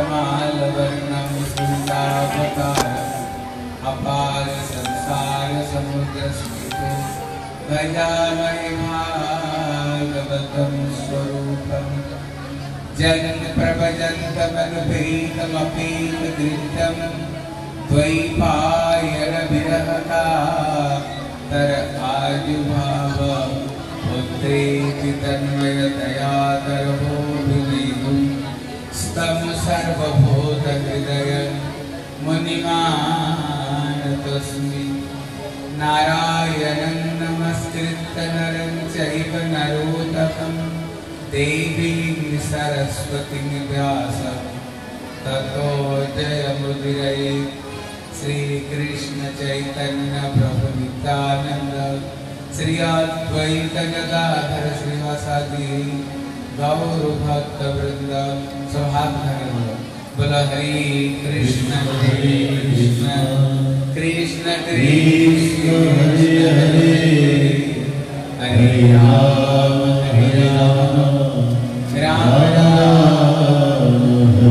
करमालवर्णं सुन्दावतारम् अपार संसारसमुद्रस्मितो भजामहे भागवतं स्वरूपम् जन्मप्रभजन्तमनुभेदमपीतदृष्टं द्वैपायनविरहता तर आजुभाव पुत्रेति तन्मयतया गर्भोऽभिनेतुं स्तं सर्वभूतहृदय मुनिमानतस्मि। नारायणं नमस्कृत्य नरं चैव नरोत्तमम् देवीं सरस्वतीं ततो जयमुदिरये श्रीकृष्णचैतन्यप्रभुनित्यानन्द। श्री अद्वैतगदाधर श्रीवासादि गौरभक्तवृन्द सौभाग्य बोल हरे कृष्ण हरे कृष्ण कृष्ण कृष्ण हरे हरे हरे राम हरे राम राम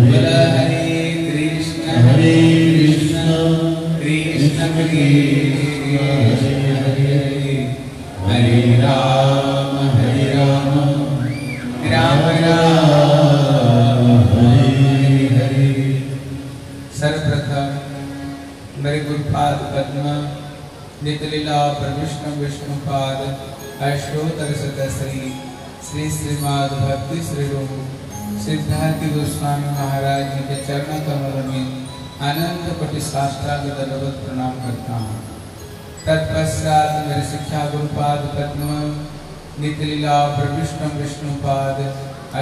बोल हरे कृष्ण हरे कृष्ण कृष्ण कृष्ण हरे हरे हरे राम गुरुपाद पद्म नितलीला प्रविष्णु विष्णुपाद अष्टोत्तर सतश्री श्री श्रीमद भक्ति श्री रूप सिद्धार्थ गोस्वामी महाराज जी के चरण कमल में अनंत कोटि साष्टांग दंडवत प्रणाम करता हूँ तत्पश्चात मेरे शिक्षा गुरुपाद पद्म नितलीला प्रविष्णु विष्णुपाद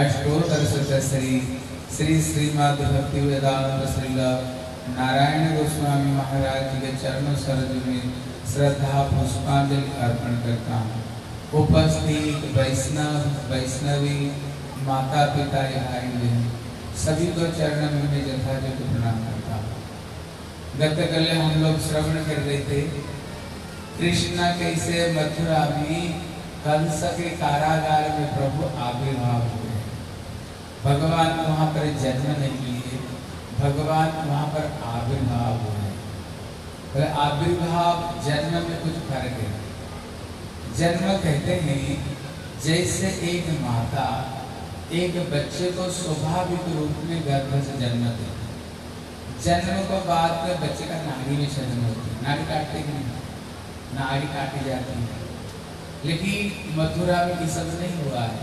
अष्टोतर सतश्री श्री श्रीमद भक्ति वेदांत श्रीला नारायण गोस्वामी महाराज जी के चरणों सरज में श्रद्धा, पुष्पांजलि अर्पण करता हूँ। उपस्थित वैष्णव, वैष्णवी माता पिता बहन सभी को चरण में यथाजत प्रणाम करता हूँ। गत कल हम लोग श्रवण कर रहे थे, कृष्णा कैसे मथुरा में कंस के कारागार में प्रभु आविर्भाव हुए भगवान वहाँ पर जन्म नहीं भगवान वहाँ पर आविर्भाव हुए। तो आविर्भाव जन्म में कुछ फ़र्क है। जन्म कहते हैं, जैसे एक माता एक बच्चे को स्वाभाविक रूप में गर्भ से जन्म देती जन्म के बाद बच्चे का नाड़ी में जन्म होती है। नाड़ी काटते कि नहीं? नाड़ी काटी जाती है। लेकिन मथुरा में ये सब नहीं हुआ है।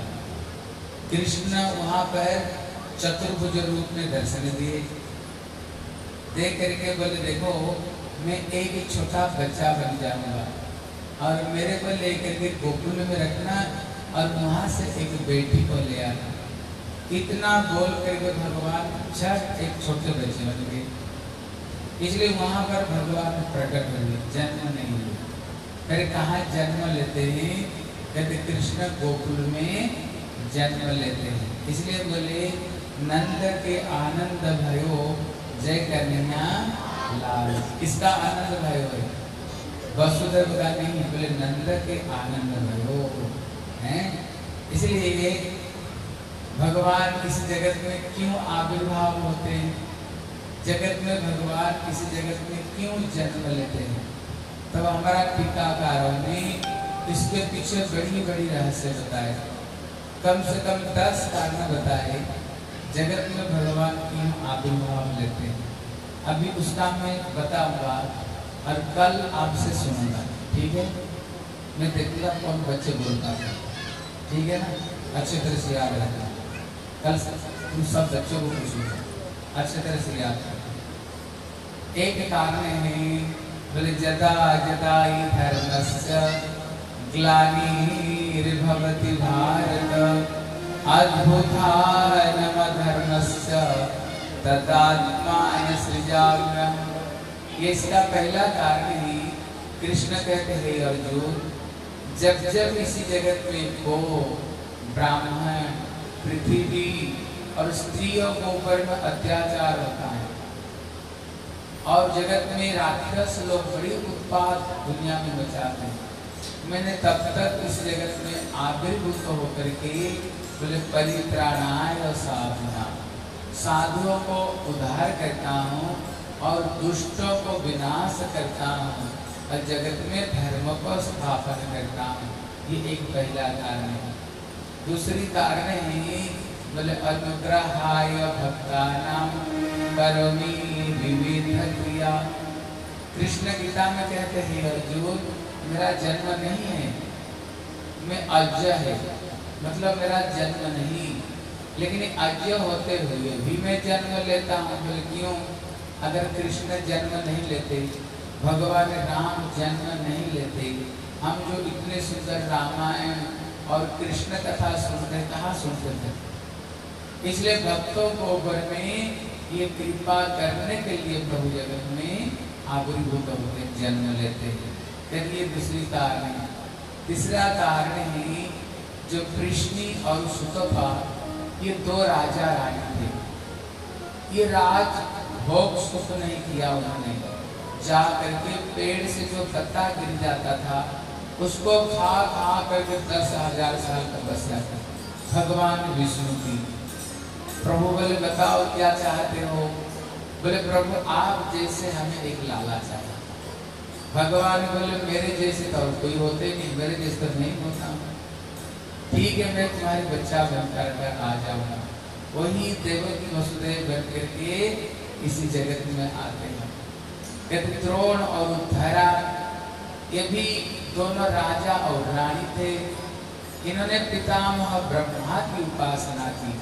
कृष्ण वहाँ पर चतुर्भुज रूप में दर्शन दिए। देख करके बोले, देखो, मैं एक छोटा बच्चा बन जाऊँगा। और मेरे को लेकर के गोकुल में रखना और वहाँ से एक बेटी को ले आना। इतना बोल करके भगवान झट एक छोटे बच्चे बन गए। इसलिए वहाँ पर भगवान प्रकट हुए जन्म नहीं हुए फिर कहा जन्म लेते हैं? कहते कृष्ण गोकुल में जन्म लेते हैं। इसलिए बोले, नंद के आनंद भयो जय कन्या लाल। किसका आनंद भयो? है वसुदेव का नहीं बोले नंद के आनंद भयो। है? इसलिए भगवान इस जगत में क्यों आविर्भाव होते हैं? जगत में भगवान इस जगत में क्यों जन्म लेते हैं? तब हमारा टीकाकारों ने इसके पीछे बड़ी बड़ी रहस्य बताए। कम से कम दस कारण बताए। जगत में भगवान क्यों आविर्भाव लेते हैं। अभी उसका मैं बताऊँगा और कल आपसे सुनूँगा। ठीक है? मैं देखूँगा कौन बच्चे बोलता है। ठीक है ना? अच्छे तरह से याद रखना। कल तुम सब बच्चों को पूछूँगा अच्छे तरह से याद रखना। एक कारण है, बोले, जदा जदाई धर्मस्य ग्लानिर्भवति भारत। ये इसका पहला कारण ही कृष्ण कहते हैं, अर्जुन, जब जब इसी जगत में को ब्राह्मण, पृथ्वी और स्त्रियों के ऊपर में अत्याचार होता है, और जगत में राक्षस लोग बड़ी उत्पाद दुनिया में मचाते हैं। मैंने तब तक इस जगत में आविर्भूत होकर के बोले परित्राणाय साधना साधुओं को उद्धार करता हूँ और दुष्टों को विनाश करता हूँ और जगत में धर्म को स्थापन करता हूँ। ये एक पहला कारण है। दूसरी कारण है, बोले, अनुग्रहाय भक्तानाम करोमी विविध क्रिया कृष्ण गीता में कहते हैं, अर्जुन, मेरा जन्म नहीं है, मैं अज्ञ है। मतलब मेरा जन्म नहीं। लेकिन अज्ञ होते हुए भी मैं जन्म लेता हूँ, बोले क्यों? अगर कृष्ण जन्म नहीं लेते, भगवान राम जन्म नहीं लेते, हम जो इतने सुंदर रामायण और कृष्ण कथा सुनते, कहाँ सुनते थे? इसलिए भक्तों को ऊपर में ये कृपा करने के लिए प्रभु जगत में आविर्भूत होते जन्म लेते हैं। ये दूसरी कारण है तीसरा कारण है जो कृष्णी और सुतपा ये दो राजा रानी थे। ये राज भोग सुख नहीं किया उन्होंने। जा करके पेड़ से जो पत्ता गिर जाता था, उसको खा खा करके दस हज़ार साल का बस जाता। भगवान विष्णु की। प्रभु बोले, बताओ, क्या चाहते हो? बोले, प्रभु, आप जैसे हमें एक लाला चाहिए भगवान बोले, मेरे जैसे तो कोई होते नहीं, मेरे जैसे तो नहीं होता। ठीक है, मैं तुम्हारे बच्चा बनकर कर आ जाऊँगा। वही देवकी वसुदेव बन करके इसी जगत में आते हैं। कहते द्रोण और उद्धरा, ये भी दोनों राजा और रानी थे। इन्होंने पितामह ब्रह्मा की उपासना की।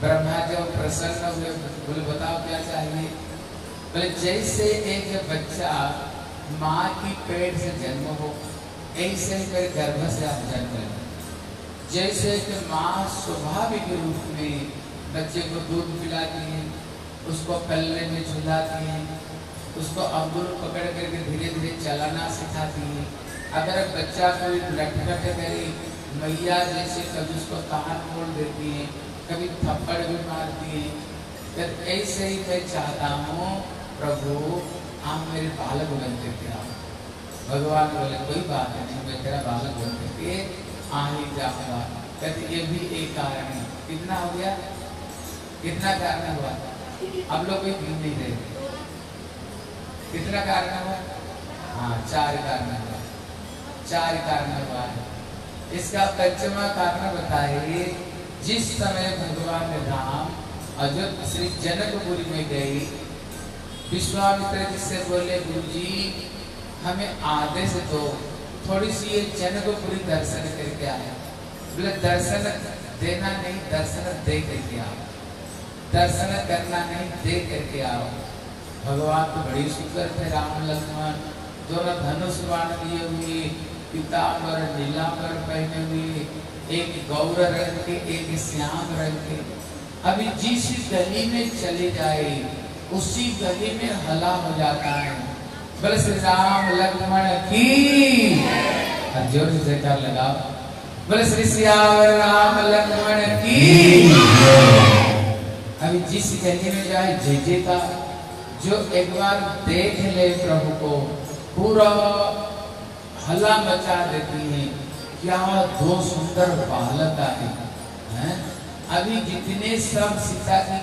ब्रह्मा जब प्रसन्न हुए, बोले, बताओ क्या चाहिए? बोले, जैसे एक बच्चा माँ की पेट से जन्म हो, ऐसे ही गर्भ से आप जन्म लें। जैसे कि माँ स्वाभाविक रूप में बच्चे को दूध पिलाती है, उसको पल्ले में झुलाती है, उसको अंगुर पकड़ करके धीरे धीरे चलाना सिखाती है। अगर बच्चा कोई लटखट करे मैया जैसे कभी उसको कान मोड़ देती है, कभी थप्पड़ भी मारती है तो ऐसे ही मैं चाहता हूँ, प्रभु, आप मेरे बालक बन करके आओ। भगवान बोले, कोई बात नहीं, मैं तेरा बालक बन करके आ ही जाऊँगा कहते ये भी एक कारण है। कितना हो गया? कितना कारण हुआ? अब लोग कोई गिन नहीं रहे। कितना कारण हुआ? हाँ चार कारण हुआ। चार कारण हुआ है। इसका पंचमा कारण बताइए, जिस समय भगवान राम अयोध्या श्री जनकपुरी में गए, विश्वामित्र जी से बोले गुरु जी हमें आदेश दो। थोड़ी सी ये जन को पूरी दर्शन करके आए बोले, दर्शन देना नहीं, दर्शन दे करके आओ। दर्शन करना नहीं, दे करके आओ। भगवान तो बड़ी सुंदर थे, राम, लक्ष्मण। दोनों धनुष बाण लिए हुए पीताम्बर नीलाम्बर पहने हुए, एक गौर रंग के, एक श्याम रंग के। अभी जिस गली में चले जाए, उसी गली में हला हो जाता है। बल श्री राम लक्ष्मण की? ज़ोर से कर लगाओ बोले, श्री श्याम राम लक्ष्मण की? अभी जिस गली में जाए जे जे का, जो एक बार देख ले प्रभु को, पूरा हल्ला मचा देती है। क्या दो सुंदर बालक आए, हैं? अभी जितने सब सीता की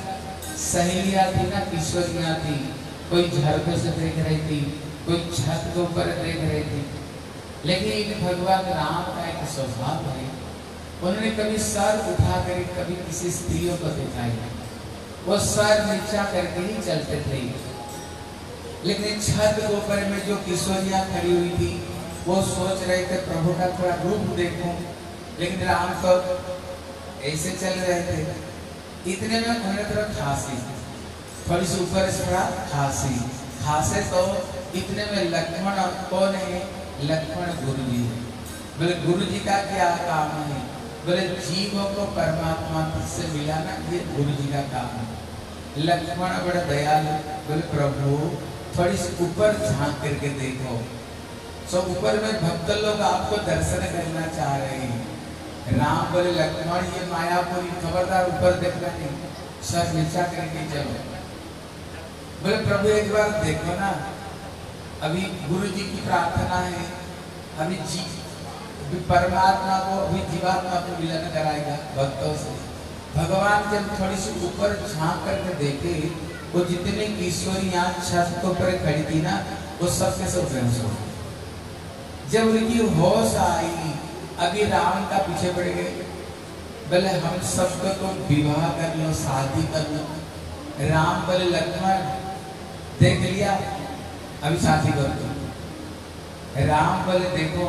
सहेलियाँ थी ना, किशोरियाँ थी, कोई झरके से देख रही थी कोई छत के ऊपर देख रहे थी। लेकिन भगवान राम का एक स्वभाव है, उन्होंने कभी सर उठा कर कभी किसी स्त्रियों को देखा ही वो सर नीचा करके ही चलते थे। लेकिन छत के ऊपर में जो किशोरियाँ खड़ी हुई थी, वो सोच रहे थे, प्रभु का थोड़ा रूप देखूँ। लेकिन राम तो ऐसे चल रहे थे। इतने में उन्होंने थोड़ा खांसी, थोड़ी सी ऊपर से थोड़ा खांसी। खांसे तो इतने में लक्ष्मण और कौन है? लक्ष्मण गुरु जी है। बोले गुरु जी का क्या काम है? बोले, जीवों को परमात्मा से मिलाना ये गुरु जी का काम है। लक्ष्मण बड़ा दयालु बोले, प्रभु, थोड़ी सी ऊपर झाँक करके देखो। सो ऊपर में भक्त लोग आपको दर्शन करना चाह रहे हैं। राम बोले, लक्ष्मण, ये मायापुरी खबरदार ऊपर देखना नहीं। सर नीचा करके चलो। बोले, प्रभु, एक बार देखो ना। अभी गुरु जी की प्रार्थना है, अभी जी परमात्मा को, अभी जीवात्मा को मिलन कराएगा भक्तों से। भगवान जब थोड़ी सी ऊपर झाँक करके देखे, वो जितने किशोरियाँ छत के ऊपर खड़ी थी ना, वो सब के सब बेहोश हो जब उनकी होश आई, अभी राम का पीछे पड़ गए, बोले, हम सबको तो विवाह कर लो, शादी कर लो। राम बोले, लक्ष्मण, देख लिया अभी शादी कर दो राम बोले, देखो,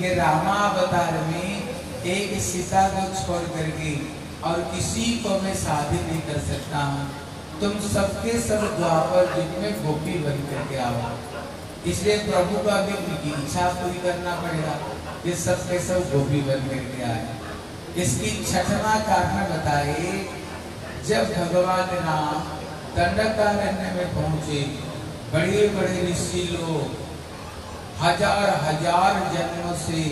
ये रामावतार में एक सीता को छोड़ करके और किसी को मैं शादी नहीं कर सकता। हूँ तुम सबके सब द्वापर युग में गोपी बन करके आओ। इसलिए प्रभु का भी उनकी इच्छा पूरी करना पड़ेगा ये सब के सब गोपी बन करके आए। इसकी छठवा कारण बताए, जब भगवान राम दंडकारण्य में पहुँचे बड़े बड़े ऋषि लोग, हज़ार हज़ार जन्मों से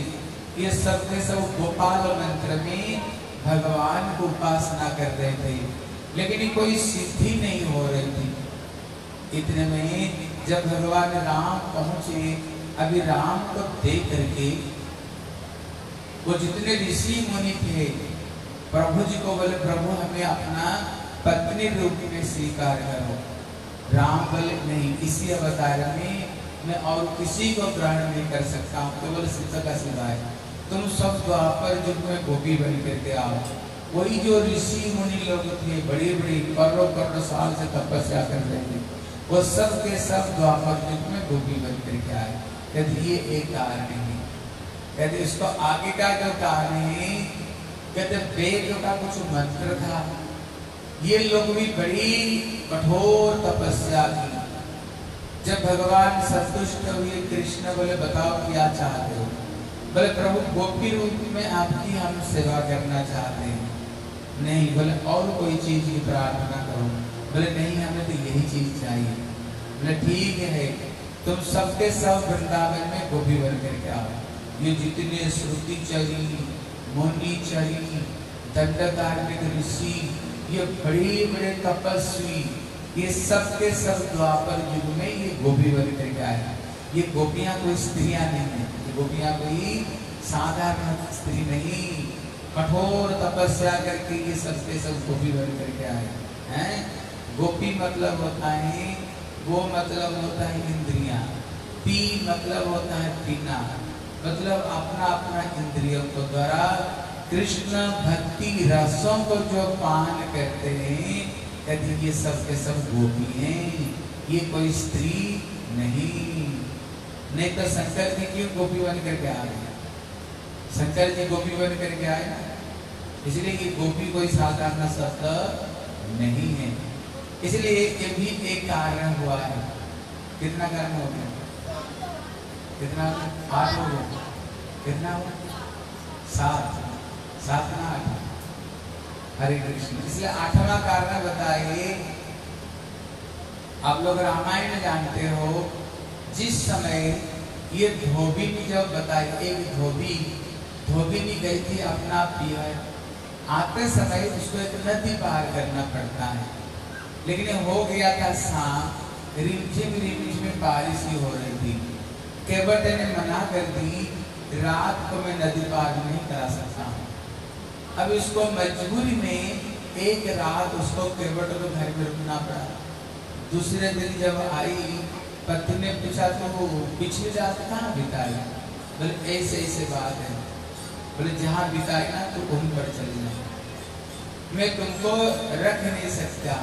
ये सब के सब गोपाल मंत्र में भगवान को उपासना कर रहे थे, लेकिन कोई सिद्धि नहीं हो रही थी। इतने में जब भगवान राम पहुँचे, अभी राम को देख करके वो जितने ऋषि मुनि थे, प्रभु जी को बोले, प्रभु, हमें अपना पत्नी रूप में स्वीकार करो। राम बोले नहीं, इसी अवतार में मैं और किसी को ग्रहण नहीं कर सकता हूँ, केवल सीता का सिवाय तुम सब द्वापर युग में गोपी बन करके आओ। वही जो ऋषि, मुनि लोग थे बड़े बड़े करोड़ों करोड़ साल से तपस्या कर रहे थे, वो सब के सब द्वापर युग में गोपी बन करके आए। कहते ये एक कारण है कहते इसको आगे का जो कारण है कहते वेद का कुछ मंत्र था ये लोग भी बड़ी कठोर तपस्या की। जब भगवान संतुष्ट हुए, कृष्ण बोले, बताओ क्या चाहते हो? बोले, प्रभु, गोपी रूप में आपकी हम सेवा करना चाहते हैं। नहीं, बोले, और कोई चीज़ की प्रार्थना करो। बोले, नहीं, हमें तो यही चीज़ चाहिए। बोले, ठीक है, तुम सबके सब वृंदावन में गोपी बन करके आओ। ये जितने श्रुति चरी मुनि चरी दंडकारण्य ऋषि ये बड़े बड़े तपस्वी, ये सब के सब द्वापर युग में ये गोपी करके आए ये गोपियाँ कोई स्त्रियाँ नहीं है। ये गोपियाँ कोई साधारण स्त्री नहीं। कठोर तपस्या करके ये सब के सब गोपी बन करके आए हैं। गोपी मतलब होता है, वो मतलब होता है इंद्रियाँ। पी मतलब होता है पीना। मतलब अपना अपना इंद्रियों को द्वारा कृष्ण भक्ति रसों को जो पान करते हैं कहते ये सब के सब गोपी हैं, ये कोई स्त्री नहीं। नहीं तो शंकर जी क्यों गोपी बन करके आ गए शंकर जी गोपी बन करके आए ना? इसलिए ये गोपी कोई साधारण शब्द नहीं है। इसलिए ये भी एक कारण हुआ है। कितना कारण हो गया? कितना? आठ हो गया। कितना? हुआ सात। सात ना आठ हरे कृष्ण। इसलिए आठवां कारण बताइए। आप लोग रामायण जानते हो, जिस समय ये धोबिनी जब बताई, एक धोबी, धोबिनी गई थी अपना पियर आते समय उसको एक नदी पार करना पड़ता है। लेकिन हो गया था शाम रिमझिम रिमझिम बारिश ही हो रही थी। केवट ने मना कर दी, रात को मैं नदी पार नहीं करा सकता। अब इसको मजबूरी में एक रात उसको केवट को घर में रुकना पड़ा। दूसरे दिन जब आई, पति ने पूछा तो वो पिछली रात कहाँ बिताई? बोले, ऐसे ऐसे बात है। बोले, जहाँ बिताई ना तो वहीं पर चली जाए मैं तुमको रख नहीं सकता।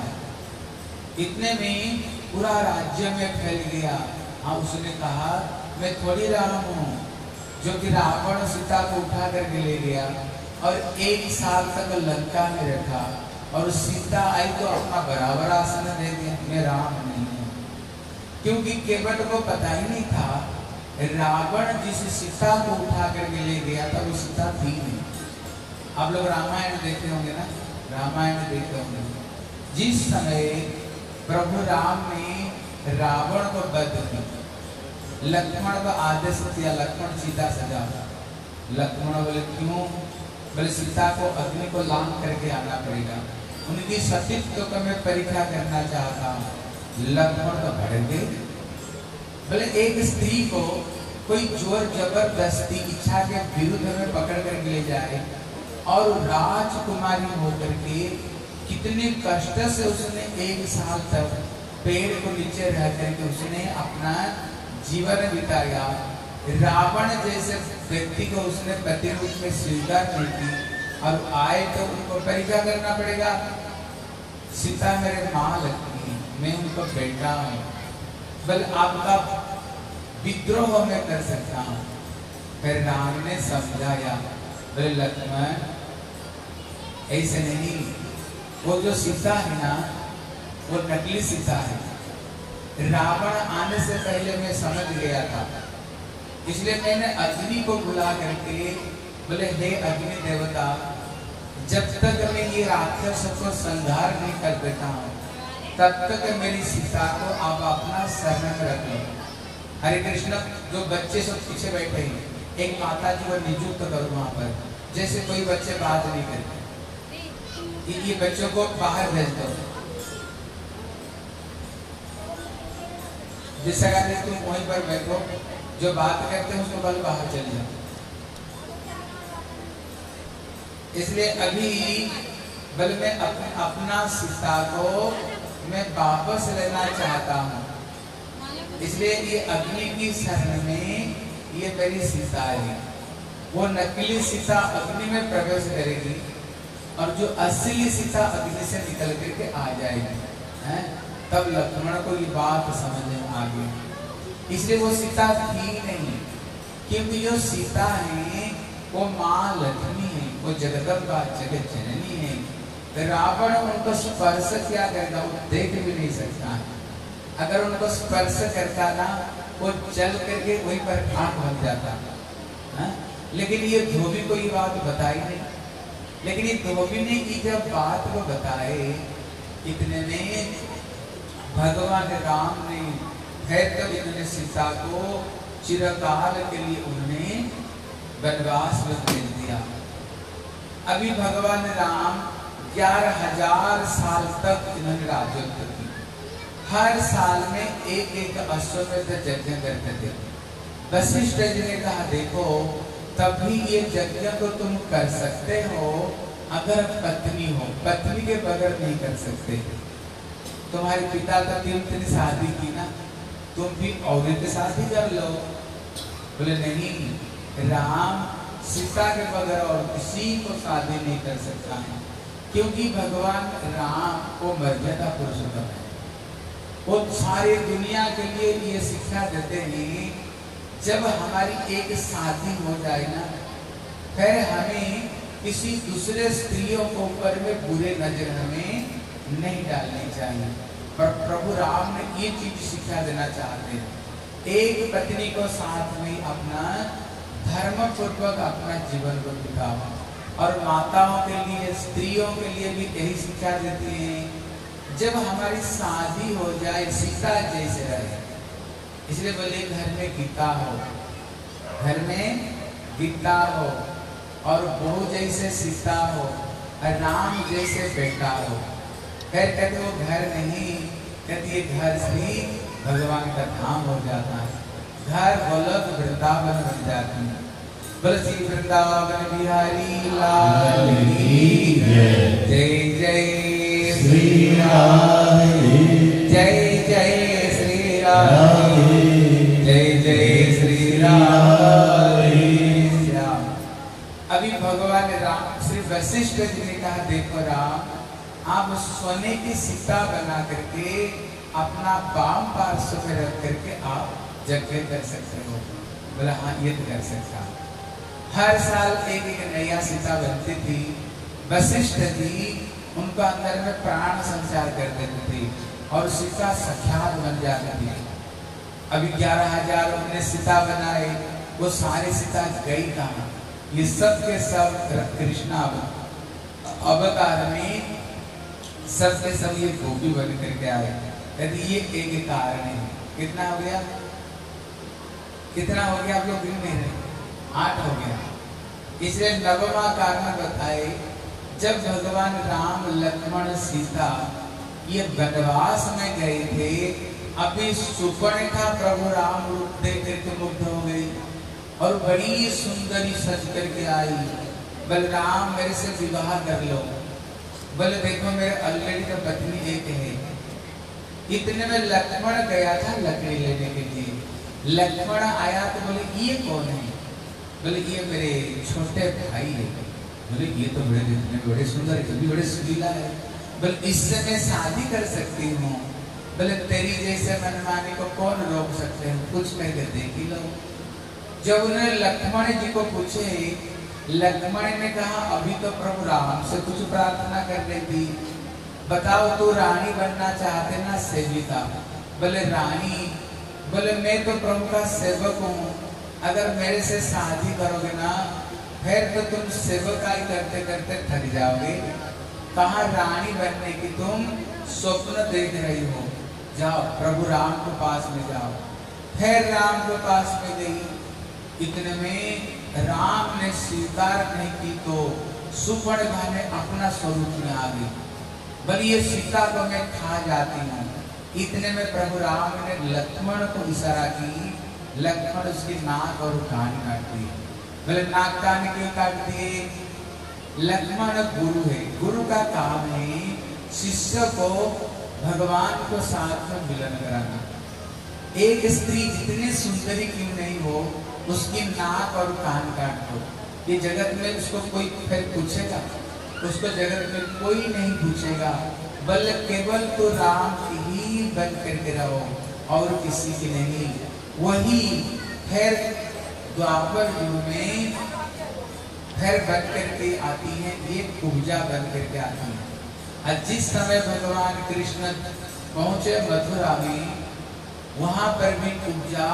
इतने में पूरा राज्य में फैल गया। हाँ उसने कहा, मैं थोड़ी राम हूँ, जो कि रावण सीता को उठा करके ले गया। और एक साल तक लंका में रखा। और सीता आई तो अपना बराबर आसन दे दिया मैं राम नहीं। हूँ क्योंकि केवट को पता ही नहीं था, रावण जिस सीता को उठा करके ले गया था, वो सीता थी नहीं। आप लोग रामायण देखे होंगे ना? रामायण देखे होंगे। जिस समय प्रभु राम ने रावण को बद किया। लक्ष्मण का आदेश दिया, लक्ष्मण सीता सजा। लक्ष्मण बोले, क्यों? बोले सीता को अग्नि को लांग करके आना पड़ेगा। उनकी सतीत्व को मैं परीक्षा करना चाहता हूँ। लक्ष्मण तो भड़क। बोले एक स्त्री को कोई ज़ोर ज़बरदस्ती इच्छा के विरुद्ध में पकड़ कर ले जाए और राजकुमारी होकर के कितने कष्ट से उसने एक साल तक पेड़ को नीचे रह करके उसने अपना जीवन बिताया। रावण जैसे व्यक्ति को उसने पति रूप में स्वीकार की अब आए तो उनको परीक्षा करना पड़ेगा। सीता मेरे माँ लगती है, मैं उनको बेटा हूँ। बल आपका विद्रोह में कर सकता हूँ। फिर राम ने समझाया, बोले लक्ष्मण, ऐसे नहीं। वो जो सीता है ना, वो नकली सीता है। रावण आने से पहले मैं समझ गया था। इसलिए मैंने अग्नि को बुला करके बोले, हे अग्नि देवता, जब तक मैं ये राक्षस को संहार नहीं कर देता हूँ, तब तक मेरी सीता को आप अपना शरण रख लो। हरे कृष्ण, जो बच्चे सब पीछे बैठे हैं, एक माता जी को नियुक्त करो वहाँ पर, जैसे कोई बच्चे बात नहीं करते। ये बच्चों को बाहर भेज दो। जिस जगह तुम वहीं पर बैठो जो बात करते हैं उसको कल बाहर चले जाओ इसलिए अभी बल मैं अप, अपना सीता को मैं वापस लेना चाहता हूँ। इसलिए ये अग्नि की शरण में ये मेरी सीता है। वो नकली सीता अग्नि में प्रवेश करेगी और जो असली सीता अग्नि से निकल करके आ जाएगी है? तब लक्ष्मण को ये बात समझ में आ गई। इसलिए वो सीता थी नहीं क्योंकि जो सीता है वो माँ लक्ष्मी है वो जगदम्बा जगत जननी है रावण उनको स्पर्श क्या करेगा वो देख भी नहीं सकता अगर उनको स्पर्श करता ना वो चल करके वहीं पर खाक बन जाता है लेकिन ये धोबी को ये बात बताई नहीं लेकिन ये धोबी ने की जब बात को बताए इतने में भगवान राम ने है इन्होंने सीता को चिरकाल के लिए उन्होंने वनवास में भेज दिया। अभी भगवान राम ग्यारह हज़ार साल तक इन्होंने राजत्व किया हर साल में एक एक अश्वमेध यज्ञ करते थे। वशिष्ठ जी ने कहा, देखो, तभी ये यज्ञ को तुम कर सकते हो अगर पत्नी हो। पत्नी के बगैर नहीं कर सकते। तुम्हारे पिता का तीन तीन शादी की ना। तुम भी औरत के साथ ही कर लो। बोले, नहीं, राम सीता के बगैर और किसी को शादी नहीं कर सकता है, क्योंकि भगवान राम को मर्यादा पुरुषोत्तम है। वो सारी दुनिया के लिए ये शिक्षा देते हैं, जब हमारी एक शादी हो जाए ना, फिर हमें किसी दूसरे स्त्रियों के ऊपर में बुरे नज़र हमें नहीं डालनी चाहिए। पर प्रभु राम ने ये चीज़ शिक्षा देना चाहते हैं। एक पत्नी को साथ में अपना धर्म पूर्वक अपना जीवन को बिताओ और माताओं के लिए, स्त्रियों के लिए भी यही शिक्षा देती है। जब हमारी शादी हो जाए, सीता जैसे रहे। इसलिए बोले, घर में गीता हो। घर में गीता हो। और बहू जैसे सीता हो। राम जैसे बेटा हो। कहते वो घर नहीं। कहते ये घर से भगवान का धाम हो जाता है। घर गोलक वृंदावन बन जाती है। बलसी वृंदावन बिहारी लाल जय। जय श्री राम जय जय श्री राम जय जय श्री राम अभी भगवान राम श्री वशिष्ठ जी ने कहा देखो राम आप सोने की सीता बना करके, अपना बाम पार्श्व में रख करके आप यज्ञ कर सकते हो। बोला हाँ ये तो कर सकता हर साल एक एक नया सीता बनती थी। वशिष्ठ जी उनका अंदर में प्राण संचार कर देते थे और सीता सख्यात बन जाती थी। अभी ग्यारह हज़ार उन्हें सीता बनाए, वो सारे सीता गई कहा? ये सब के सब कृष्णा अवतार में सब के सब ये गोपी बन करके आए। यदि ये एक कारण है। कितना हो गया? कितना हो गया? आप लोग नहीं रहे आठ हो गया। इसलिए नवमा कारण बताए, जब भगवान राम, लक्ष्मण, सीता ये वनवास में गए थे, अभी सुपर्णिका प्रभु राम रूप देख करके मुग्ध हो गई और बड़ी सुंदरी सज करके आई। बलराम, मेरे से विवाह कर लो। बोले, देखो, मेरे ऑलरेडी तो पत्नी एक है। इतने में लक्ष्मण गया था लकड़ी लेने के लिए। लक्ष्मण आया तो बोले, ये कौन है? बोले, ये मेरे छोटे भाई है। बोले, ये तो बड़े इतने बड़े सुंदर है बड़े सुरीला है। बोले, इससे मैं शादी कर सकती हूँ। बोले, तेरी जैसे मनमानी को कौन रोक सकते हैं? कुछ कह के देख ही लो। जब उन्होंने लक्ष्मण जी को पूछे लक्ष्मण ने कहा, अभी तो प्रभु राम से कुछ प्रार्थना कर रही थी बताओ तो रानी बनना चाहते ना सेविका बोले, रानी, बोले, मैं तो प्रभु का सेवक हूँ। अगर मेरे से शादी करोगे ना, फिर तो तुम सेवकाई करते करते थक जाओगे। कहा रानी बनने की तुम स्वप्न देख रही हो? जाओ, प्रभु राम के पास में जाओ। फिर राम के पास में गई। इतने में राम ने स्वीकार नहीं की तो सुपर्ण ने अपना स्वरूप में आ गई। बल ये सीता को मैं खा जाती हूँ। इतने में प्रभु राम ने लक्ष्मण को इशारा की, लक्ष्मण उसकी नाक और कान काट दिए बोले, नाक कान क्यों काट दिए लक्ष्मण गुरु है। गुरु का काम है शिष्य को भगवान को साथ में मिलन कराना। एक स्त्री जितनी सुंदरी क्यों नहीं हो उसकी नाक और कान काट दो। ये जगत में उसको कोई फिर पूछेगा? उसको जगत में कोई नहीं पूछेगा बल केवल तो राम ही बन करके रहो और किसी की नहीं। वही फिर द्वापर युग में फिर बन करके आती है, ये पूजा बन करके आती है। और जिस समय भगवान कृष्ण पहुँचे मथुरा में, वहाँ पर भी पूजा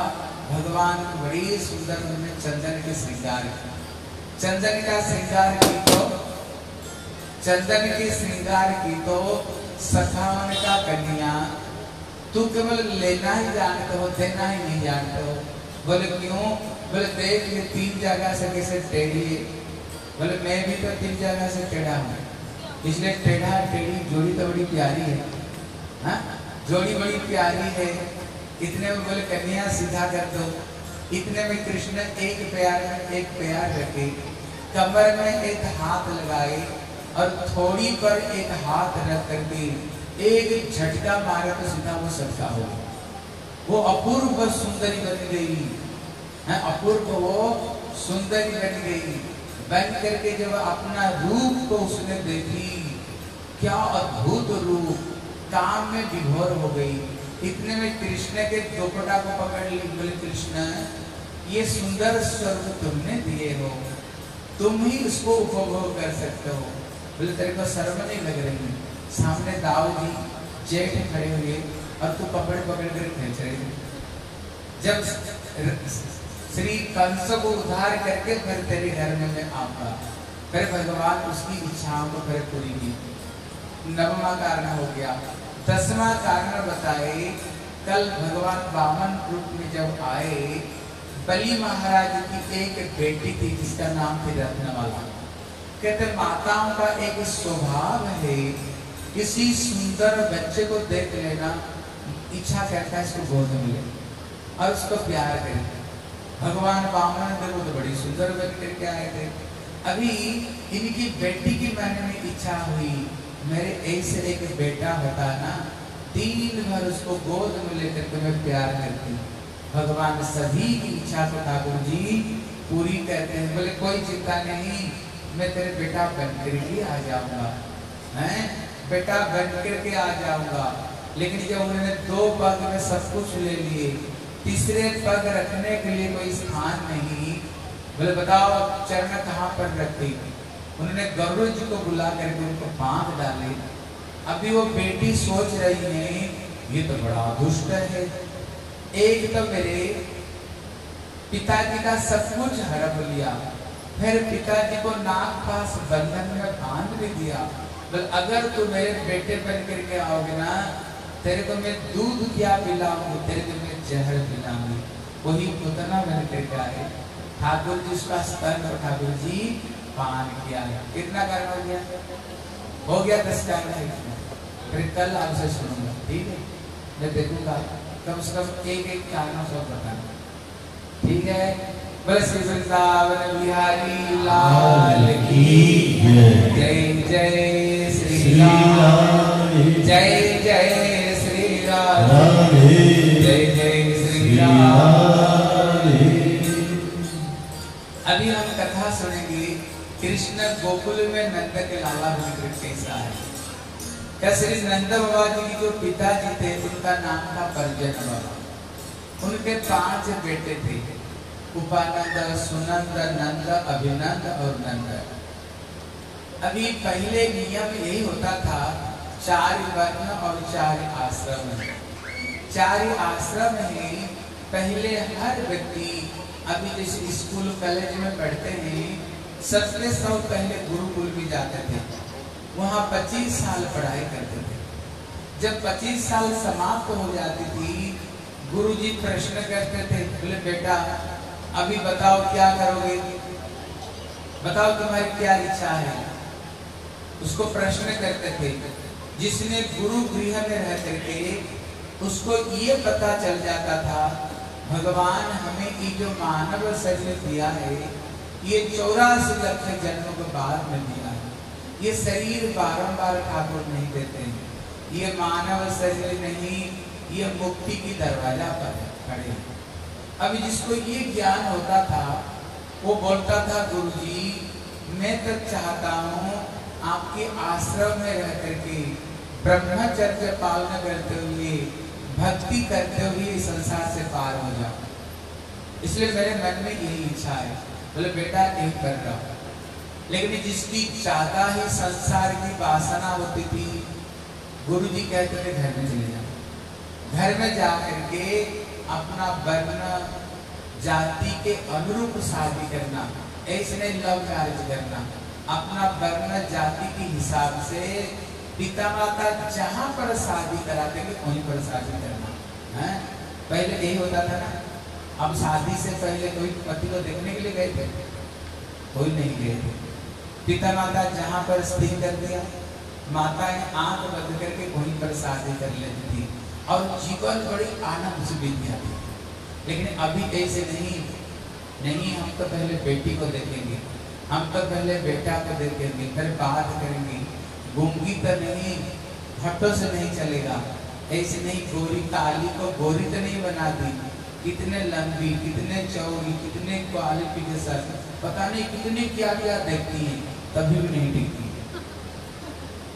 भगवान बड़ी सुंदर उन्होंने चंदन के श्रृंगार चंदन का श्रृंगार की तो चंदन के श्रृंगार की तो सखावन का कन्या, तू केवल लेना ही जानते हो, देना ही नहीं जानते हो। बोले, क्यों? बोले, देख ये तीन जगह से कैसे टेढ़ी बोले, मैं भी तो तीन जगह से टेढ़ा हूँ। इसलिए टेढ़ा टेढ़ी जोड़ी तो बड़ी प्यारी है। हा? जोड़ी बड़ी प्यारी है। इतने में बोले कन्या सीधा कर दो। इतने में कृष्ण एक प्यार में एक प्यार रखे। कमर में एक हाथ लगाए और थोड़ी पर एक हाथ रख करके एक झटका मारे तो सीधा वो सबका हो वो अपूर्व सुंदरी बन गई। है, अपूर्व वो सुंदरी बन गई। बन करके जब अपना रूप को उसने देखी, क्या अद्भुत रूप, काम में विभोर हो गई। इतने में कृष्ण के दोपटा को पकड़ ली, बोले, कृष्ण, ये सुंदर स्वरूप तुमने दिए हो। तुम ही उसको उपभोग कर सकते हो। बोले, तेरे को शर्म नहीं लग रही? सामने दाऊ जी जेठ खड़े हुए और तू पकड़ पकड़ कर खेच रहे जब श्री कंस को उद्धार करके फिर तेरे घर में मैं आऊँगा। फिर भगवान उसकी इच्छाओं को फिर पूरी की नवमा कारण हो गया। दसवा कारण बताए, कल भगवान बामन रूप में जब आए, बलि महाराज की एक बेटी थी, जिसका नाम थी रत्नमाला। कहते, माताओं का एक स्वभाव है किसी सुंदर बच्चे को देख लेना, इच्छा करता है, इसको गोद मिले और उसको प्यार करें। भगवान वामन देखो तो बड़ी सुंदर बन करके आए थे। अभी इनकी बेटी की मैंने इच्छा हुई मेरे ऐसे एक बेटा होता ना, तीन भर उसको गोद में लेकर के मैं प्यार करती भगवान सभी की इच्छा को ठाकुर जी पूरी करते हैं। बोले, कोई चिंता नहीं, मैं तेरे बेटा बन कर ही आ जाऊँगा, हैं? बेटा बन करके आ जाऊँगा। लेकिन जब उन्होंने दो पग में सब कुछ ले लिए, तीसरे पग रखने के लिए कोई स्थान नहीं। बोले, बताओ, चरण कहाँ पर रखते? उन्होंने गौरव जी को बुला करके उनको बाँध डाले। अभी वो बेटी सोच रही है, ये तो बड़ा दुष्ट है। एक तो मेरे पिताजी का सब कुछ हड़प लिया, फिर पिताजी को नाक पास बंधन में बाँध भी दिया। बोले, अगर तू मेरे बेटे बन करके आओगे ना, तेरे को मैं दूध क्या पिलाऊँगी? तेरे को मैं जहर पिलाऊँगी। वही उतना मैंने देखा है ठाकुर जी उसका स्तन और ठाकुर जी पान किया कितना कारण हो गया? हो गया दस कारण है फिर कल आपसे सुनूँगा ठीक है? मैं देखूँगा। कम से कम एक एक कारण सब बताना। ठीक है? श्री वृंदावन बिहारी लाल की जय जय श्री राम। जय जय श्री राम। जय जय श्री राम। अभी हम कथा सुनेंगे। कृष्ण गोकुल में नंद के लाला होकर कैसा है। क्या श्री नंद बाबा जी की जो पिताजी थे, उनका नाम था परजन बाबा। उनके पाँच बेटे थे। उपानंद, सुनंद, नंद, अभिनंद और नंद। अभी पहले नियम यही होता था, चार वर्ण और चार आश्रम। चार आश्रम ही पहले हर व्यक्ति अभी जैसे स्कूल, कॉलेज में पढ़ते हैं सब पहले गुरुकुल भी जाते थे। वहाँ 25 साल पढ़ाई करते थे। जब 25 साल समाप्त हो जाती थी, गुरुजी प्रश्न करते थे, बोले, बेटा, अभी बताओ क्या करोगे? बताओ तुम्हारी क्या इच्छा है? उसको प्रश्न करते थे। जिसने गुरु गृह में रह करके उसको ये पता चल जाता था, भगवान हमें ये जो मानव शरीर दिया है ये चौरासी लक्ष जन्मों के बाद में है। ये शरीर बारंबार ठाकुर नहीं देते हैं। ये मानव शरीर नहीं, ये मुक्ति की दरवाज़ा पर खड़े अभी जिसको ये ज्ञान होता था, वो बोलता था गुरु जी मैं तो चाहता हूँ आपके आश्रम में रह करके ब्रह्मचर्य पालन करते हुए, भक्ति करते हुए संसार से पार हो जाओ इसलिए मेरे मन में यही इच्छा है। बोले, बेटा यही कर रहा हूँ लेकिन जिसकी ज़्यादा ही संसार की वासना होती थी गुरु जी कहते थे, घर में चले जाओ। घर में जा करके अपना वर्ण, जाति के अनुरूप शादी करना, ऐसे लव मैरिज करना, अपना वर्ण, जाति के हिसाब से पिता माता जहाँ पर शादी कराते थे, वहीं पर शादी करना, है? पहले यही होता था ना? अब शादी से पहले कोई पति को देखने के लिए गए थे? कोई नहीं गए थे। पिता माता जहाँ पर स्थिर कर दिया माता ने आँख बंद करके वहीं पर शादी कर लेती थी और जीवन बड़ी आनंद से बीत जाती लेकिन अभी ऐसे नहीं नहीं, हम तो पहले बेटी को देखेंगे। हम तो पहले बेटा को देखेंगे, फिर बात करेंगे। गूँगी तो नहीं, हटो से नहीं चलेगा। ऐसे नहीं, गोरी काली को गोरी तो नहीं बनाती। कितने लंबी, कितने चौड़ी, कितने क्वालिफिकेशन पता नहीं कितने क्या क्या देखती हैं, तभी भी नहीं टिकती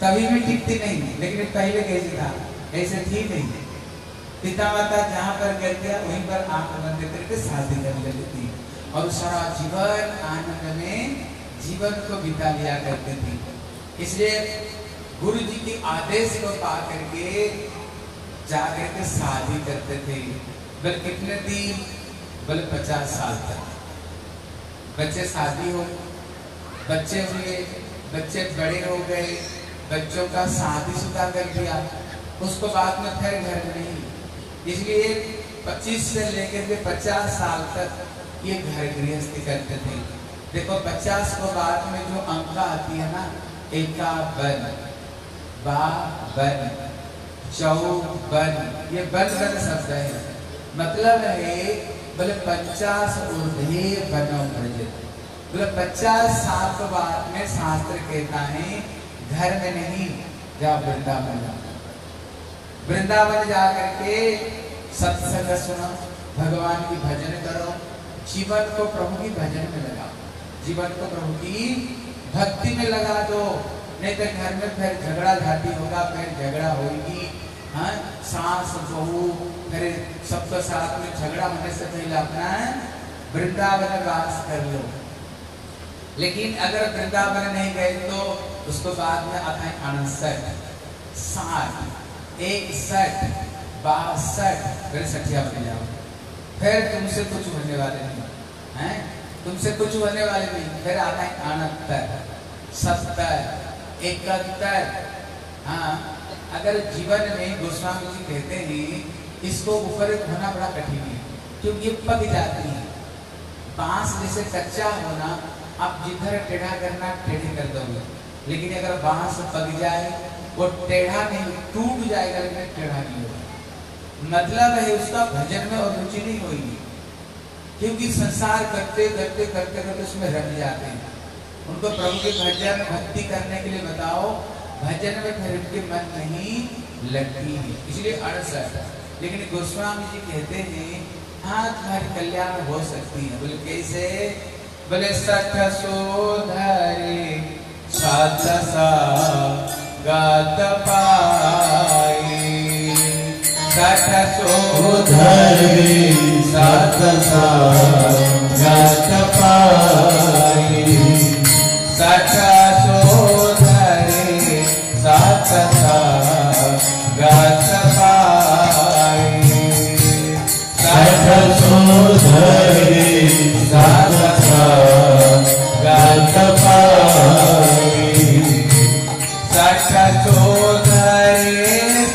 तभी भी टिकती नहीं, लेकिन पहले कैसे था? ऐसे थी नहीं। पिता माता जहाँ पर गिर गया वहीं पर आँख बंद करके शादी कर लेती और सारा जीवन आनंद में जीवन को बिता लिया करते थे। इसलिए गुरु जी के आदेश को पा करके जा करके शादी करते थे। बल कितने दिन? बल पचास साल तक। बच्चे शादी हो, बच्चे हुए, बच्चे बड़े हो गए, बच्चों का शादी शुदा कर दिया। उसको बाद में फिर घर नहीं इसलिए 25 से लेकर के 50 साल तक ये घर गृहस्थी करते थे। देखो 50 को बाद में जो अंक आती है ना एका बन बा बन चौबन ये बन बन शब्द है। मतलब है, बोले पचास ऊर्धे बनो बोले पचास साल के बाद में शास्त्र कहता है, घर में नहीं, जाओ वृंदावन जाओ। वृंदावन जा करके सत्संग सुनो, भगवान की भजन करो, जीवन को प्रभु की भजन में लगाओ। जीवन को प्रभु की भक्ति में लगा दो, नहीं तो घर में फिर झगड़ा झाटी होगा, फिर झगड़ा होगी हाँ? सास, बहू फिर सबके साथ में झगड़ा होने से पहले अपना वृंदावन वास कर लो। लेकिन अगर वृंदावन नहीं गए तो उसको बाद में आता है आनंद साथ इकसठ बासठ फिर सठिया बन जाओ। फिर तुमसे कुछ होने वाले नहीं, हैं? तुमसे कुछ होने वाले नहीं, फिर आता है अनहत्तर, सत्तर, इकहत्तर हाँ? अगर जीवन में गोस्वामी जी कहते हैं, इसको मुफरत होना बड़ा कठिन है, क्योंकि ये पक जाती है। बाँस जैसे कच्चा होना, आप जिधर टेढ़ा करना, टेढ़े कर दोगे। लेकिन अगर बाँस पक जाए, वो टेढ़ा नहीं, टूट जाएगा, लेकिन टेढ़ा नहीं होगा। मतलब है उसका भजन में और रुचि नहीं होगी, क्योंकि संसार करते करते करते करते उसमें रम जाते हैं। उनको प्रभु के भजन, भक्ति करने के लिए बताओ भजन में खरीद के मन नहीं लगती है। इसलिए अड़सठ लेकिन गोस्वामी जी कहते हैं हाँ तुम्हारी कल्याण हो सकती है। बोले, कैसे? बोले, सठ सोधरे साथ सा गात पाए। सठ सोधरे साथ सा गात पाए।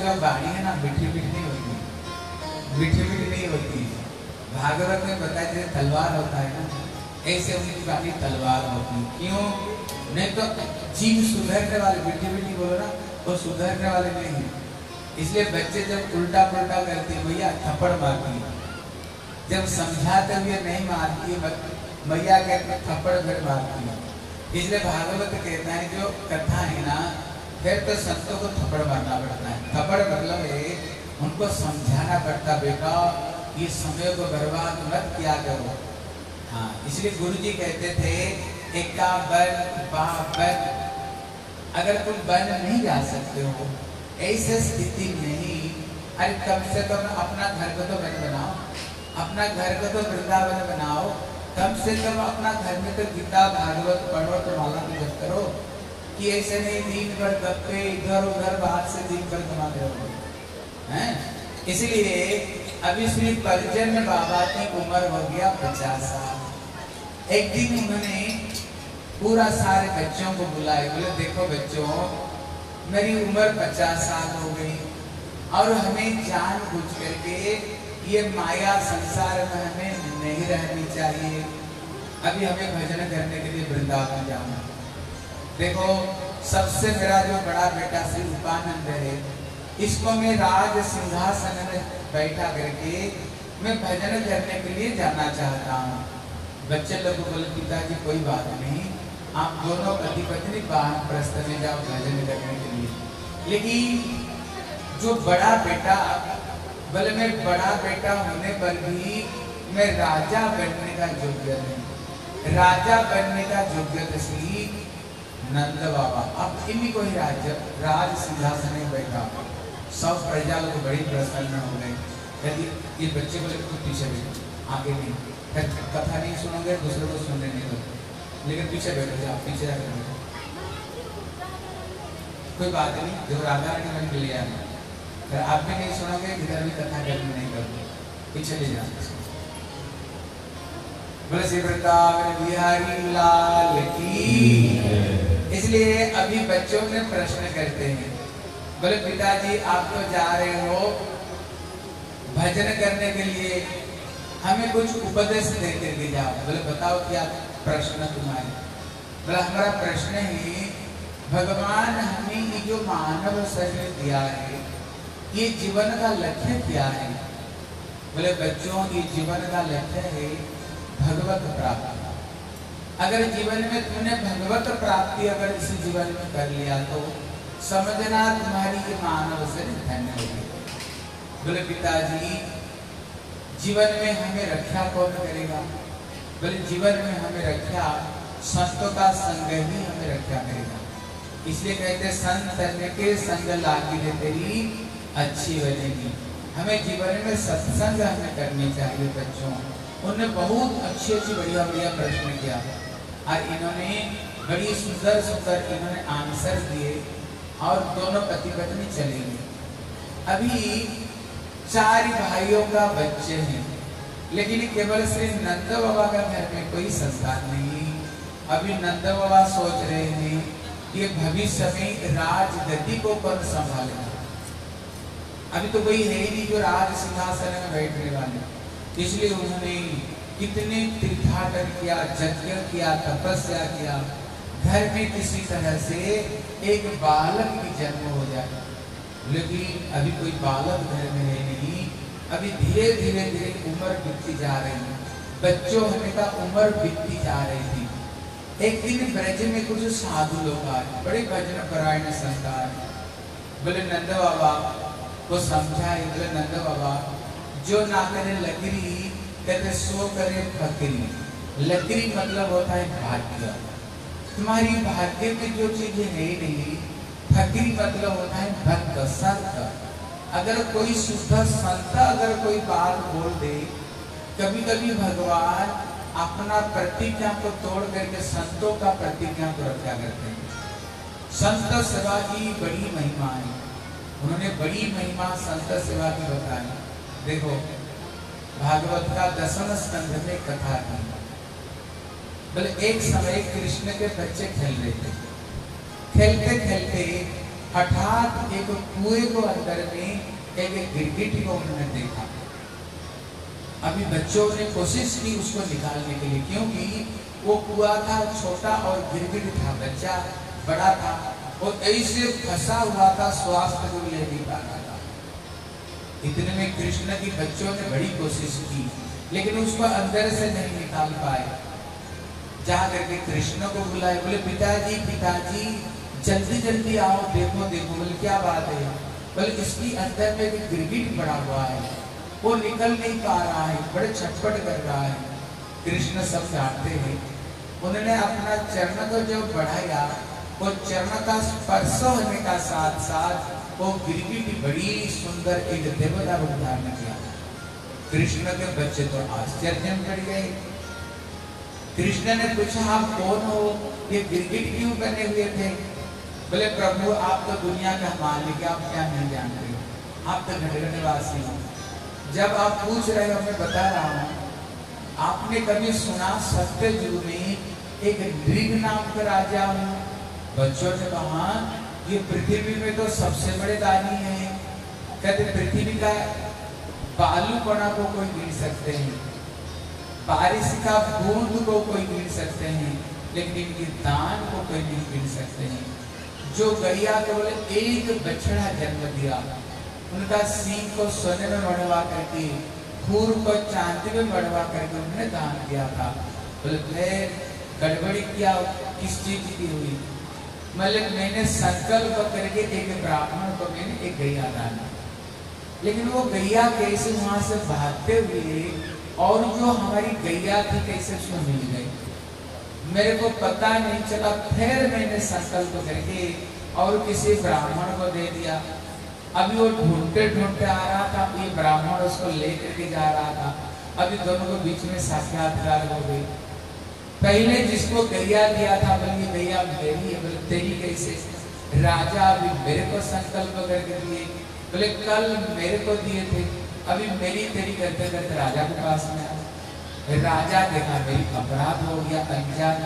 जो वाणी है ना, मीठी मीठी नहीं होती। मीठी मीठी नहीं होती। भागवत में बताया जैसे तलवार होता है ना। ऐसे उनकी वाणी तलवार होती क्यों? नहीं तो जीव सुधरने वाले, मीठी मीठी बोलो ना, वो सुधरने वाले नहीं है। इसलिए बच्चे जब उल्टा पुलटा करते भैया थप्पड़ मारती है। जब समझाते हुए नहीं मारती मैया कहते थप्पड़ फिर मारती है। इसलिए भागवत कहता है, जो कथा है ना फिर तो संतों को थप्पड़ मारना पड़ता है। थप्पड़ मतलब है उनको समझाना पड़ता, बेटा, ये समय को बर्बाद मत किया करो। हाँ इसलिए गुरु जी कहते थे एका बन बा बन। अगर तुम बन नहीं जा सकते हो, ऐसे स्थिति में ही अरे कम से कम अपना घर को तो बन बनाओ। अपना घर को तो वृंदावन बनाओ। कम से कम अपना घर में तो गीता, भागवत, पढ़ो तो माला जब करो। कि ऐसे नहीं, दिन भर गप्पे इधर उधर बाहर से दिन भर कमाते रहो हैं। इसलिए अभी श्री परिजन बाबा की उम्र हो गया पचास साल। एक दिन उन्होंने पूरा सारे बच्चों को बुलाए बोले, देखो बच्चों, मेरी उम्र पचास साल हो गई और हमें जान बुझ करके ये माया संसार में हमें नहीं रहनी चाहिए। अभी हमें भजन करने के लिए वृंदावन जाना देखो, सबसे मेरा जो बड़ा बेटा श्री रूपानंद है, इसको मैं राज सिंहासन में बैठा करके मैं भजन करने के लिए जाना चाहता हूँ। बच्चे लोग बोले, पिताजी, कोई बात नहीं, आप दोनों पति पत्नी बाहर प्रस्थ में जाओ भजन करने के लिए। लेकिन जो बड़ा बेटा, बोले, मैं बड़ा बेटा होने पर भी मैं राजा बनने का योग्य नहीं। राजा बनने का योग्य श्री नंद बाबा अब इन्हीं को ही राज्य राज सिंहासन में बैठा। सब प्रजा लोग बड़ी प्रसन्न हो गए। यदि ये बच्चे को लेकर पीछे बैठो, आगे नहीं। फिर कथा नहीं सुनोगे, दूसरे को सुनने नहीं दो लेकिन पीछे बैठो, जाओ, पीछे जाकर कोई बात नहीं जो राधा रानी के ले आना फिर आप भी नहीं सुनोगे, इधर भी कथा करनी नहीं करोगे पीछे ले जाना बोले श्री वृंदावन बिहारी लाल की इसलिए अभी बच्चों ने प्रश्न करते हैं। बोले, पिताजी, आप तो जा रहे हो भजन करने के लिए। हमें कुछ उपदेश दे करके जाओ। बोले, बताओ क्या प्रश्न तुम्हारे? बोले, हमारा प्रश्न ही, भगवान हमें ये जो मानव शरीर दिया है, ये जीवन का लक्ष्य क्या है? बोले, बच्चों, ये जीवन का लक्ष्य है भगवत प्राप्ति। अगर जीवन में तुमने भगवत प्राप्ति अगर इस जीवन में कर लिया तो समझना तुम्हारी मानव से धन्य होगी बोले पिताजी, जीवन में हमें रक्षा कौन करेगा? बोले, जीवन में हमें रक्षा, संतों का संग ही हमें रक्षा करेगा। इसलिए कहते संत के संग लागी तेरी, अच्छी बनेगी। हमें जीवन में सत्संग हमें करनी चाहिए बच्चों। उन्होंने बहुत अच्छी अच्छी बढ़िया बढ़िया प्रश्न किया। और इन्होंने बड़ी सुंदर सुंदर इन्होंने आंसर दिए और दोनों पति पत्नी चले गए। अभी चार भाइयों का बच्चे हैं, लेकिन केवल श्री नंद बाबा का घर में कोई संस्कार नहीं अभी नंद बाबा सोच रहे हैं कि भविष्य में राजगति को कौन संभालेगा। अभी तो कोई है ही नहीं जो राज सिंहासन में बैठने वाले। इसलिए उन्होंने कितने तीर्थाटन किया, यज्ञ किया, तपस्या किया, घर में किसी तरह से एक बालक की जन्म हो जाए। लेकिन अभी कोई बालक घर में है नहीं, अभी धीरे धीरे धीरे उम्र बीतती जा रही है। बच्चों होने का उम्र बीतती जा रही थी। एक दिन ब्रज में कुछ साधु लोग आए, बड़े भजन परायण संतान। बोले, नंद बाबा को समझाए, बोले, नंद बाबा, जो ना करे लकड़ी कहते, सो करे फकरी लकड़ी मतलब होता है भाग्य। तुम्हारी भाग्य में जो चीज़ें है नहीं, फकरी मतलब होता है भक्त, संत। अगर कोई शुद्ध संत, अगर कोई बात बोल दे कभी कभी भगवान अपना प्रतिज्ञा को तोड़ करके संतों का प्रतिज्ञा को रक्षा करते हैं। संत सेवा की बड़ी महिमा है। उन्होंने बड़ी महिमा संत सेवा की बताई। देखो भागवत का दसम स्कंध में कथा की बोले, एक समय कृष्ण के बच्चे खेल रहे थे। खेलते खेलते हठात एक कुएँ को अंदर में एक गिरगिट को उन्होंने देखा। अभी बच्चों ने कोशिश की उसको निकालने के लिए, क्योंकि वो कुआ था, छोटा और गिरगिट था, बच्चा बड़ा था। वो ऐसे फंसा हुआ था, स्वास्थ्य को ले नहीं पाता था इतने में कृष्ण की बच्चों ने बड़ी कोशिश की, लेकिन उसको अंदर से नहीं निकाल पाए। जा करके कृष्ण को बुलाए, बोले, पिताजी पिताजी, जल्दी जल्दी आओ, देखो देखो, बोले, क्या बात है? बोले, इसकी अंदर में एक गिरगिट पड़ा हुआ है। वो निकल नहीं पा रहा है, बड़े छटपट कर रहा है। कृष्ण सब जानते हैं। उन्होंने अपना चरण को जो बढ़ाया, वो चरण का स्पर्श होने का साथ साथ वो गिरगिट बड़ी सुंदर एक देवता रूप धारण किया। कृष्ण के बच्चे तो आश्चर्य पड़ गए। कृष्ण ने पूछा, आप कौन हो? ये गिरगिट क्यों बने हुए थे? बोले, प्रभु, आप तो दुनिया का मालिक आप क्या नहीं जानते आप तो घर निवासी हो। जब आप पूछ रहे हो, मैं बता रहा हूँ, आपने कभी सुना सत्य युग में एक नृग नाम का राजा हूँ? बच्चों ने कहा ये पृथ्वी में तो सबसे बड़े दानी है। कहते पृथ्वी का बालू कणा को कोई गिन सकते हैं। बारिश का बूंद को कोई गिन सकते हैं, लेकिन इनके दान को कोई नहीं गिन सकते हैं। जो गैया केवल एक बछड़ा जन्म दिया, उनका सींग को सोने में मढ़वा करके, खूर को चांदी में मढ़वा करके उन्होंने दान किया था। बोले गड़बड़ी क्या, किस चीज़ की हुई? मतलब मैंने संकल्प करके एक ब्राह्मण को मैंने एक गैया दान लेकिन वो गैया कैसे वहाँ से भागते हुए और जो हमारी गैया थी कैसे उसमें मिल गई? मेरे को पता नहीं चला, फिर मैंने संकल्प करके और किसी ब्राह्मण को दे दिया। अभी वो ढूंढते ढूंढते आ रहा था, ये ब्राह्मण उसको लेकर के जा रहा था। अभी दोनों के बीच में साक्षात्कार हो गई पहले जिसको गैया दिया था बोले गैया, मेरी है बोले तेरी कैसे राजा, अभी मेरे को संकल्प करके दिए। बोले, कल मेरे को दिए थे, अभी मेरी तेरी करते करते राजा के पास में आया। राजा देखा, मेरी अपराध हो गया, अनजान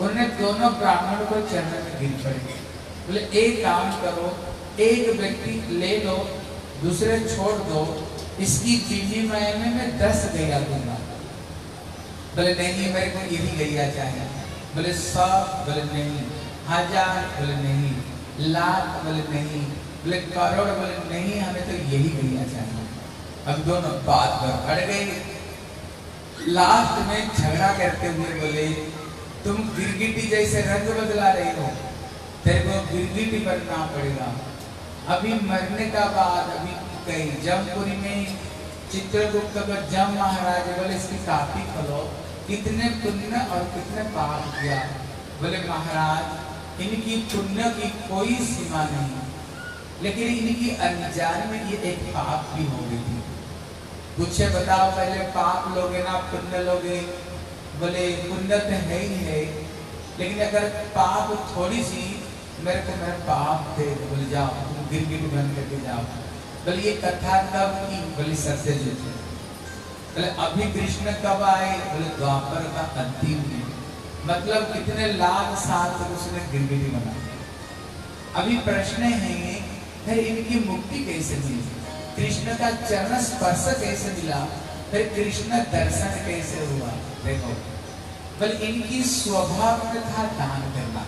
उन्होंने दोनों ब्राह्मण को चरण में गिर पड़े। बोले, एक काम करो, एक व्यक्ति ले लो, दूसरे छोड़ दो, इसकी विनिमय में मैं दस गैया दूँगा। बोले, नहीं मेरे को यही गैया चाहिए। बोले सौ बोले, नहीं, हज़ार बोले, नहीं, लाख बोले, नहीं, बोले, करोड़ बोले, नहीं, हमें तो यही गैया चाहिए। अब दोनों बात पर अड़ गई लास्ट में झगड़ा करते हुए बोले, तुम गिरगिटी जैसे रंग बदला रही हो। तेरे को गिरगिटी बनना पड़ेगा। अभी मरने का बाद अभी कहीं जमपुरी में चित्रगुप्त को जम महाराज बोले, इसकी काफ़ी खोलो। कितने पुण्य और कितने पाप किया। बोले, महाराज, इनकी पुण्य की कोई सीमा नहीं। लेकिन इनकी अनजान में ये एक पाप भी हो गई थी। पूछे बताओ, पहले पाप लोगे ना, पुण्य लोगे? बोले, पुण्य तो है ही है। लेकिन अगर पाप थोड़ी सी, मेरे को मेरा पाप दे, बोले, जाओ गिर गिर बन करके जाओ। बोले, ये कथा कब की? बोले सत्य जो थे बोले, अभी कृष्ण कब आए? बोले, द्वापर का अंतिम दिन। मतलब कितने लाख साल तक उसने गिरगिरी बना अभी प्रश्न है, फिर इनकी मुक्ति कैसे मिली? कृष्ण का चरण स्पर्श कैसे मिला? फिर कृष्ण दर्शन कैसे हुआ? देखो, बल, इनकी स्वभाव में था दान करना।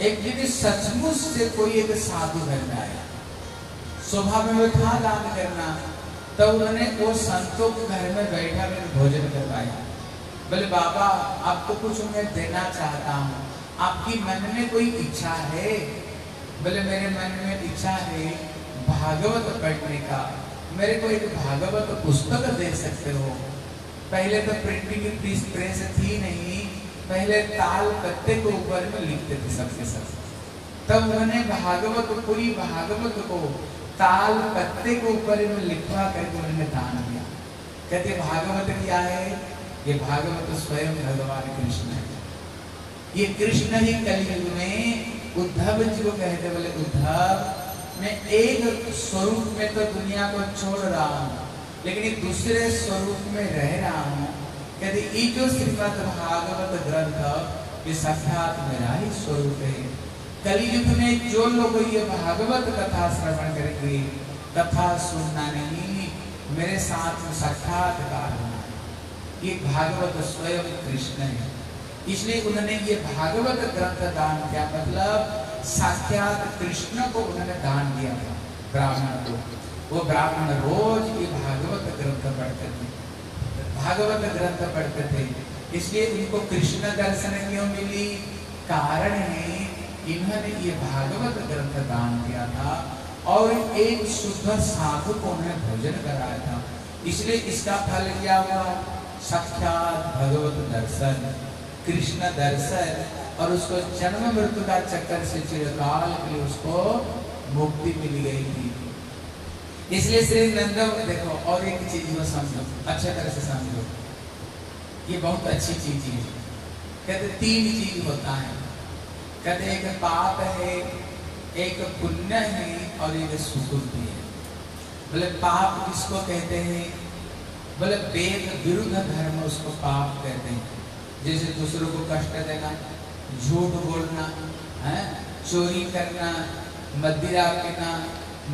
एक यदि सचमुच से कोई एक साधु घर में स्वभाव में वो था दान करना तब उन्होंने वो संतों के घर में बैठा कर भोजन करवाया। बोले, बाबा, आपको कुछ मैं देना चाहता हूँ। आपकी मन में कोई इच्छा है? बोले, मेरे मन में इच्छा है भागवत पढ़ने का। मेरे को एक भागवत पुस्तक दे सकते हो? पहले तो प्रिंटिंग की प्रेस थी नहीं। पहले ताल पत्ते के ऊपर में लिखते थे सबके सब। तब उन्होंने भागवत पूरी भागवत को ताल पत्ते के ऊपर में लिखवा करके उन्होंने दान दिया। कहते, भागवत क्या है? ये भागवत स्वयं भगवान कृष्ण है। ये कृष्ण ही कलयुग में उद्धव जी को कहते बोले, उद्धव, मैं एक स्वरूप में तो दुनिया को छोड़ रहा हूँ, लेकिन दूसरे स्वरूप में रह रहा हूँ। कहते ये जो श्रीमद भागवत ग्रंथ, ये साक्षात मेरा ही स्वरूप है। कलयुग में जो लोग ये भागवत कथा श्रवण करेंगे, कथा सुनना नहीं, मेरे साथ साक्षात्कार होना ये भागवत स्वयं कृष्ण है। इसलिए उन्होंने ये भागवत ग्रंथ दान किया मतलब साक्षात कृष्ण को उन्होंने दान दिया था ब्राह्मण को। वो ब्राह्मण रोज ये भागवत ग्रंथ पढ़ते थे। भागवत ग्रंथ पढ़ते थे। इसलिए उनको कृष्ण दर्शन क्यों मिली। कारण है इन्होंने ये भागवत ग्रंथ दान किया था और एक शुद्ध साधु को उन्हें भोजन कराया था। इसलिए इसका फल क्या हुआ? साक्षात भगवत दर्शन, कृष्ण दर्शन और उसको जन्म मृत्यु का चक्कर से चिरकाल के लिए उसको मुक्ति मिल गई थी। इसलिए श्री नंद देखो, और एक चीज़ को समझो, अच्छे तरह से समझो। ये बहुत अच्छी चीज़ है। कहते तीन चीज़ होता है। कहते एक पाप है, एक पुण्य है और एक सुकृति है। बोले, पाप किसको कहते हैं? बोले, वेद विरुद्ध धर्म उसको पाप कहते हैं। जैसे दूसरों को कष्ट देना, झूठ बोलना, है? चोरी करना, मदिरा पीना,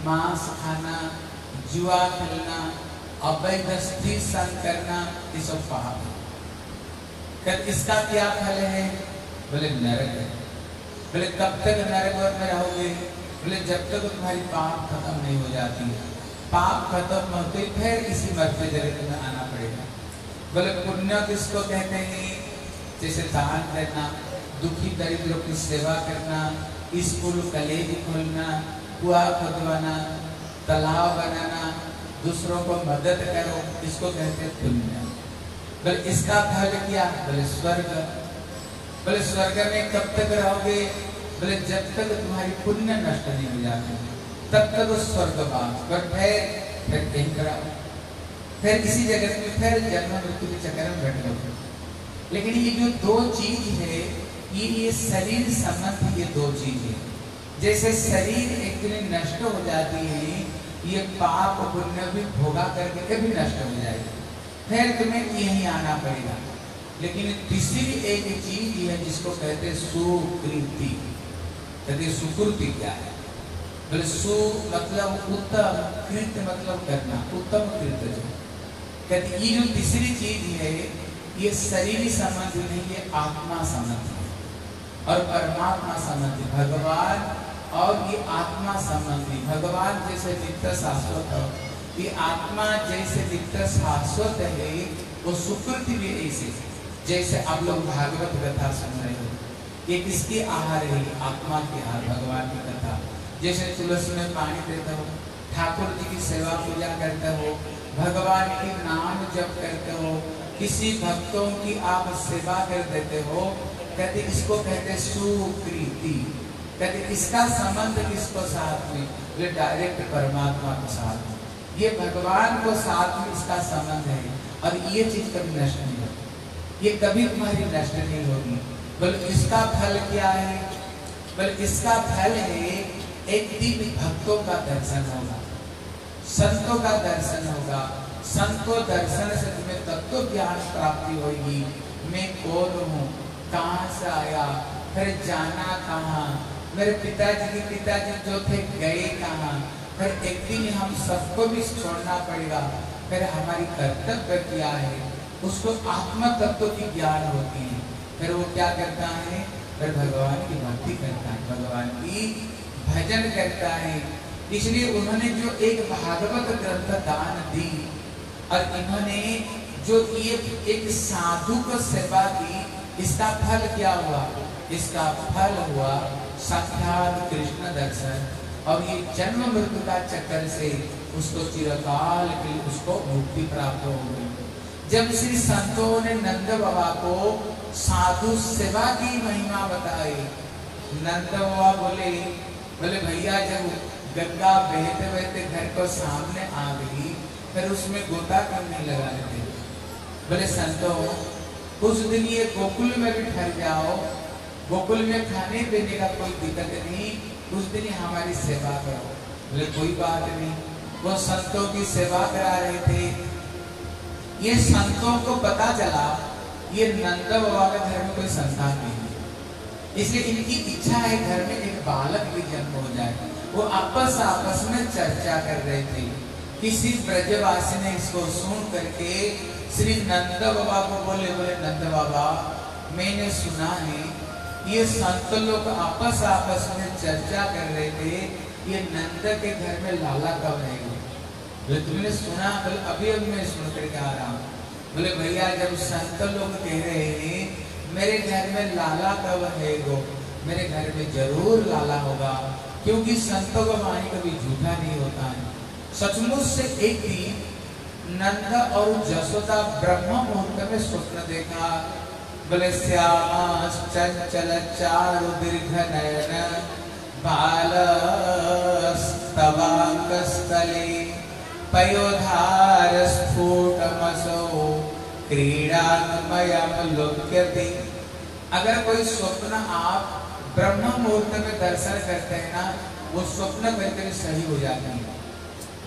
मांस खाना, जुआ खेलना, अवैध स्थिति संग करना, ये सब पाप है। इसका क्या फल है? बोले, नरक है। बोले, कब तक हमारे घर में रहोगे? बोले, जब तक तुम्हारी पाप खत्म नहीं हो जाती पाप खत्म होते फिर इसी मरते जगत में आना पड़ेगा। बोले, पुण्य किसको कहते हैं? जैसे दान करना, दुखी दरिद्रों की सेवा करना, स्कूल, कॉलेज खोलना, कुआ खुदवाना, तालाब बनाना, दूसरों को मदद करो, इसको कहते हैं पुण्य। बोले, इसका फल क्या? बोले, स्वर्ग। बोले, स्वर्ग में कब तक रहोगे? बोले, जब तक तुम्हारी पुण्य नष्ट नहीं हो जाती, तब तक वो स्वर्गवास पर फिर फिर कहीं कराओ फिर इसी जगत में, फिर जन्म मृत्यु के चक्कर में बैठ जाओ। लेकिन ये जो दो चीज़ है, ये ये शरीर संबंध ये दो चीज़ है। जैसे शरीर एक दिन नष्ट हो जाती है, ये पाप, पुण्य भी भोगा करके कभी नष्ट हो जाएगी। फिर तुम्हें यही आना पड़ेगा। लेकिन तीसरी एक चीज़ है जिसको कहते हैं सुकृति। कहते सुकृति क्या है? बोले, सु मतलब उत्तम, कृत मतलब करना, उत्तम कृत जो कहते, ये जो तीसरी चीज़ है, ये शरीर संबंधी नहीं ये आत्मा है। और परमात्मा संबंधी भगवान और ये आत्मा संबंधी भगवान जैसे नित्य शाश्वत है, ये आत्मा जैसे नित्य शाश्वत है, वो सुकृति भी ऐसे जैसे आप लोग भागवत कथा सुन रहे हो, ये किसकी आहार है? आत्मा की आहार, भगवान की कथा। जैसे तुलसी में पानी देते हो, ठाकुर जी की सेवा पूजा करते हो, भगवान के नाम जप करते हो, किसी भक्तों की आप सेवा कर देते हो कहते इसको कहते सुकृति कहते इसका संबंध किसको साथ में? ये डायरेक्ट परमात्मा के साथ में ये भगवान को साथ में इसका संबंध है, और ये चीज़ कभी नष्ट नहीं ये कभी तुम्हारी नष्ट नहीं होगी। बल्कि इसका फल क्या है? बल्कि इसका फल है एक दिन भक्तों का दर्शन होगा, संतों का दर्शन होगा। संतो दर्शन से तुम्हें तत्व ज्ञान प्राप्ति होगी। मैं कौन हूँ? कहाँ से आया? फिर जाना कहाँ? मेरे पिताजी के पिताजी जो थे, गए कहाँ? फिर एक दिन हम सबको भी छोड़ना पड़ेगा। फिर हमारी कर्तव्य क्या है? उसको आत्म तत्व की ज्ञान होती है। फिर वो क्या करता है? फिर भगवान की भक्ति करता है। भगवान की भजन करता है। इसलिए उन्होंने जो एक भागवत ग्रंथ दान दी, और इन्होंने जो ये एक साधु को सेवा की, इसका फल क्या हुआ? इसका फल हुआ साक्षात कृष्ण दर्शन। और ये जन्म मृत्यु का चक्कर से उसको चिरकाल के उसको मुक्ति प्राप्त हो गई। जब श्री संतों ने नंद बाबा को साधु सेवा की महिमा बताई, नंद बाबा बोले बोले, भैया, जब गंगा बहते बहते घर को सामने आ गई, फिर उसमें गोता करने लगा लेते बोले, संतो, उस दिन ये गोकुल में भी ठहर जाओ। गोकुल में खाने पीने का कोई दिक्कत नहीं, उस दिन हमारी सेवा करो। बोले, कोई बात नहीं। वो संतों की सेवा करा रहे थे। ये संतों को पता चला, ये नंद बाबा के घर में कोई संतान नहीं इसलिए इनकी इच्छा है घर में एक बालक भी जन्म हो जाए। वो आपस आपस में चर्चा कर रहे थे। किसी ब्रजवासी ने इसको सुन करके श्री नंद बाबा को बोले बोले, नंद बाबा, मैंने सुना है, ये संत लोग आपस आपस में चर्चा कर रहे थे, ये नंद के घर में लाला कब रहेगा? बोले तुमने सुना बोले अभी अभी मैं सुन करके आ रहा हूँ बोले, भैया, जब संत लोग कह रहे हैं, मेरे घर में लाला कब है गो मेरे घर में ज़रूर लाला होगा, क्योंकि संतों का वाणी कभी झूठा नहीं होता है। सचमुच से एक दिन नंद और जसोदा ब्रह्म मुहूर्त में स्वप्न देखा। बोले श्यामा चंचल चारु दीर्घ नयन बाल स्तवांगस्थले पयोधार स्फुटमसो क्रीडामयम लोक्यते अगर कोई स्वप्न आप ब्रह्म मुहूर्त में दर्शन करते हैं ना, वो स्वप्न बिल्कुल सही हो जाती है।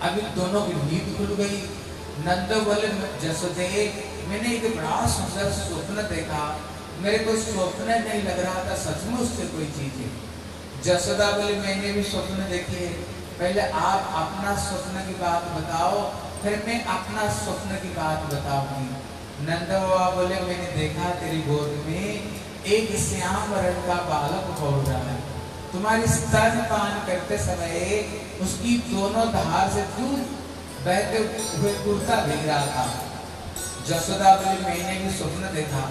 अभी दोनों की नींद खुल गई। नंद बोले जसोदे मैंने एक बड़ा सुंदर स्वप्न देखा। मेरे को स्वप्न नहीं लग रहा था, सचमुच से कोई चीज़ है। जसोदा बोले मैंने भी स्वप्न देखे है। पहले आप अपना स्वप्न की बात बताओ, फिर मैं अपना स्वप्न की बात बताऊँगी। नंद बाबा बोले, मैंने देखा तेरी गोद में एक श्याम रंग का बालक बोल रहा है। तुम्हारी स्तन पान करते समय उसकी दोनों धार से दूध बहते हुए कुर्ता भीग रहा था। जसोदा बोले, मैंने भी स्वप्न देखा।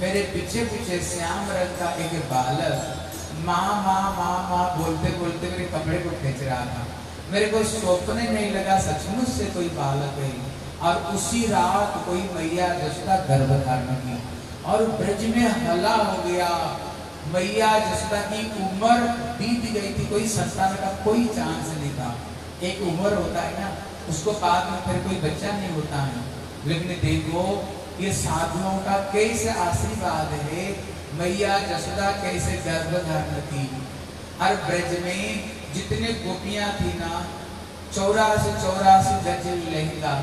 मेरे पीछे पीछे श्याम रंग का एक बालक माँ माँ माँ माँ, बोलते बोलते मेरे कपड़े को खींच रहा था। मेरे को स्वप्न नहीं लगा, सचमुच से कोई बालक है और उसी रात कोई मैया जसोदा गर्भ धारण की और ब्रज में हला हो गया। मैया जसोदा की उम्र बीत गई थी, कोई संतान का कोई चांस नहीं था। एक उम्र होता है ना, उसको बाद में फिर कोई बच्चा नहीं होता है। लेकिन देखो, ये साधुओं का कैसे आशीर्वाद है मैया जसोदा कैसे गर्भ धारण की? हर ब्रज में जितने गोपियाँ थी ना, चौरासी चौरासी गज लहंगा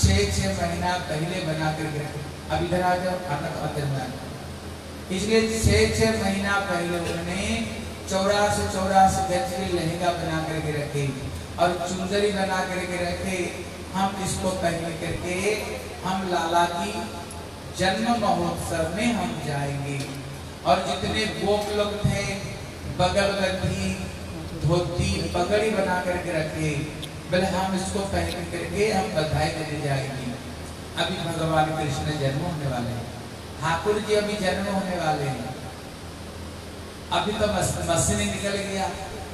छह छह महीना पहले बना कर रखे अब इधर आ जाओ, खाना खाते हुए इसलिए छह छह महीना पहले उन्होंने चौरासी चौरासी गज लहंगा बना करके रखे और चुंदरी बना करके रखे। हम इसको पहन करके हम लाला की जन्म महोत्सव में हम जाएँगे। और जितने गोप लोग थे बगल बंधी धोती पगड़ी बना करके रखे। बोले हम इसको पहन करके हम बधाई देने जाएँगे। अभी भगवान कृष्ण जन्म होने वाले हैं। ठाकुर जी अभी जन्म होने वाले हैं। अभी तो मस, मसीने निकल गया।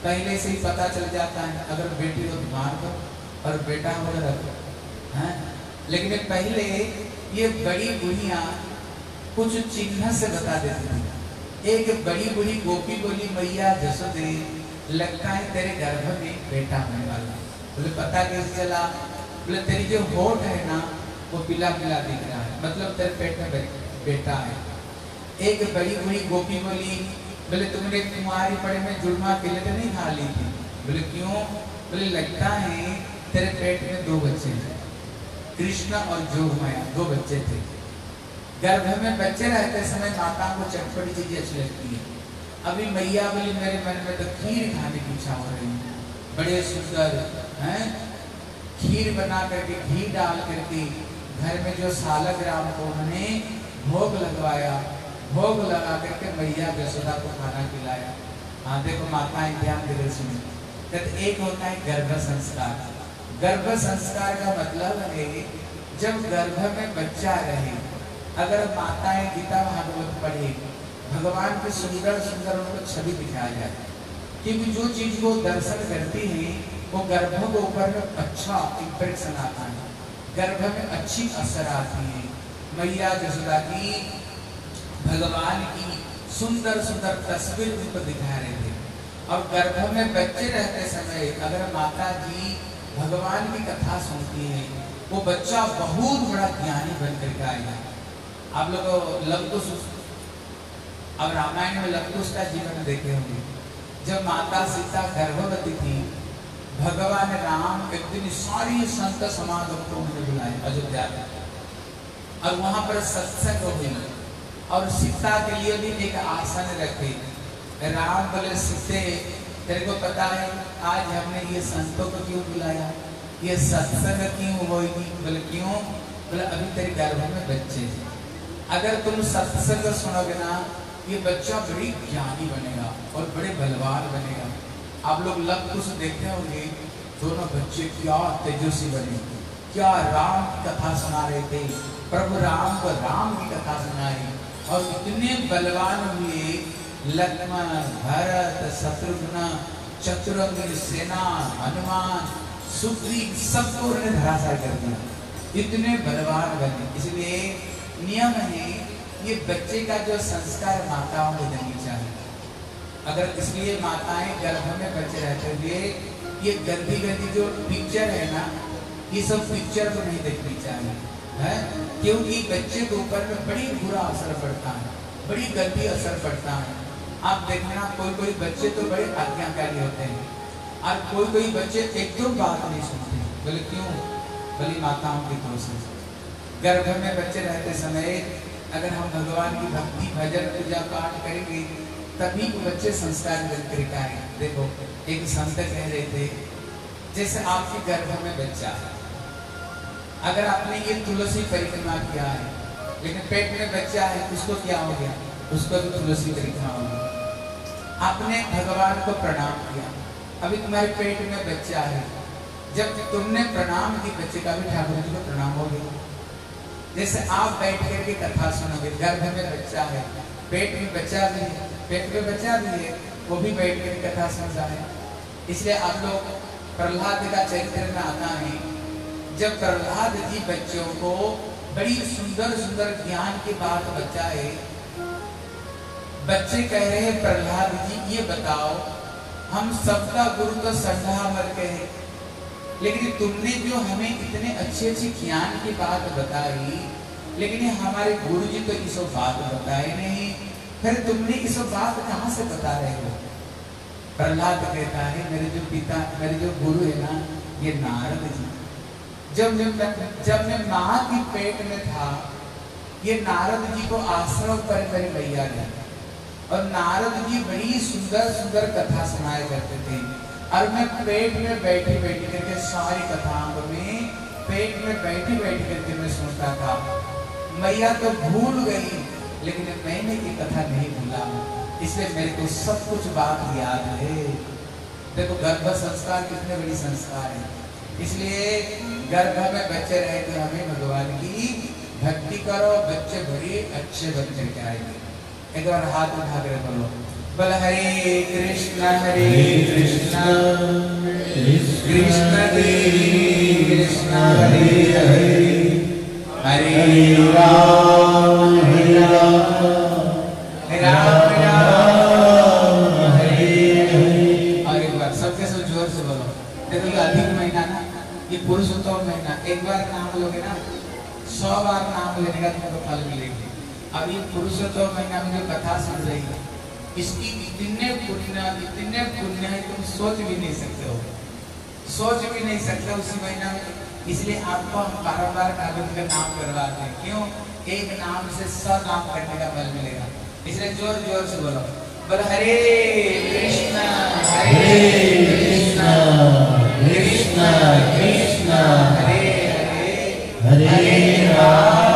पहले से ही पता चल जाता है अगर बेटी हो तो मार दो और बेटा हो रखो हैं? लेकिन पहले ये बड़ी बुढ़िया कुछ चिन्ह से बता देती थी। एक बड़ी बुरी गोपी बोली, मैया, जसोदे लगता है तेरे गर्भ में बेटा होने वाला। बोले, पता कैसे चला? बोले, तेरी जो होठ है ना, वो पीला पीला दिख रहा है। मतलब तेरे पेट में बेटा है। एक बड़ी बुढ़ी गोपी बोली, बोले, तुमने कुमारी पड़े में जुड़मा केले तो नहीं खा ली थी? बोले, क्यों? बोले लगता है, तेरे पेट में दो बच्चे हैं। कृष्ण और जोगमाया, दो बच्चे थे। गर्भ में बच्चे रहते समय माता को चटपटी चीज़ें अच्छी लगती है। अभी मैया बोली, मेरे मन में तो खीर खाने की इच्छा हो रही है। बड़े सुंदर, हैं? खीर बना करके घी डाल करके घर में जो सालक राम को उन्होंने भोग लगवाया, भोग लगा करके मैया यशोदा को खाना खिलाया। हाँ देखो माताएँ ध्यान देकर सुनो कहते एक होता है गर्भ संस्कार। गर्भ संस्कार का मतलब है, जब गर्भ में बच्चा रहे अगर माताएँ गीता भागवत पढ़े, भगवान के सुंदर सुंदर उनको छवि दिखाया जाए क्योंकि जो चीज़ वो दर्शन करती है, वो गर्भ के ऊपर अच्छा इंप्रेशन आता है। गर्भ में अच्छी असर आती है। मैया जसोदा की भगवान की सुंदर सुंदर तस्वीर उनको दिखा रहे थे। और गर्भ में बच्चे रहते समय अगर माता जी भगवान की कथा सुनती है, वो बच्चा बहुत बड़ा ज्ञानी बनकर करके आएगा आप लोग लवकुश अब रामायण में लवकुश का जीवन देखे होंगे। जब माता सीता गर्भवती थी, भगवान राम एक दिन सारी संत समाज को उन्होंने बुलाए, अयोध्या और वहाँ पर सत्संग हुई और सीता के लिए भी एक आसन रखे। राम बोले, सीते, तेरे को पता है, आज हमने ये संतों को क्यों बुलाया? ये सत्संग क्यों होगी बोले, क्यों? बोले, अभी तेरे गर्भ में बच्चे हैं। अगर तुम सत्संग सुनोगे ना, ये बच्चा बड़ी ज्ञानी बनेगा और बड़े बलवान बनेगा। आप लोग लव कुछ देखते होंगे, दोनों बच्चे क्या तेजस्वी बने। क्या राम की कथा सुना रहे थे, प्रभु राम को राम की कथा सुनाई और इतने बलवान हुए, लक्ष्मण, भरत, शत्रुघ्न, चतुरंग, सेना, हनुमान, सुग्रीव सबको उन्होंने धराशाय कर दिया। इतने बलवान बने, इसलिए नियम है ये बच्चे का जो संस्कार माताओं को देनी चाहिए अगर इसलिए माताएँ गर्भ में बच्चे रहते हुए, ये गंदी गंदी जो पिक्चर है ना, ये सब पिक्चर को नहीं देखनी चाहिए, है? क्योंकि बच्चे के ऊपर में बड़ी बुरा असर पड़ता है, बड़ी गंदी असर पड़ता है। आप देखना कोई कोई बच्चे तो बड़े आज्ञाकारी होते हैं, और कोई कोई बच्चे एकदम बात नहीं सुनते, बोले क्यों? बोली माताओं की दोष गर्भ में बच्चे रहते समय अगर हम भगवान की भक्ति, भजन, पूजा पाठ करेंगे, तभी वो बच्चे संस्कार करके आएँगे। देखो, एक संत कह रहे थे, जैसे आपके गर्भ में बच्चा है, अगर आपने ये तुलसी परिक्रमा किया है, लेकिन पेट में बच्चा है, उसको क्या हो गया? उसको भी तुलसी परिक्रमा हो गया आपने भगवान को प्रणाम किया। अभी तुम्हारे पेट में बच्चा है जब तुमने प्रणाम की, बच्चे का भी ठाकुर जी को प्रणाम हो गया। जैसे आप बैठ करके कथा सुनोगे गर्भ में बच्चा है, पेट में बच्चा भी है, पेट में बच्चा भी है, वो भी बैठ कर कथा सुन रहा है। इसलिए आप लोग प्रहलाद का चरित्र में आता है। जब प्रहलाद जी बच्चों को बड़ी सुंदर सुंदर ज्ञान की बात बताए, बच्चे कह रहे हैं, प्रहलाद जी, ये बताओ, हम सबका गुरु तो संधा मर गए लेकिन तुमने जो हमें इतने अच्छे अच्छे ज्ञान की बात बताई, लेकिन हमारे गुरु जी तो इस बात बताए नहीं। फिर तुमने इस बात कहाँ से बता रहे हो? प्रहलाद कहता है, मेरे जो पिता, मेरे जो गुरु है ना, ये नारद जी। जब मैं जब मैं माँ की पेट में था, ये नारद जी को आश्रम पर मेरी मैया ने और नारद जी बड़ी सुंदर सुंदर कथा सुनाया करते थे। और मैं पेट में बैठी बैठी करके सारी कथाओं में पेट में बैठी बैठी करके मैं सुनता था, मैया तो भूल गई, लेकिन मैंने ये कथा नहीं भूला। इसलिए मेरे को सब कुछ बात याद है। देखो, गर्भ संस्कार कितने बड़ी संस्कार है। इसलिए गर्भ में बच्चे रहे तो हमें भगवान की भक्ति करो, बच्चे बड़े अच्छे बच्चे के आएँगे एक बार हाथ उठा कर बोलो बोल हरे कृष्ण हरे कृष्ण। कृष्ण कृष्ण हरे हरे हरे राम हरे राम। राम राम। हरे हरे। और एक बार सबके सब ज़ोर से बोलो। देखो ये अधिक महीना ना ये पुरुषोत्तम महीना। एक बार नाम लोगे ना सौ बार नाम लेने का तुमको फल मिलेगी। अब ये पुरुषोत्तम महीना में जो कथा सुन रही है इसकी इतने पुण्य इतने पुण्य है तुम सोच भी नहीं सकते हो। सोच भी नहीं सकते उसी महीना में। इसलिए आपको हम बारम्बार कागज़ का नाम करवाते हैं। क्यों? एक नाम से सौ नाम करने का बल मिलेगा। इसलिए ज़ोर ज़ोर से बोलो। बोलो हरे कृष्णा हरे कृष्णा कृष्णा कृष्णा हरे हरे हरे राम।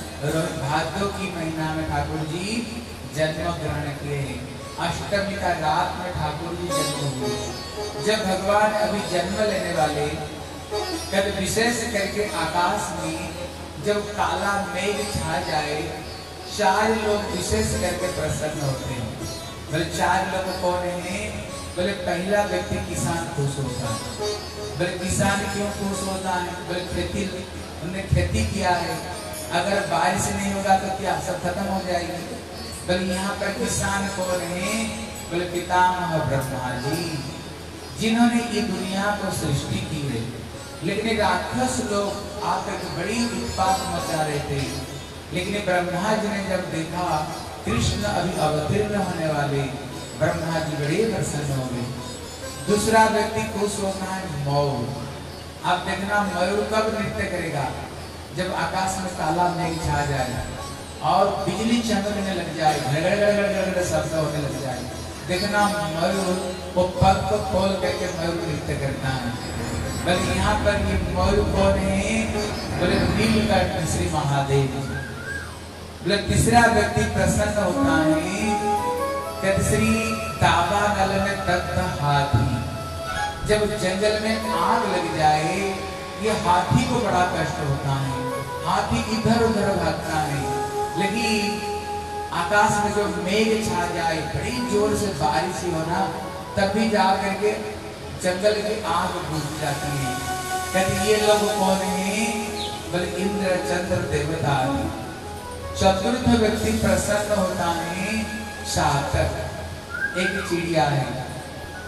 भादो की महीना में ठाकुर जी जन्म ग्रहण किए अष्टमी का रात में ठाकुर जी जन्म हुए। जब भगवान अभी जन्म लेने वाले कद विशेष करके आकाश में जब काला मेघ छा जाए, चार लोग विशेष करके प्रसन्न होते हैं। बोले, चार लोग कौन है? बोले, पहला व्यक्ति किसान खुश होता है। बोले, किसान क्यों खुश होता है? बोले, खेती उन्होंने खेती किया है। अगर बारिश नहीं होगा तो क्या? सब खत्म हो जाएगी। बोले, यहाँ पर किसान कौन है? बोले पितामह ब्रह्मा जी, जिन्होंने ये दुनिया को सृष्टि की है। लेकिन राक्षस लोग आकर बड़ी उत्पात मचा रहे थे। लेकिन ब्रह्मा जी ने जब देखा, कृष्ण अभी अवतीर्ण होने वाले, ब्रह्मा जी बड़े प्रसन्न हो गए। दूसरा व्यक्ति खुश होता है मयूर आप देखना, मयूर कब नृत्य करेगा? जब आकाश में काला मेघ छा जाए और बिजली चमकने लग जाए घड़गड़ शब्द होने लग जाए, देखना मयूर वो पग को खोल करके मयूर नृत्य करता है। बल्कि यहाँ पर ये मयूर कौन है बोले नीलकंठ श्री महादेव बोले तीसरा व्यक्ति प्रसन्न होता है श्री दावा नल में दग्ध हाथी। जब जंगल में आग लग जाए ये हाथी को बड़ा कष्ट होता है। हाथी इधर उधर भागता है। लेकिन आकाश में जो मेघ छा जाए, बड़ी ज़ोर से बारिश ही होना तब भी जा करके जंगल की आग बुझ जाती है। कहते ये लोग कौन है? बल, इंद्र, चंद्र, देवता चतुर्थ व्यक्ति प्रसन्न होता है सातक एक चिड़िया है।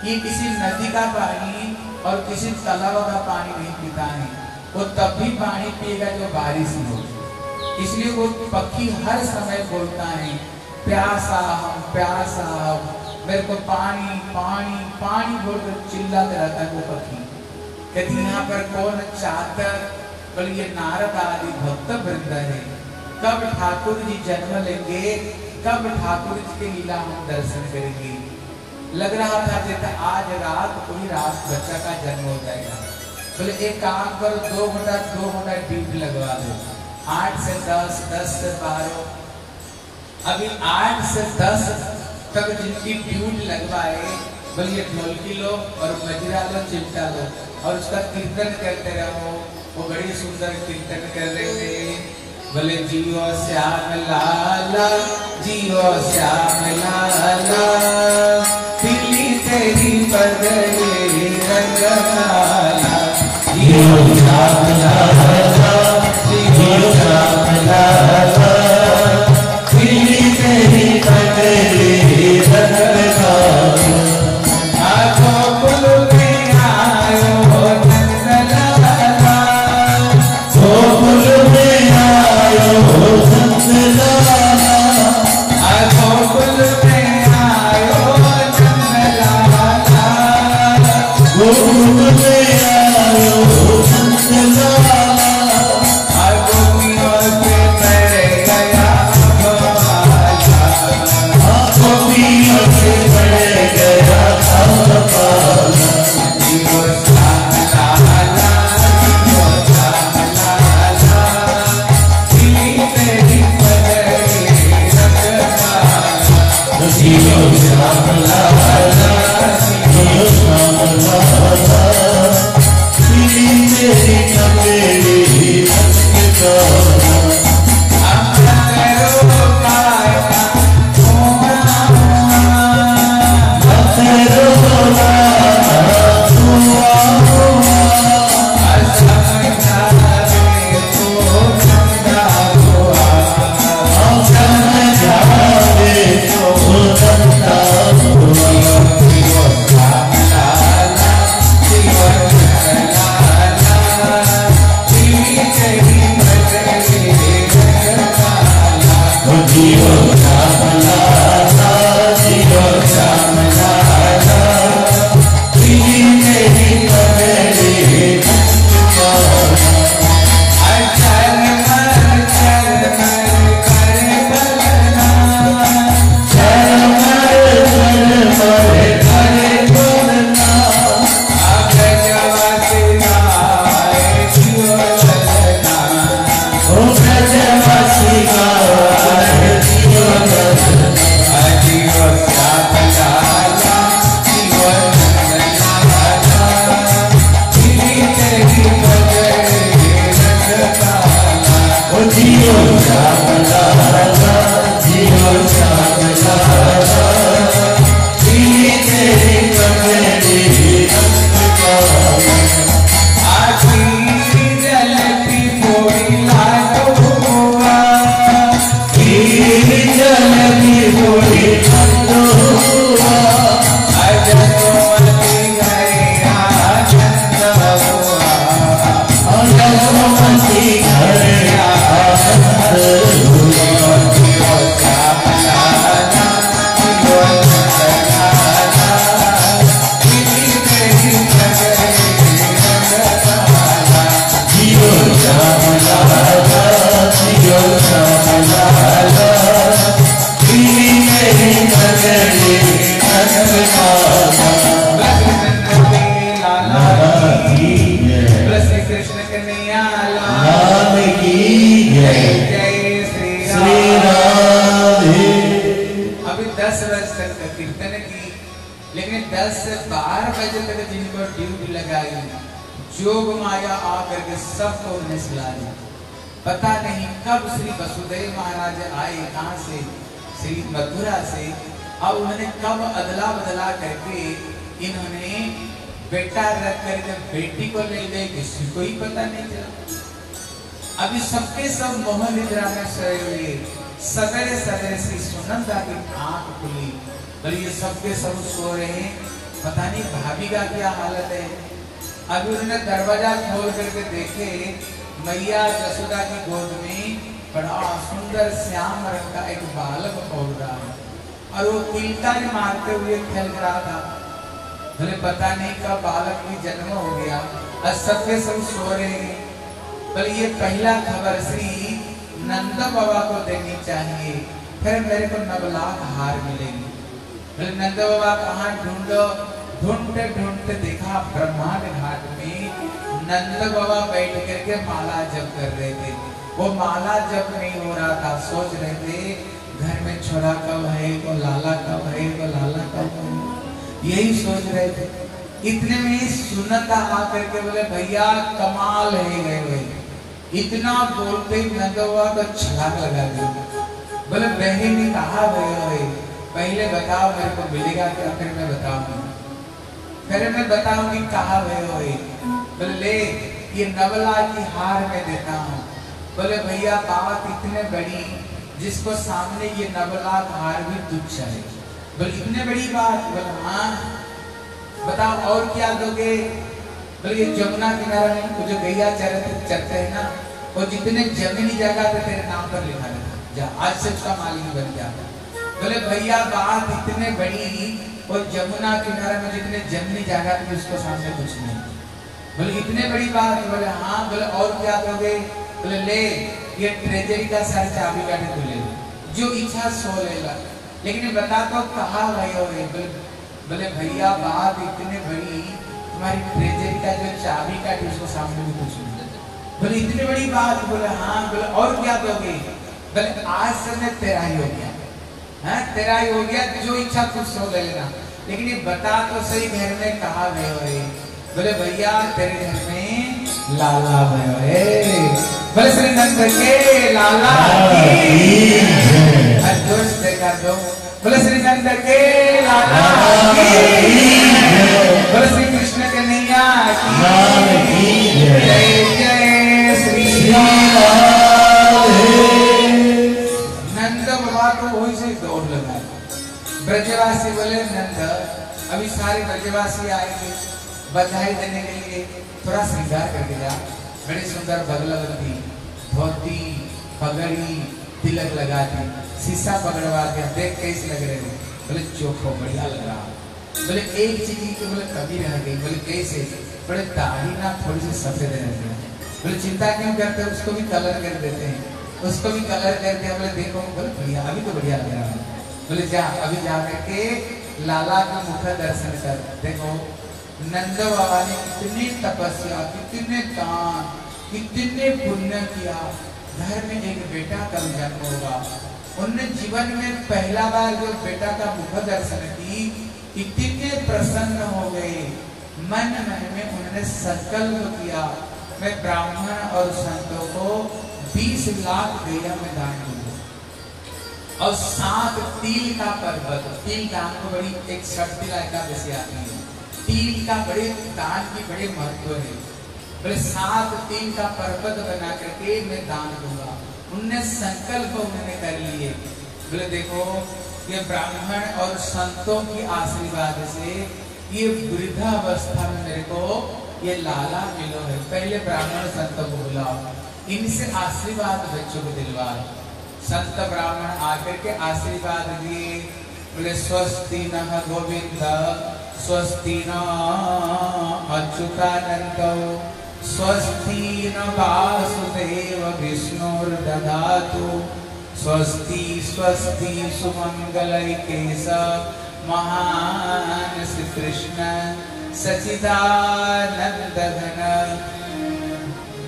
ये किसी नदी का पानी और किसी तालाब का पानी नहीं पीता है, वो तब भी पानी पिएगा जो बारिश हो। इसलिए वो पक्षी हर समय बोलता है, प्यासा हम प्यासा हम। मेरे को पानी पानी पानी बोलकर चिल्लाते रहता है वो पक्षी। कहती, यहाँ पर कौन चातक बोले ये नारद आदि भक्त वृंद है। कब ठाकुर जी जन्म लेंगे, कब ठाकुर जी के लीला हम दर्शन करेंगे? लग रहा था जैसे आज रात कोई रात बच्चा का जन्म हो जाएगा। बोले, एक काम करो, दो घंटा दो घंटा ड्यूटी लगवा दो। आठ से दस दस से बारह। अभी आठ से दस तक जिनकी ड्यूटी लगवाए, बोले, ये ढोलकी लो और मजरा लो, चिमटा लो। और उसका कीर्तन करते रहो। वो बड़ी सुंदर कीर्तन कर रहे थे। बोले, जियो श्याम लाला, जियो श्याम लाला। तेरी पगड़ी रंग लाला ये श्याम लाला ये श्याम लाला रख करके बेटी को ले गए, किसी को ही पता नहीं चला। अभी सबके सब मोह निद्रा में सोए हुए। सवेरे सवेरे श्री सुनंदा की आँख खुली। पर ये सबके सब सो रहे हैं। पता नहीं भाभी का क्या हालत है? अभी उन्होंने दरवाज़ा खोल करके देखे, मैया जसोदा की गोद में बड़ा सुंदर श्याम रंग का एक बालक रहा। और वो किलकारी मारते हुए खेल रहा था। पता नहीं कब बालक की जन्म हो गया। और सब सो रहे बोले ये पहला खबर श्री नंद बाबा को देनी चाहिए। फिर मेरे को नवलाख हार मिलेगी। बोले, नंद बाबा, कहाँ ढूंढो? ढूंढते ढूंढते देखा ब्रह्मांड घाट में नंद बाबा बैठ करके माला जप कर रहे थे। वो माला जप नहीं हो रहा था, सोच रहे थे, घर में छोरा कब है को लाला कब है को लाला कब यही सोच रहे थे। इतने में ही सुनता आकर के बोले, भैया, कमाल है गए भाई। इतना बोलते ही नंदवा को छलांग लगा दी बोले बहन ने कहा भैया भाई, पहले बताओ, मेरे को मिलेगा क्या? फिर मैं बताऊँगी। फिर मैं बताऊँगी कहा गए हो बोले, ले, ये नवला की हार में देता हूँ। बोले, भैया, बात इतने बड़ी, जिसको सामने ये नवला हार भी तुच्छ है बोले इतने बड़ी बात बोले हाँ बताओ, और क्या दोगे? बोले ये जमुना किनारा में वो जो गैया चरते चरते हैं ना, वो जितने जमीनी जगह पे तेरे नाम पर लिखा रहता जा, आज से उसका मालिक बन जा बोले, भैया, बात इतने बड़ी वो जमुना किनारे में जितने जमीनी जगह पे उसको सामने कुछ नहीं। बोले, इतने बड़ी बात बोले हाँ। बोले, और क्या दोगे? बोले, ले, ये ट्रेजरी का सर चाबी का तू ले। जो इच्छा सो ले ला। लेकिन ये बता तो कहा भाई हो बोले बोले भैया बात इतने बड़ी तुम्हारी ट्रेजरी का जो चाबी का उसको सामने कुछ नहीं बोले इतनी बड़ी बात बोले हाँ बोले और क्या दोगे बोले आज से मैं तेरा ही हो गया। हाँ तेरा ही हो गया जो इच्छा कुछ सो ले लेना लेकिन ये बता तो सही घर में कहा गए हो बोले भैया तेरे घर में लाला भयो है बोले श्री नंद के लाला की और देखा दो। बोले श्री नंद के लाला बोले श्री कृष्ण के नैया जय। जय श्री नंद बाबा को वही से दौड़ लगा ब्रजवासी बोले, नंद, अभी सारे ब्रजवासी आएँगे, बधाई देने के लिए थोड़ा श्रृंगार करके जा। बड़ी सुंदर बगलवती धोती, पगड़ी तिलक लगा दी शीशा पकड़वा के देख कैसे लग रहे हैं? बोले, चोखो, बढ़िया लग रहा बोले, एक चीज़ की बोले कभी रह गई। बोले, कैसे? बोले, दाढ़ी ना थोड़ी सी सफ़ेद रह गई। बोले, चिंता क्यों करते उसको भी कलर कर देते हैं। उसको भी कलर करके बोले, देखो। बोले, बढ़िया, अभी तो बढ़िया लग रहा है। बोले, जा, अभी जा करके लाला का मुख दर्शन कर। देखो, नंद बाबा ने कितनी तपस्या, कितने दान, कितने पुण्य किया। घर में एक बेटा का जन्म होगा उनने जीवन में पहला बार जो बेटा का मुख दर्शन की इतने प्रसन्न हो गए। मन मन में उन्होंने संकल्प किया, मैं ब्राह्मण और संतों को बीस लाख गैया में दान दूँगा। और सात, तिल का पर्वत। तिल दान को बड़ी एक शक्ति एकादशी आती है। तिल का बड़े दान की बड़े महत्व है। बोले सात तीन का पर्वत बना करके मैं दान दूँगा। उनने संकल्प उन्होंने कर लिए। बोले, देखो, ये ब्राह्मण और संतों की आशीर्वाद से ये वृद्धावस्था में मेरे को ये लाला मिलो है। पहले ब्राह्मण संतों को बुलाओ। इनसे आशीर्वाद बच्चों को दिलवाओ। संत ब्राह्मण आकर के आशीर्वाद दिए। बोले, स्वस्ति न गोविंद, स्वस्ति न अच्युतानंद स्वस्ति न वासुदेव विष्णुर्दधातु। स्वस्ति स्वस्ति श्री कृष्ण सचिदानंद घन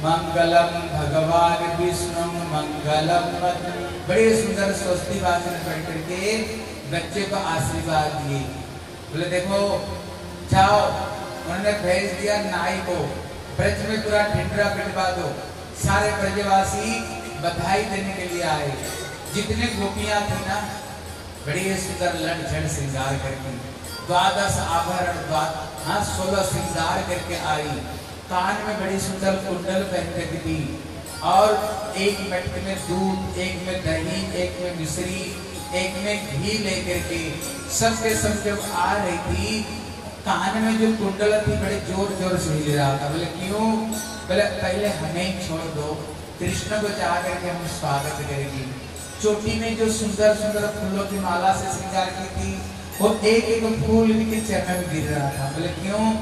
मंगलम भगवान, विष्णु मंगलम बड़े सुंदर स्वस्ति वाचन पढ़ करके बच्चे को आशीर्वाद दिए। बोले, देखो, जाओ। उन्होंने भेज दिया नाई को। ब्रज में पूरा ढिंडरा पिटवा दो। सारे ब्रजवासी बधाई देने के लिए आए। जितने गोपियाँ थी ना, बड़ी सुंदर लड़ झड़ श्रृंगार करके, द्वादश आभरण द्वा- हाँ सोलह श्रृंगार करके आई। कान में बड़ी सुंदर कुंडल पहन करके थी और एक मटके में दूध, एक में दही, एक में मिश्री, एक में घी लेकर के सब के सब जब आ रही थी कान में जो कुंडल थी, बड़े ज़ोर ज़ोर से हिल रहा था। बोले, क्यों? बोले, पहले हमें छोड़ दो। कृष्ण को जा करके हम स्वागत करेंगे। चोटी में जो सुंदर सुंदर फूलों की माला से श्रृंगार की थी, वो एक एक फूल इनके चरण में गिर रहा था। बोले, क्यों?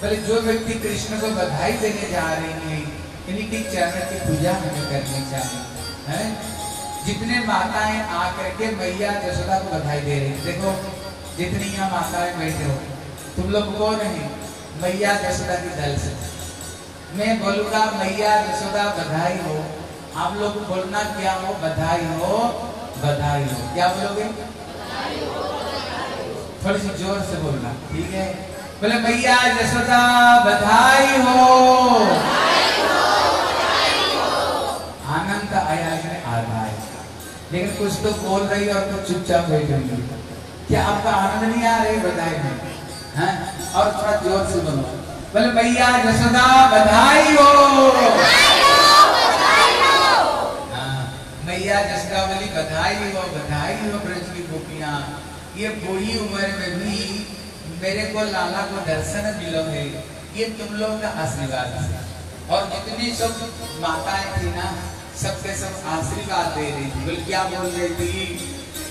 बोले, जो व्यक्ति कृष्ण को बधाई देने जा रही है, इनकी चरण की पूजा हमें करनी चाहिए। है? जितने माताएँ आकर के मैया यशोदा को बधाई दे रही देखो, जितनी यहाँ माताएँ बैठे हो तुम लोग कौन है? मैया यशोदा की दल से। मैं बोलूँगा, मैया यशोदा, बधाई हो। आप लोग बोलना क्या हो? बधाई हो बधाई हो। क्या बोलोगे? थोड़ी सी ज़ोर से बोलना, ठीक है? बोले, मैया यशोदा, बधाई हो। आनंद आया है, आधा है लेकिन कुछ तो बोल रही है और कुछ चुपचाप बैठ रही है। क्या आपका आनंद नहीं आ रही बधाई में हैं? और थोड़ा ज़ोर से बोलो। बोले मैया यशोदा बधाई हो। हाँ, मैया जसका बोली बधाई हो बधाई हो ब्रज की गोपियाँ। ये बूढ़ी उम्र में भी मेरे को लाला को दर्शन मिलो है ये तुम लोग का आशीर्वाद है। और जितनी सब माताएँ थी ना सबके सब आशीर्वाद दे रही थी। बोले क्या बोल रही थी?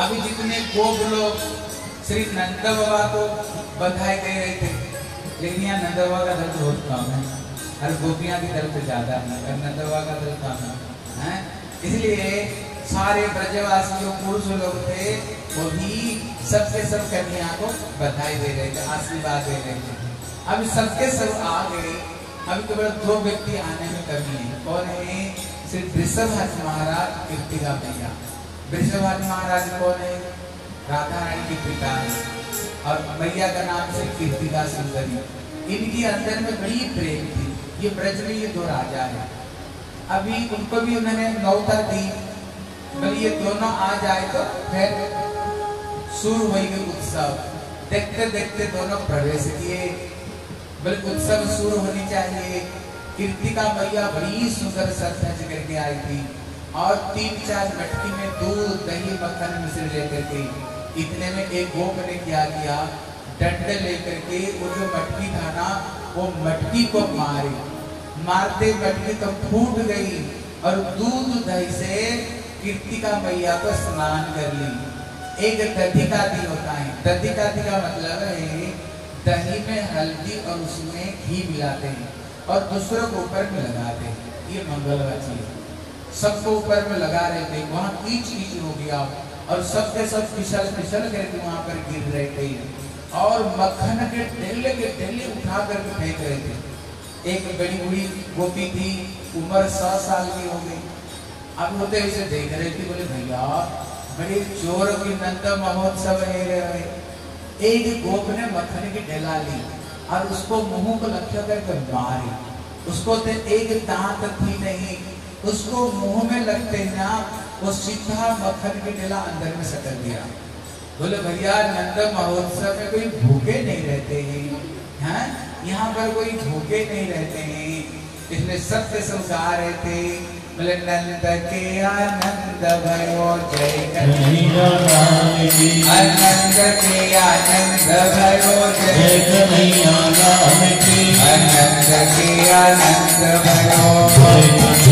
अभी जितने गोप लोग श्री नंद बाबा को बधाई दे रहे थे, लेकिन यहाँ नंद बाबा का दल बहुत कम है। और गोपियाँ की तो ज़्यादा है और नंद बाबा का दल कम है? इसलिए सारे ब्रजवासी जो पुरुष लोग थे, वो भी सबके सब कन्या को बधाई दे रहे थे, आशीर्वाद दे रहे थे। अब सबके सब आ गए, अभी केवल दो व्यक्ति आने में कमी है, कौन है? श्री वृषभहर महाराज कीर्तिका मैया। वृषभहर महाराज कौन है? राधा रानी की पिता और मैया का नाम से कीर्तिका सुंदरी। इनकी अंदर में बड़ी प्रेम थी। ये ब्रज में ये दो राजा है। अभी उनको भी उन्होंने नौता दी। बोले ये दोनों आ जाए तो फिर शुरू होगी उत्सव। देखते देखते दोनों प्रवेश किए। बोले, उत्सव शुरू होनी चाहिए। कीर्तिका मैया बड़ी सुंदर सज करके आई थी। और तीन चार मटकी में दूध, दही, मक्खन मिश्र लेकर के इतने में एक गोप ने क्या किया? डंडे लेकर के वो जो मटकी था ना, वो मटकी को मारी। मारते मटकी तो फूट गई और दूध दही से कीर्तिका मैया को स्नान कर ली। एक दधिकाती होता है। दधिकाती का मतलब है, दही में हल्दी और उसमें घी मिलाते हैं और दूसरों को ऊपर में लगाते हैं। ये मंगलवाची है सबको ऊपर में लगा रहे थे, वहाँ कीच कीच हो गया। और सबके सब फिसल फिसल करके वहाँ पर गिर रहे थे। और मक्खन के ढेले के ढेले उठा करके फेंक रहे थे। एक बड़ी बूढ़ी गोपी थी, उम्र सौ साल की हो गई। अब होते उसे देख रहे थे, बोले, भैया, बड़े चोर की नंद महोत्सव ले रहे एक गोप ने मक्खन की ढेला ली और उसको मुँह को लक्ष्य करके मारी। उसको तो एक दांत थी नहीं उसको मुँह में लगते ही ना वो सीधा मक्खन की ढेला अंदर में सटक दिया बोले, भैया नंद महोत्सव में कोई भूखे नहीं रहते हैं हैं? यहाँ पर कोई भूखे नहीं रहते हैं। इसलिए सत्य सब रहे थे बोले, नंद के आनंद भयो जय आनंद के आनंद भयो जय आनंद के आनंद भयो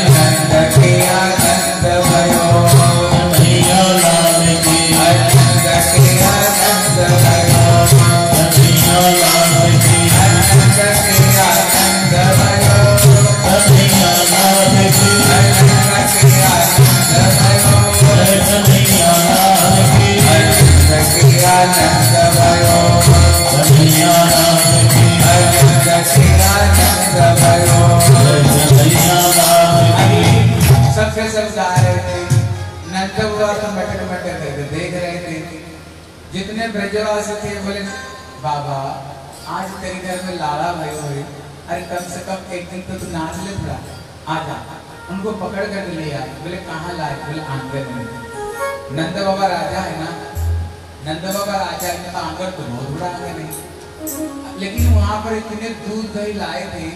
सबसे सब गा रहे थे नंद हुआ तो मटक मटक करके देख रहे थे। जितने ब्रजवासी थे, बोले, बाबा, आज तेरे घर में लाला भाई हो रही अरे कम से कम एक दिन तो तू नाच ले थोड़ा। आ जा उनको पकड़ कर ले आए बोले, कहाँ लाए? बोले, आँगन में। नंद बाबा राजा है ना? नंद बाबा राजा है तो आँगन तो बहुत बड़ा आँगन है लेकिन वहाँ पर इतने दूध दही लाए थे,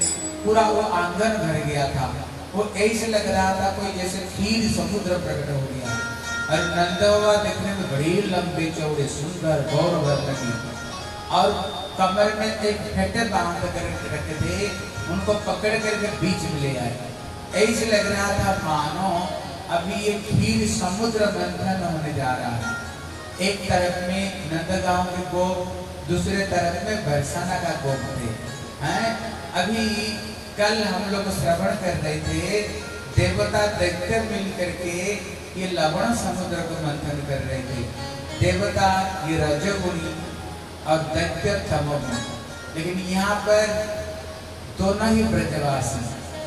पूरा वो आँगन भर गया था। वो ऐसे लग रहा था कोई जैसे खीर समुद्र प्रकट हो गया। और नंद बाबा देखने में बड़ी लंबे चौड़े, सुंदर गौरव और कमर में एक फेटे बाँध कर रखे थे, उनको पकड़ करके बीच में ले आए। ऐसे लग रहा था, मानो अभी ये खीर समुद्र मंथन होने जा रहा है। एक तरफ़ में नंदगांव के गोप, दूसरे तरफ़ में बरसाना का गोप थे। हैं? अभी कल हम लोग श्रवण कर रहे थे, देवता दैत्य मिल करके ये लवण समुद्र को मंथन कर रहे थे। देवता ये रजोगुणी और दैत्य तमोगुणी। लेकिन यहाँ पर दोनों ही ब्रजवासी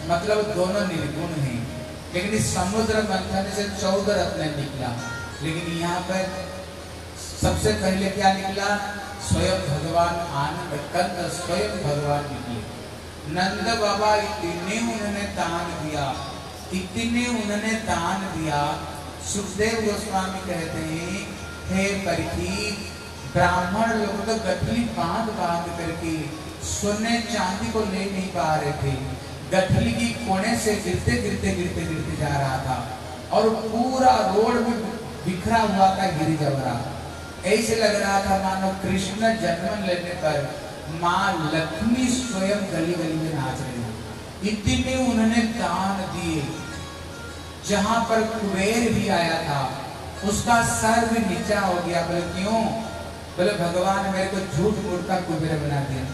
मतलब दोनों निर्गुण हैं। लेकिन इस समुद्र मंथन से चौदह रत्न निकला। लेकिन यहाँ पर सबसे पहले क्या निकला? स्वयं भगवान आनंद कंद स्वयं भगवान निकले। नंद बाबा इतने उन्होंने दान दिया, इतने उन्होंने दान दिया। सुखदेव गोस्वामी कहते हैं, हे परीक्षित ब्राह्मण लोग तो गठली बाँध बाँध करके सोने चांदी को ले नहीं पा रहे थे। गठली की कोने से गिरते गिरते गिरते गिरते जा रहा था और पूरा रोड में बिखरा हुआ था, गिरी जबरा ऐसे लग रहा था मानो कृष्ण जन्म लेने पर माँ लक्ष्मी स्वयं गली गली में नाच रही हैं। इतने उन्होंने दान दिए। जहाँ पर कुबेर भी आया था, उसका सर भी नीचा हो गया। बोले, क्यों? बोले, भगवान मेरे को झूठ मूठ का कुबेर बना दिया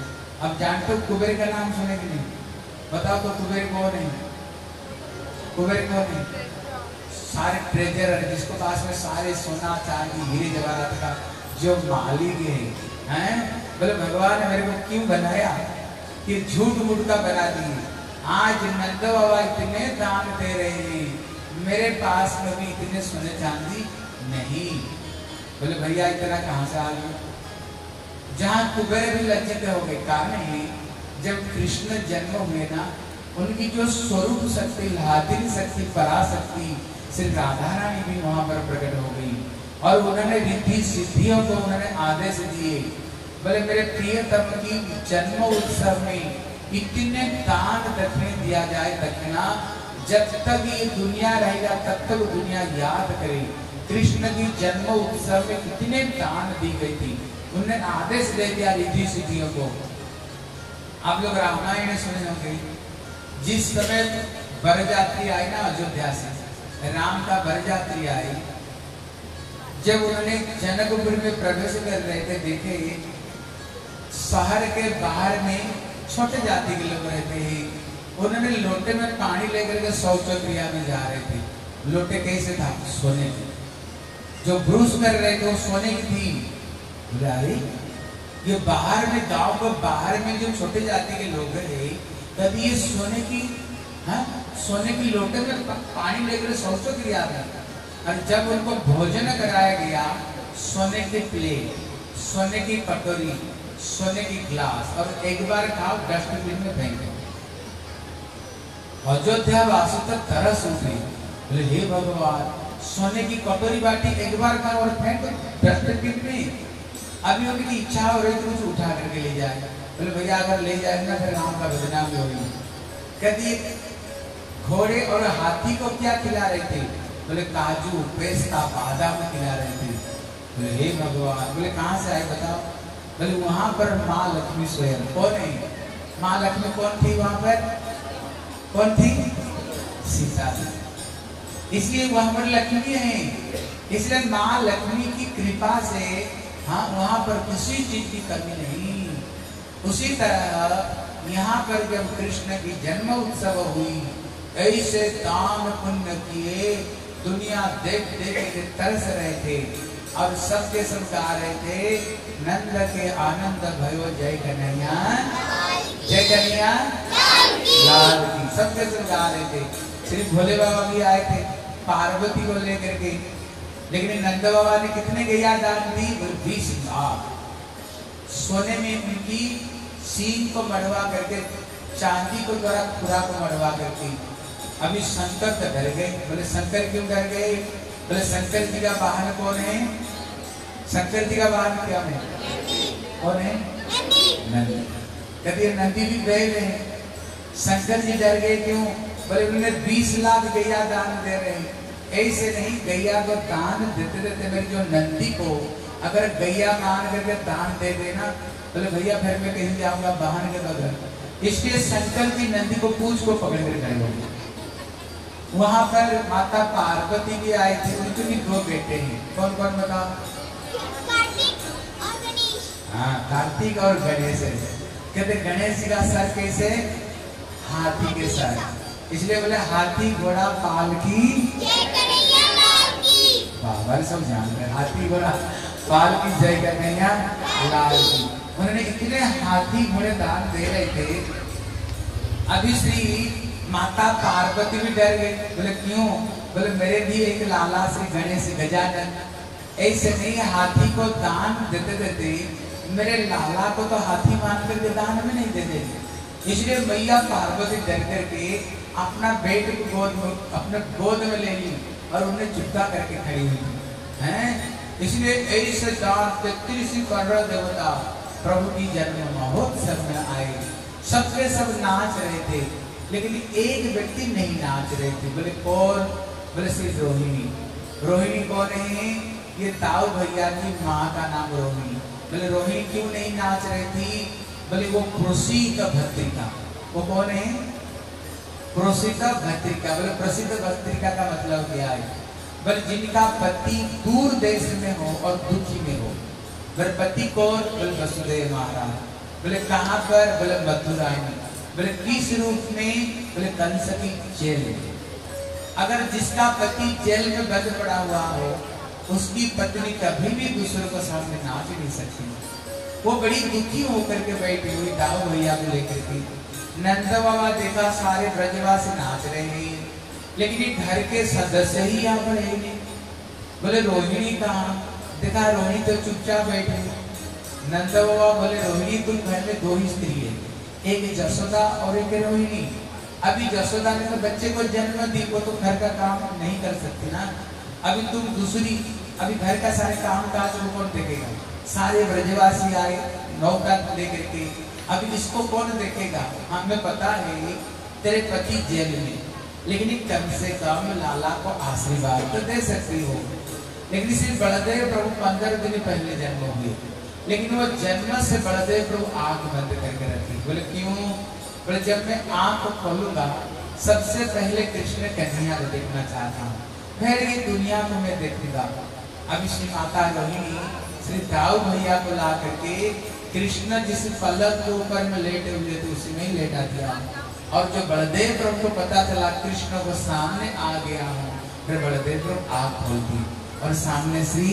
अब जानते हो कुबेर का नाम सुने कि नहीं? बताओ तो कुबेर कौन है? कुबेर कौन है? सारे ट्रेजर जिसको पास में सारे सोना, चांदी, हीरे, जवाहरात का जो मालिक है। हैं? बोले, भगवान ने मेरे को क्यों बनाया? कि झूठ मूठ का बना दिए आज नंद बाबा इतने दान दे रहे हैं। मेरे पास में भी इतने सोने चांदी नहीं। बोले, भैया, इतना कहाँ से आ गए जहाँ कुबेर भी लज्जित हो गए, कारण है जब कृष्ण जन्म हुए ना, उनकी जो स्वरूप शक्ति लादिनी शक्ति, पराशक्ति श्री राधा रानी भी वहाँ पर प्रकट हो गई। और उन्होंने रिद्धि सिद्धियों को उन्होंने आदेश दिए। बोले, मेरे प्रियतम की जन्म उत्सव में इतने दान दक्षिण दिया जाए, दक्षिणा, जब तक ये दुनिया रहेगा, तब तक दुनिया याद करे। कृष्ण की जन्म उत्सव में कितने दान दी गई थी। उन्होंने आदेश दे दिया रिद्धि सिद्धियों को। आप लोग रामायण सुने होंगे। जिस समय बरजात्री आई ना अयोध्या से, राम का बरजात्री आई जब उन्होंने जनकपुर में प्रवेश कर रहे थे, देखे शहर के बाहर में छोटे जाति के लोग रहते हैं। उन्होंने लोटे में पानी लेकर के शौच क्रिया में जा रहे थे। लोटे कैसे था? सोने की। जो ब्रूस कर रहे थे, वो सोने की थी। बोले ये बाहर में, गाँव के बाहर में जो छोटे जाति के लोग हैं कभी ये सोने की हाँ सोने की लोटे में पानी लेकर सोचो क्रिया में और जब उनको भोजन कराया गया, सोने की प्लेट, सोने की कटोरी, सोने की ग्लास, और एक बार खाओ, डस्टबिन में फेंक दो। अयोध्या वासी तक तरस उठी। बोले, हे भगवान, सोने की कटोरी बाटी एक बार खाओ और फेंक दो, डस्टबिन में। अभी उनकी इच्छा हो रही तो कुछ उठा करके ले जाए। बोले, भैया, अगर ले जाए ना फिर गाँव का बदनाम भी होगी कहती, घोड़े और हाथी को क्या खिला रहे थे? बोले, काजू पेस्ता बादाम खिला रहे थे। बोले, हे भगवान, बोले, कहाँ से आए बताओ? बोले, वहाँ पर माँ लक्ष्मी स्वयं। कौन है? माँ लक्ष्मी कौन थी वहाँ पर? कौन थी? सीता इसलिए वहाँ पर लक्ष्मी है। इसलिए माँ लक्ष्मी की कृपा से हाँ वहाँ पर किसी चीज़ की कमी नहीं। उसी तरह यहाँ पर जब कृष्ण की जन्म उत्सव हुई, ऐसे दान पुण्य किए दुनिया देख देख के तरस रहे थे। और सबके सब गा रहे थे। नंद के आनंद भयो। जय कन्हैया। जय कन्हैया। लाल की। सबके सब गा रहे थे। श्री भोले बाबा भी आए थे। पार्वती को लेकर के। लेकिन नंद बाबा ने कितने गैया दान दी? बीस लाख सोने में उनकी सींग को मड़वा करके, चांदी को द्वारा खुरा को मड़वा करके। अभी शंकर तो डर गए। बोले शंकर क्यों डर गए? बोले शंकर जी का वाहन कौन है? शंकर जी का वाहन क्या है? कौन है? नंदी। कभी नंदी भी गए हैं। शंकर जी डर गए क्यों? बोले उन्होंने बीस लाख गैया दान दे रहे हैं। ऐसे नहीं गैया को दान देते देते मेरे जो नंदी को अगर गैया मान करके दान दे देना बोले भैया फिर मैं कहीं जाऊँगा वाहन के बगैर इसलिए शंकर की नंदी को पूछ को पकड़ कर खड़े हो गए। वहाँ पर माता पार्वती भी आए थे उनके भी दो बेटे हैं। कौन कौन बताओ हाँ कार्तिक और गणेश है। कहते गणेश जी का सर कैसे? हाथी के सर। इसलिए बोले हाथी घोड़ा पालकी। बाबा सब जान रहे हाथी घोड़ा पाल की जय कन्हैया लाल की उन्होंने इतने हाथी घोड़े दान दे रहे थे। अभी श्री माता पार्वती भी डर गई। बोले, क्यों? बोले, मेरे भी एक लाला श्री गणेश गजानन, ऐसे नहीं, हाथी को दान देते देते मेरे लाला को तो हाथी मान करके दान में नहीं देते। इसलिए मैया पार्वती डर करके अपना बेटे को गोद में, अपने गोद में ले ली और उन्हें चुपका करके खड़ी हुई। हैं? इसलिए ऐसे दान तेतीस करोड़ देवता प्रभु की जन्म महोत्सव में आए। सबके सब नाच रहे थे। लेकिन एक व्यक्ति नहीं नाच रहे थे, बोले, कौन? बोले, श्री रोहिणी। रोहिणी कौन है? ये ताऊ भैया की माँ का नाम रोहिणी। बोले, रोहिणी क्यों नहीं नाच रही थी? बोले, वो कृषि का भत्रिका वो कौन है? प्रोसिता भत्रिका बोले, प्रसिद्ध भत्रिका का मतलब क्या है? बोले, जिनका पति दूर देश में हो और दुखी में हो। बोले, पति कौन? बोले, वसुदेव महाराज। बोले, कहाँ पर? बोले, मथुरा में। बोले किस रूप में, बोले, कंस की जेल में। अगर जिसका पति जेल में बंद पड़ा हुआ हो, उसकी पत्नी कभी भी दूसरों को सामने नाच नहीं सकती। वो बड़ी दुखी होकर के बैठी हुई दाऊ भैया को लेकर के। नंद बाबा देखा, सारे ब्रजवासी नाच रहे हैं। लेकिन ये घर के सदस्य ही यहाँ पर है बोले, रोहिणी कहा? देखा, रोहिणी तो चुपचाप बैठी नंद बाबा बोले, रोहिणी, तुम घर में दो ही स्त्री है। एक जसोदा और एक रोहिणी। अभी जसोदा ने तो बच्चे को जन्म दी, वो तो घर का काम नहीं कर सकती ना। अभी तुम दूसरी, अभी घर का सारे काम काज वो कौन देखेगा? सारे ब्रजवासी आए, नौका लेकर के। अभी इसको कौन देखेगा? हमें पता है, तेरे पति जेल में लेकिन कम से कम लाला को आशीर्वाद तो दे सकती हो। लेकिन श्री बलदेव प्रभु पंद्रह दिन पहले जन्म हुए। लेकिन वो जन्म से बलदेव प्रभु आँख बंद करके रखी। बोले, क्यों? बोले, जब मैं आँख खोलूँगा, सबसे पहले कृष्ण कन्हैया को देखना चाहता हूँ। फिर ये दुनिया को मैं देखूँगा। अभी श्री माता रोहिणी, श्री दाऊ भैया को ला करके कृष्ण जिस पलक के ऊपर में लेटे हुए थे, उसी में ही लेटा दिया। और जो बलदेव प्रभु को पता चला, कृष्ण को सामने आ गया हूँ, फिर बलदेव प्रभु आँख खोल दी। और सामने श्री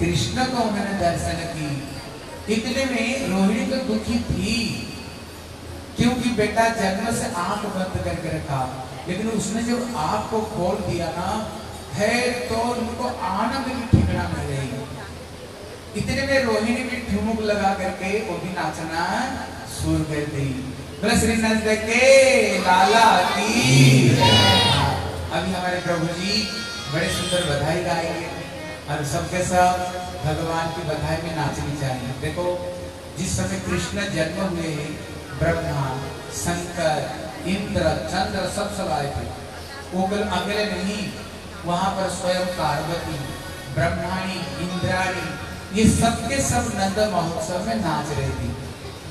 कृष्ण को मैंने दर्शन की इतने में रोहिणी तो दुखी थी। क्योंकि बेटा जन्म से आँख बंद करके रखा। लेकिन उसने जब आँख को खोल दिया ना, है तो उनको आनंद की ठिकाना मिल गई। इतने में रोहिणी भी ठुमुक लगा करके वो भी नाचना शुरू कर दी। बोले श्री नंद के लाला की अभी हमारे प्रभु जी बड़े सुंदर बधाई गाएँगे। और सबके सब भगवान की बधाई में नाचनी चाहिए। देखो, जिस समय कृष्ण जन्म हुए, ब्रह्मा, शंकर, इंद्र, चंद्र सब सब आए थे। वो अकेले नहीं, वहाँ पर स्वयं पार्वती, ब्रह्माणी, इंद्राणी, ये सबके सब नंद महोत्सव में नाच रही थी।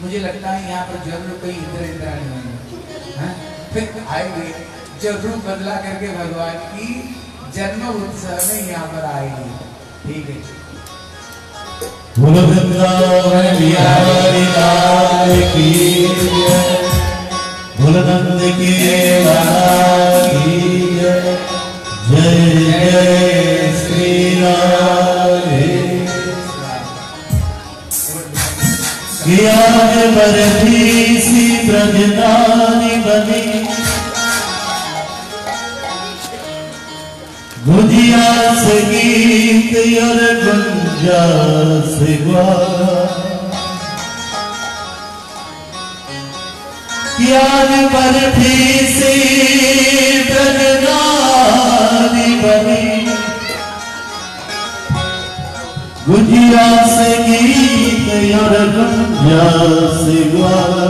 मुझे लगता है यहाँ पर ज़रूर कोई इंद्र इंद्राणी होंगे हाँ? फिर आएँगे, ज़रूर बदला करके भगवान की जन्म उत्सव में यहाँ पर आएगी। ठीक है बोलो वृंदावन बिहारी लाल की जय बोलो नंद के की जय श्री राधे ज्ञान बरती सी ब्रजदानी गुजिया से गीत ब्रजदानी बनी गुजिया से गीत और गुंजा से ग्वाला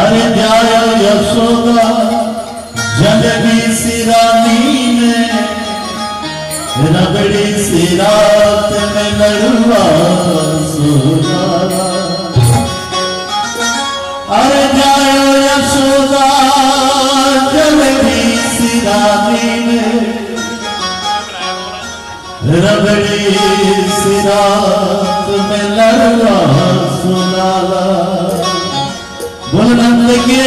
अरे जायो यशोदा जननी सिरानी में रबड़ी सी रात में लड़ुआ सोना अरे जायो यशोदा जननी सिरानी में रबड़ी सी रात में लड़ुआ सुनाला बुलंद के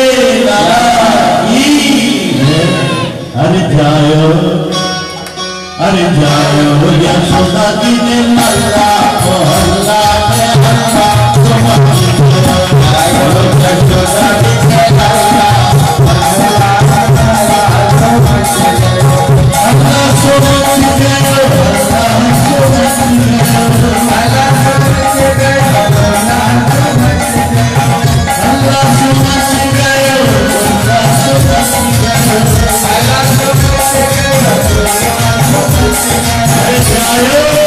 अरे जायो अरे जायो यशोदा जी ने मल्ला मोहल्ला में हल्ला तुम यशोदा जी अरे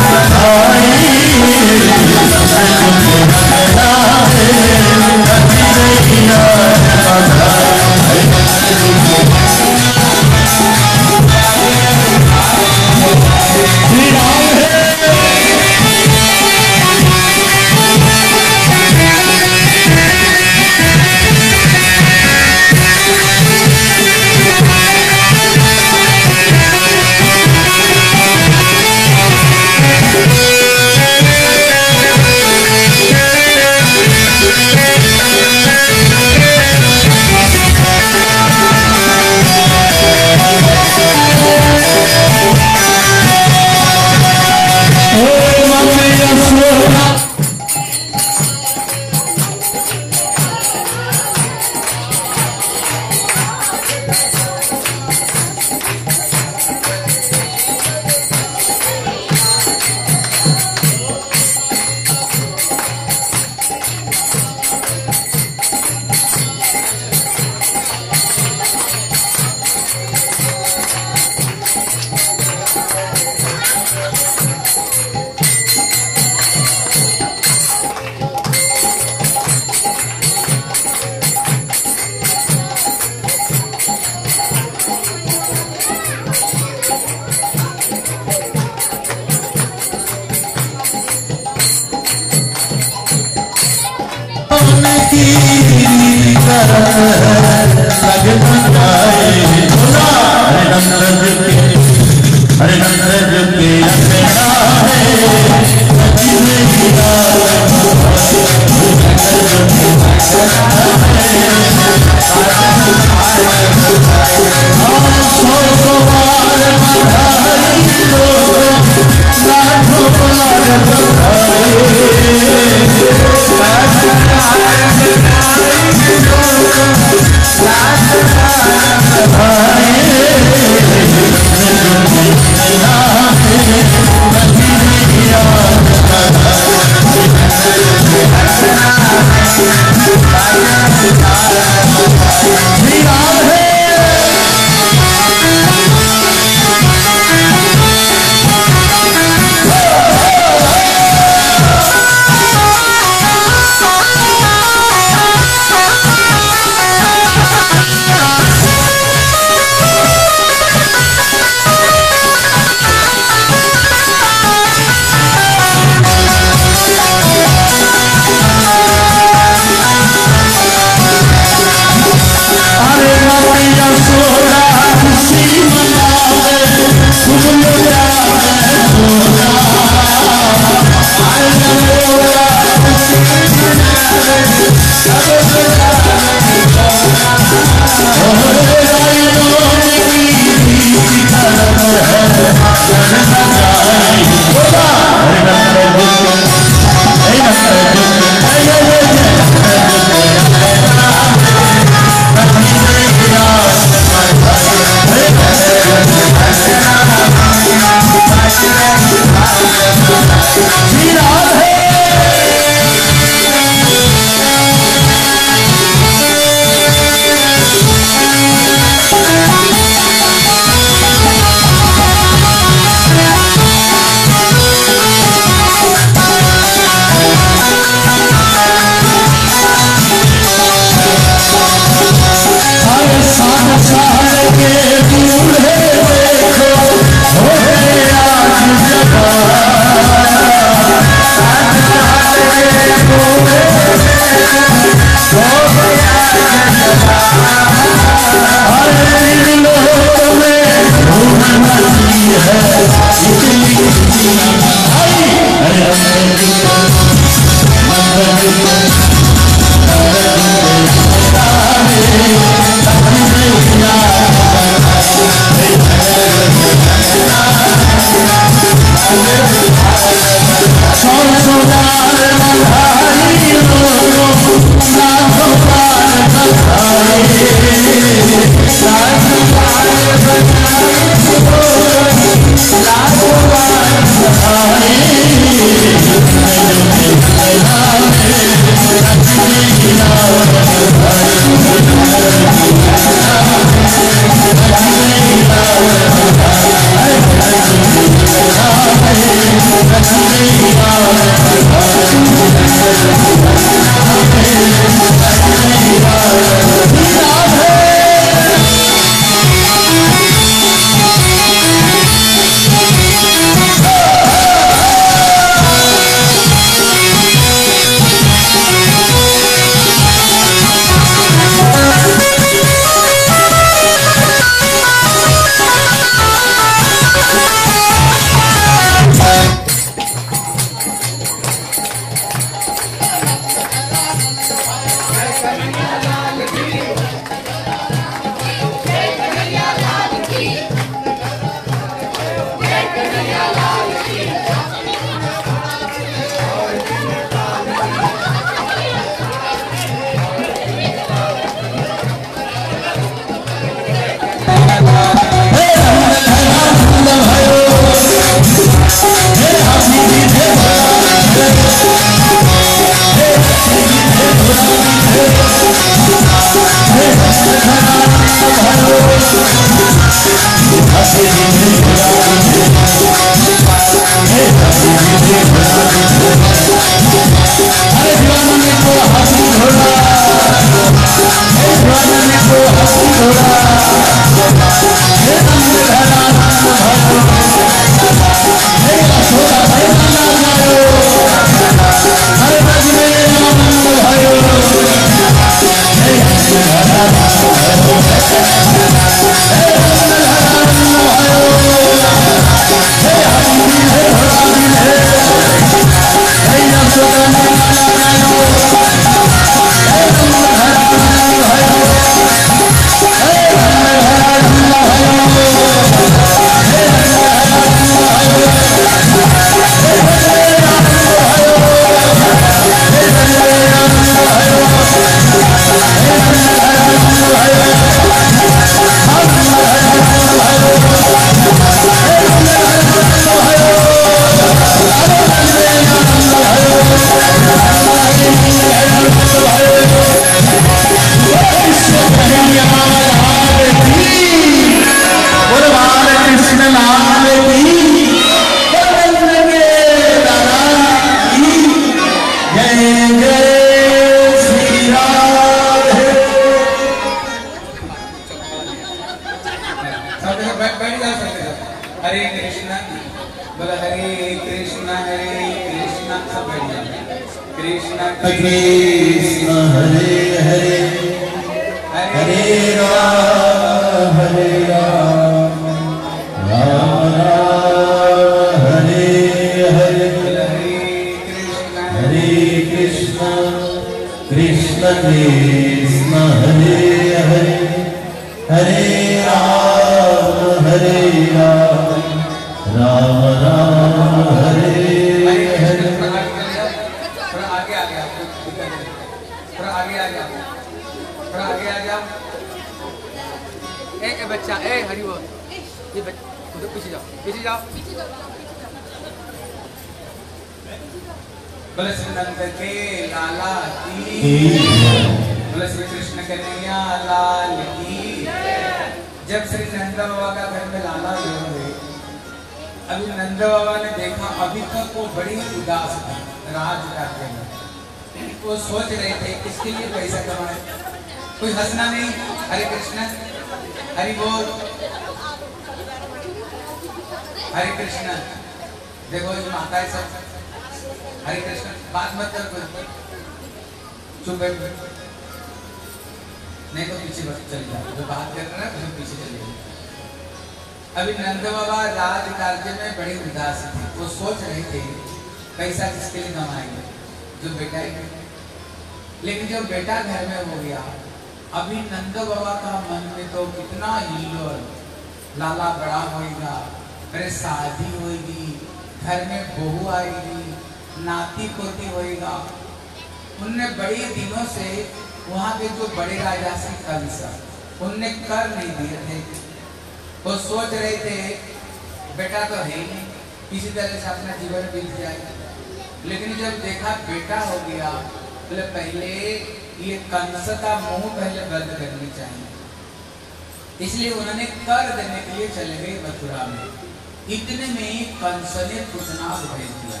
ने पुतना भेज दिया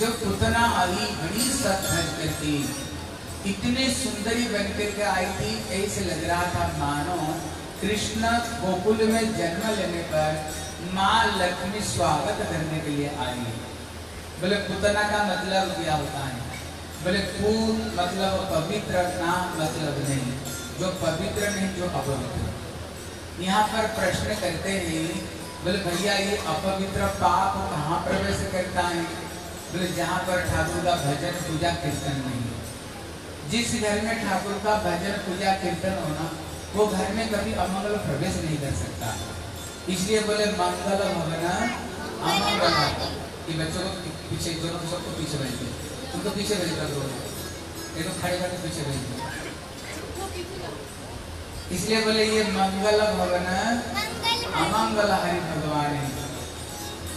जब पुतना आई बड़ी सत भज करके इतने सुंदरी बन करके आई थी, ऐसे लग रहा था, मानो कृष्ण गोकुल में जन्म लेने पर माँ लक्ष्मी स्वागत करने के लिए आई। बोले, पुतना का मतलब क्या होता है? बोले पूत मतलब पवित्र, ना मतलब नहीं। जो पवित्र नहीं, जो अपवित्र यहाँ पर प्रश्न करते हैं बोले, भैया, ये अपवित्र पाप कहाँ प्रवेश करता है? बोले, जहाँ पर ठाकुर का भजन, पूजा, कीर्तन नहीं है। जिस घर में ठाकुर का भजन, पूजा, कीर्तन होना वो घर में कभी अमंगल प्रवेश नहीं कर सकता। इसलिए बोले, मंगल भवन अमंगल। ये बच्चों को पीछे, दोनों सबको पीछे भेज दो। तुमको पीछे भेज दो तो खड़े खड़े पीछे भेज दो। इसलिए बोले, ये मंगल भवन अमंगल हरि भगवान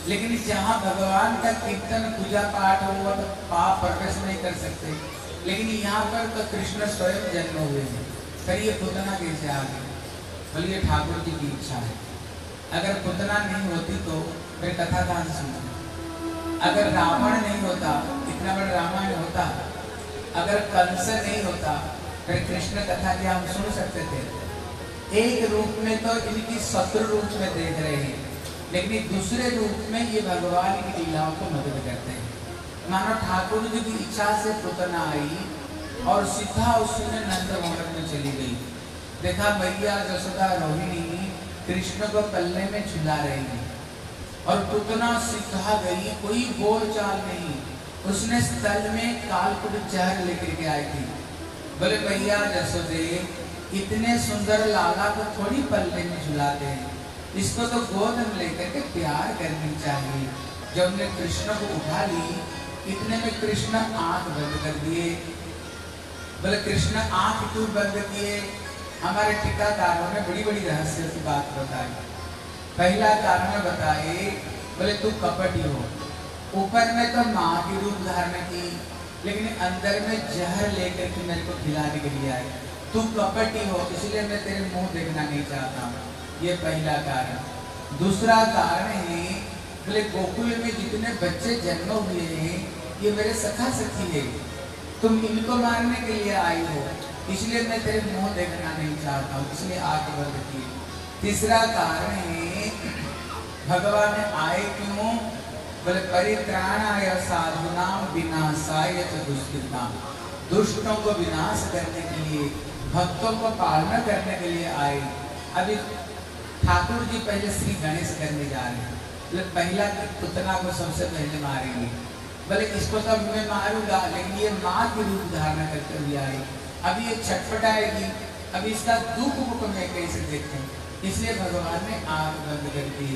लेकिन जहाँ भगवान का कीर्तन, पूजा पाठ हो तो पाप प्रवेश नहीं कर सकते। लेकिन यहाँ पर तो कृष्ण स्वयं जन्म हुए हैं। फिर ये पुतना कैसे आ गए बोलिए, ठाकुर जी की इच्छा है। अगर पुतना नहीं होती तो फिर कथा कहाँ से सुनते अगर रावण नहीं होता, इतना बड़ा रामायण होता। अगर कंस नहीं होता, फिर कृष्ण कथा क्या हम सुन सकते थे? एक रूप में तो इनकी शत्रु रूप में देख रहे हैं, लेकिन दूसरे रूप में ये भगवान की लीलाओं को मदद करते हैं। मानो ठाकुर जी की इच्छा से पुतना आई और सीधा उसने नंद भवन में चली गई। देखा मैया जसोदा रोहिणी कृष्ण को पल्ले में झुला रही है और पुतना सीधा गई, कोई बोल चाल नहीं। उसने स्थल में कालकुट जहर लेकर के आई थी। बोले भैया जसोदे इतने सुंदर लाला को थोड़ी पल्ले में झुलाते हैं। इसको तो गोद में लेकर के प्यार करनी चाहिए। जब ने कृष्ण को उठा ली, इतने में कृष्ण आँख बंद कर दिए। बोले, कृष्ण, आँख क्यों बंद किए? हमारे टीकाकारों ने बड़ी बड़ी रहस्य की बात बताई। पहला कारण बताए, बोले, तू कपटी हो। ऊपर में तो माँ की रूप धारण की, लेकिन अंदर में जहर लेकर के मेरे को खिलाने के लिए आई। तू कपटी हो, इसलिए मैं तेरे मुँह देखना नहीं चाहता। ये पहला कारण। दूसरा कारण है, बोले, गोकुल में जितने बच्चे जन्म हुए हैं, ये मेरे सखा सखी है। तुम इनको मारने के लिए आई हो, इसलिए मैं तेरे मुँह देखना नहीं चाहता हूँ इसलिए आगे बढ़ की तीसरा कारण है, भगवान आए क्यों? बोले परित्राण परित्राणाय साधुनाम विनाशाय च दुष्कृताम दुष्टों को विनाश करने के लिए भक्तों को पालना करने के लिए आए। अभी ठाकुर जी पहले श्री गणेश करने जा रहे हैं। पहला पुतना को सबसे पहले मारेंगे। बोले, इसको तो मैं मारूँगा, लेकिन ये माँ के रूप धारण करते हुए आई अभी ये छटपटाएगी अभी इसका दुख को मैं कैसे देखूँ? इसलिए भगवान ने आग बंद कर दी।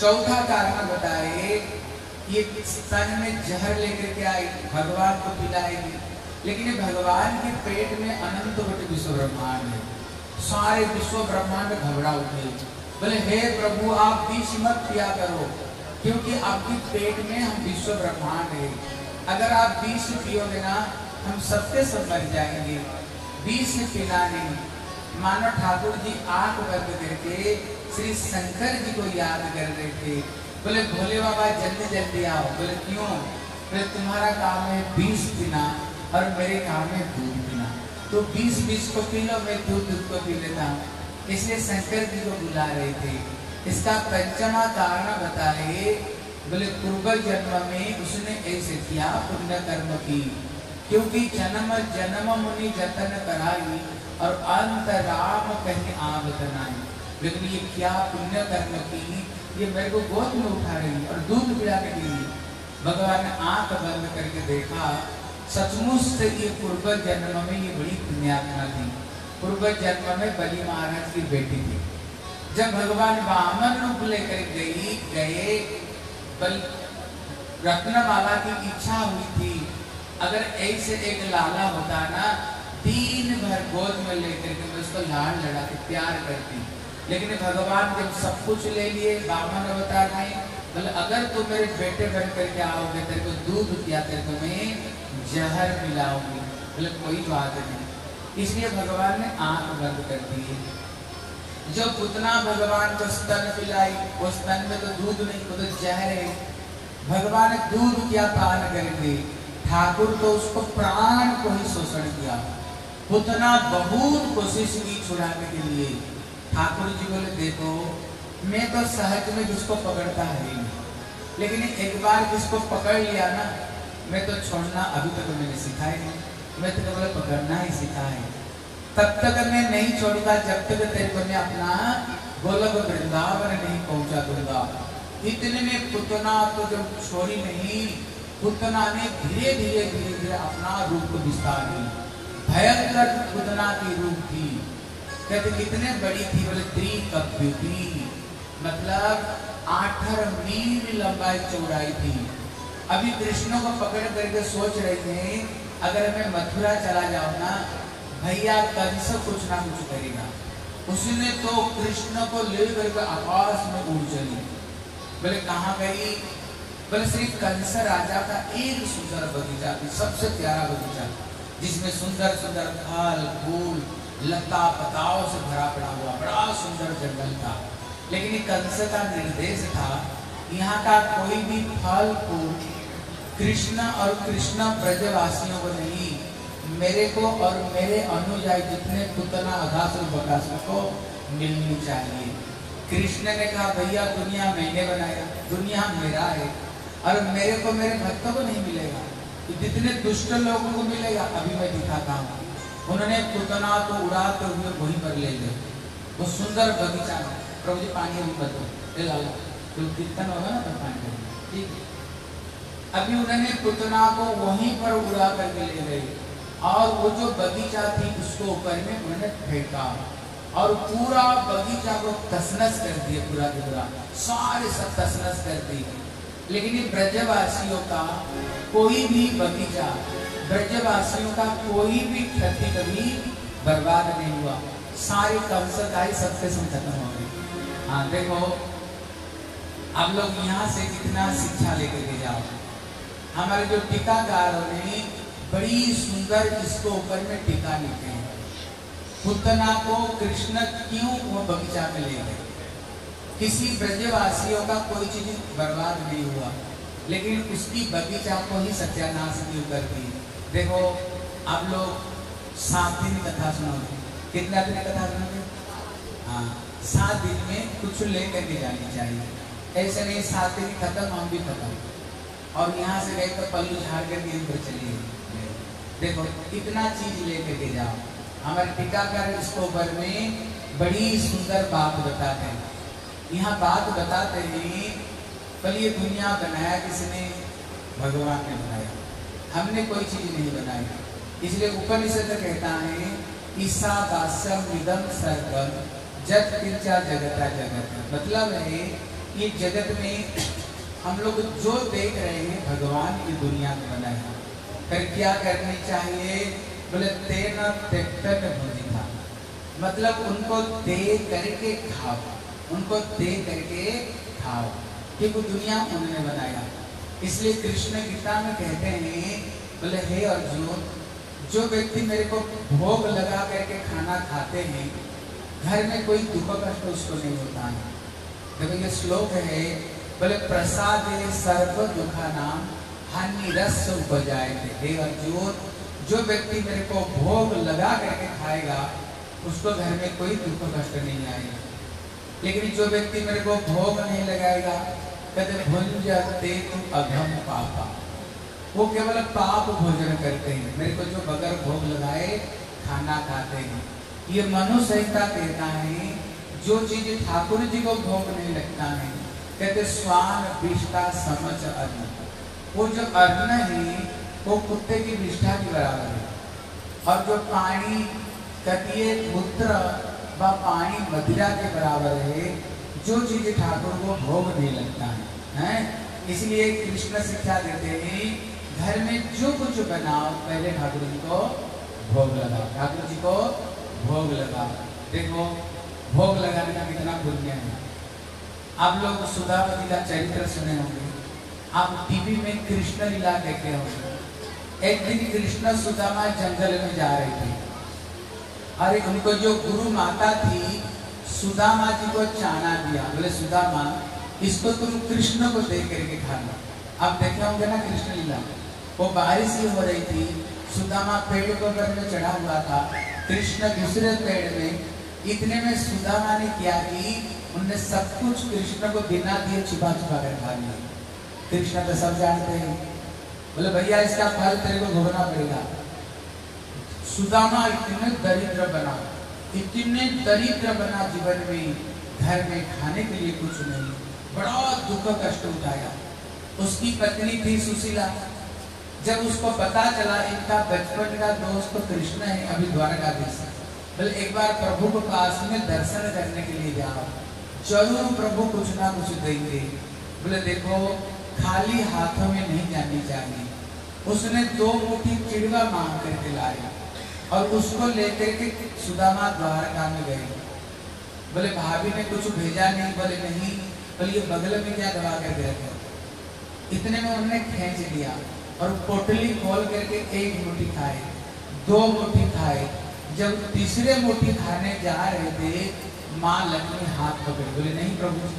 चौथा कारण बताए, ये स्तन में जहर लेकर के आई? भगवान को पिलाएगी। लेकिन भगवान के पेट में अनंत कोटि विश्व ब्रह्मांड है। सारे विश्व ब्रह्मांड घबरा उठे। बोले, हे प्रभु, आप विष मत पिया करो, क्योंकि आपके पेट में हम विश्व ब्रह्मांड है। अगर आप विष पियोगे ना, हम सबके सब मर जाएँगे। पिला नहीं। मानो ठाकुर जी आँख बंद करके, श्री शंकर जी को याद कर रहे थे। बोले, भोले बाबा, जल्दी जल्दी आओ। बोले, क्यों? बोले, तुम्हारा काम है बीस पीना। और मेरे काम में दूध पीना। तो बीस बीस को पी लो, मैं दूध दूध को पी लेता इसलिए शंकर जी को बुला रहे थे। इसका पंचमा कारण बताए बोले पूर्व जन्म में उसने ऐसे किया पुण्य कर्म की। क्योंकि जन्म जन्म मुनि जतन कराई और अंत राम कहीं आवतनाई लेकिन ये क्या पुण्य कर्म की? ये मेरे को गोद में उठा रही और दूध पिलाने के लिए। भगवान ने आँख बंद करके देखा सचमुच से ये पूर्व जन्म में ये बड़ी पुण्यात्मा थी। पूर्व जन्म में बलि महाराज की बेटी थी। जब भगवान वामन रूप लेकर गई, गए, बल रत्नमाला की इच्छा हुई थी। अगर ऐसे एक लाला होता ना, दिन भर गोद में लेकर के मैं उसको लाड़ लड़ा के प्यार करती। लेकिन भगवान जब सब कुछ ले लिए, वामन अवतार नहीं बोले, अगर तुम मेरे बेटे बन करके आओगे, तेरे को दूध पिया, तेरे को मैं जहर मिलाऊँगी बोले, कोई बात नहीं। इसलिए भगवान ने आँख बंद कर दी जो पुतना भगवान को स्तन पिलाई, वो स्तन में तो दूध नहीं, वो तो जहर है। भगवान ने दूध क्या, पान करेंगे ठाकुर तो उसको प्राण को ही शोषण किया। पुतना बहुत कोशिश की छुड़ाने के लिए। ठाकुर जी बोले, देखो, मैं तो सहज में जिसको पकड़ता है लेकिन एक बार जिसको पकड़ लिया ना मैं तो छोड़ना अभी तक मैंने सिखाया नहीं। मैं तो बोले पकड़ना ही सिखाया है। तब तक मैं नहीं छोड़ूँगा, जब तक तेरे को मैं अपना गोलक वृंदावन नहीं पहुँचा दूँगा। इतने में पुतना तो जब छोड़ी नहीं, पुतना ने धीरे धीरे धीरे धीरे अपना रूप विस्तार की भयंकर पुतना की रूप थी। कहते कितने बड़ी थी, बोले त्रिकप्यु थी। मतलब आठर मील लंबाई चौड़ाई थी। अभी कृष्ण को पकड़ करके सोच रहे थे, अगर मैं मथुरा चला जाऊँ ना, भैया कंस कुछ ना कुछ करेगा। उसने तो कृष्ण को लेकर के आकाश में उड़ चली। बोले, कहा गई? बोले श्री कंस राजा का एक सुंदर बगीचा थी सबसे प्यारा बगीचा, जिसमें सुंदर सुंदर फल, फूल, लता पताओं से भरा पड़ा हुआ, बड़ा सुंदर जंगल था। लेकिन कंस का निर्देश था, यहाँ का कोई भी फल, फूल कृष्ण और कृष्णा ब्रजवासियों को नहीं, मेरे को और मेरे अनुयायी जितने पुतना अघासुर बकासुर को मिलनी चाहिए। कृष्ण ने कहा, भैया, दुनिया मैंने बनाया, दुनिया मेरा है। और मेरे को मेरे भक्तों को नहीं मिलेगा। तो जितने दुष्ट लोगों को मिलेगा, अभी मैं दिखाता हूँ। उन्होंने पुतना को उड़ाते हुए वहीं पर ले गए। वो सुंदर बगीचा प्रभु जी, पानी भी बदलो। तो कीर्तन होगा ना तो पानी। ठीक है। अभी उन्होंने पुतना को वहीं पर उड़ा करके ले गए और वो जो बगीचा थी, उसको ऊपर में उन्होंने फेंका। और पूरा बगीचा को तसनस कर दिया, पूरा के पूरा। सारे सब तसनस कर दिए। लेकिन ये ब्रजवासियों का कोई भी बगीचा, ब्रजवासियों का कोई भी क्षति कभी बर्बाद नहीं हुआ। सारे कंसकाई सबके सब खत्म हो गए हाँ देखो, आप लोग यहाँ से कितना शिक्षा लेकर के जाओ। हमारे जो टीकाकारों ने बड़ी सुंदर इसको ऊपर में टीका लिखे हैं। पुतना को कृष्ण क्यों वो बगीचा में ले गए? किसी ब्रजवासियों का कोई चीज़ बर्बाद नहीं हुआ, लेकिन उसकी बगीचा को ही सत्यानाश क्यों कर दी? देखो, आप लोग सात दिन कथा सुनोगे। कितना दिन कथा सुनोगे? हाँ सात दिन में कुछ लेकर के जानी चाहिए। ऐसे नहीं, सात दिन खत्म, हम भी खत्म। और यहाँ से गए तो पल्लू झाड़ के ऊपर चली गई। देखो, कितना चीज़ लेकर के जाओ। हमारे टीकाकार इसको ऊपर में बड़ी सुंदर बात बताते हैं। यहाँ बात बताते हैं कल ये दुनिया बनाया, किसने? भगवान ने बनाया। हमने कोई चीज़ नहीं बनाई। इसलिए उपनिषद कहता है, ईसा दासम निदम सर्वम जग किंचा जगता जगत। मतलब है, ये जगत में हम लोग जो देख रहे हैं, भगवान की दुनिया में बनाया फिर क्या करनी चाहिए? बोले तेना त्यक्तन भुजिता मतलब उनको दे करके खाओ। उनको दे करके खाओ। क्योंकि दुनिया उन्होंने बनाया। इसलिए कृष्ण गीता में कहते हैं, बोले, हे अर्जुन, जो व्यक्ति मेरे को भोग लगा करके खाना खाते हैं, घर में कोई दुख कष्ट उसको नहीं होता है। देखो, ये श्लोक है बोले, प्रसाद सर्व दुखा नाम हानि रस उपजाए थे। अर्जुन, जो व्यक्ति मेरे को भोग लगा करके खाएगा, उसको घर में कोई दुख कष्ट नहीं आएगा। लेकिन जो व्यक्ति मेरे को भोग नहीं लगाएगा, कहते भुंज जाते तुम अघम पापा। वो केवल पाप भोजन करते हैं। मेरे को जो बगैर भोग लगाए खाना खाते हैं। ये मनु संहिता कहता है, जो चीज़ ठाकुर जी को भोग नहीं लगता है कहते स्वान विष्ठा समझ अन्न वो जो अन्न है वो कुत्ते की विष्ठा के बराबर है। और जो पानी कटिए मूत्र व पानी मदिरा के बराबर है जो चीज़ ठाकुर को भोग नहीं लगता है, हैं? इसलिए कृष्ण शिक्षा देते हैं घर में जो कुछ बनाओ पहले ठाकुर जी को भोग लगाओ। ठाकुर जी को भोग लगाओ। देखो भोग लगाने का कितना पुण्य है। आप लोग सुधामती का चरित्र सुने होंगे। आप टीवी में कृष्ण लीला देखे होंगे। एक दिन कृष्ण सुदामा जंगल में जा रहे थे। अरे, उनको जो गुरु माता थी सुदामा जी को चाना दिया। बोले सुदामा इसको तुम कृष्ण को दे करके खाना। आप देखे होंगे ना कृष्ण लीला? वो बारिश ही हो रही थी। सुदामा पेड़ के ऊपर में चढ़ा हुआ था, कृष्ण दूसरे पेड़ में, इतने में सुदामा ने क्या की? उनने सब कुछ कृष्ण को बिना दिए छुपा छुपा कर खा लिया। कृष्ण तो सब जानते हैं। बोले, भैया, इसका फल तेरे को भोगना पड़ेगा। सुदामा इतने दरिद्र बना, इतने दरिद्र बना जीवन में, घर में खाने के लिए कुछ नहीं, बड़ा दुख कष्ट उठाया। उसकी पत्नी थी सुशीला। जब उसको पता चला, इनका बचपन का दोस्त तो कृष्ण है, अभी द्वारकाधीश बोले, एक बार प्रभु के पास में दर्शन करने के लिए जाओ। ज़रूर प्रभु कुछ ना कुछ देंगे। बोले, देखो, खाली हाथों में नहीं जानी चाहिए उसने दो मुट्ठी चिड़वा मांग करके लाया और उसको लेकर के सुदामा द्वारका में गए। बोले, भाभी ने कुछ भेजा नहीं, बोले नहीं, बोले, ये बगल में क्या दबा करके रखे इतने में उन्होंने खींच लिया और पोटली खोल करके एक मुट्ठी खाए दो मुट्ठी खाए जब तीसरे मुट्ठी खाने जा रहे थे माँ लक्ष्मी हाथ पकड़। बोले, नहीं प्रभु,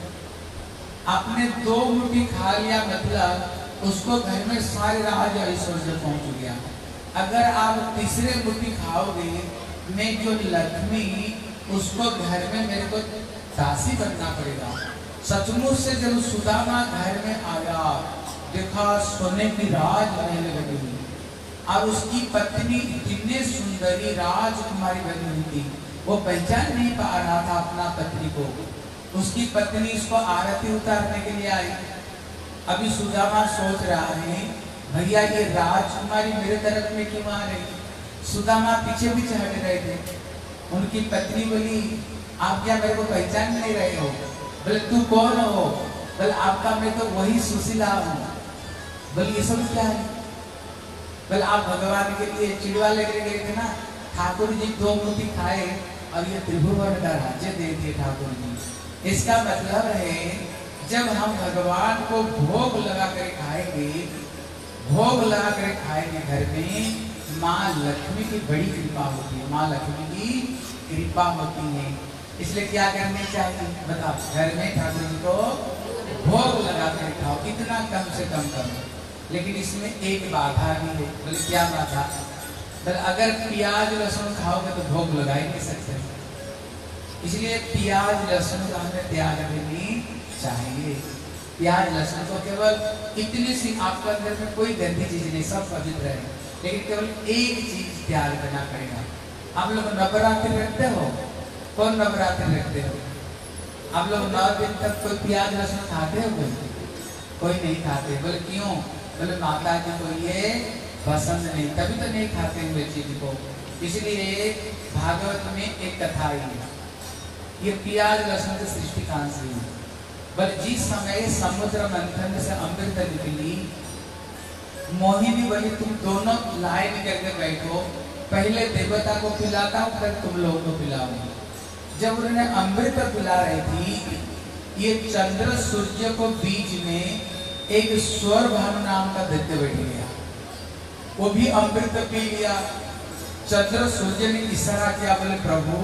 आपने दो मुट्ठी खा लिया मतलब उसको घर में सारे राज ऐश्वर्य पहुँच गया। अगर आप तीसरे मुट्ठी खाओगे, मैं जो लक्ष्मी, उसको घर में मेरे को दासी बनना पड़ेगा। सचमुच से जब सुदामा घर में आया, देखा सोने की राज बनी हुई और उसकी पत्नी इतने सुंदरी राजकुमारी बनी हुई थी वो पहचान नहीं पा रहा था अपना पत्नी को। उसकी पत्नी उसको आरती उतारने के लिए आई। अभी सुदामा सोच रहा है, भैया, ये राजकुमारी मेरे तरफ़ में क्यों आ रही? सुदामा पीछे पीछे हट रहे थे। उनकी पत्नी बोली, आप क्या मेरे को पहचान नहीं रहे हो? बोले, तू कौन हो? बोले, आपका मैं तो वही सुशीला हूँ। बोले, ये सब क्या है? बोले, आप भगवान के लिए चिड़वा लेकर गए थे ना? ठाकुर जी दो मूर्ति खाए। और ये त्रिभुवन का राज्य दे दिए ठाकुर जी। इसका मतलब है, जब हम भगवान को भोग लगा कर खाएँगे, भोग लगा कर खाएँगे घर में, माँ लक्ष्मी की बड़ी कृपा होती है। माँ लक्ष्मी की कृपा होती है। इसलिए क्या करने चाहिए? बताओ। घर में ठाकुर जी को भोग लगा कर खाओ। कितना कम से कम करो। लेकिन इसमें एक बाधा भी है। बोले, क्या बाधा? बोले अगर प्याज लहसुन खाओगे तो भोग लगा ही नहीं सकते। इसलिए प्याज लहसुन का हमें त्याग देनी चाहिए। प्याज लहसुन को केवल इतनी सी आपके अंदर में कोई गंदी चीज़ नहीं, सब पवित्र है। लेकिन केवल एक चीज़ त्याग करना पड़ेगा। आप लोग नवरात्रि रखते हो? कौन नवरात्रि रखते हो? आप लोग नौ दिन तक कोई प्याज लहसुन खाते हो कोई नहीं खाते। बोले, क्यों? बोले, माता जी को ये पसंद नहीं तभी तो नहीं खाते हुए चीज़ को इसलिए भागवत में एक कथा आई है ये प्याज लहसुन की सृष्टि कहाँ से हुई बल जिस समय समुद्र मंथन से अमृत निकली मोहिनी बोली तुम दोनों लाइन करके बैठो पहले देवता को पिलाता हूँ फिर तुम लोगों को पिलाऊँगी जब उन्होंने अमृत पिला रही थी ये चंद्र सूर्य को बीच में एक स्वर भानु नाम का दैत्य बैठ गया वो भी अमृत पी लिया। चंद्र सूर्य ने इशारा किया, बोले, प्रभु,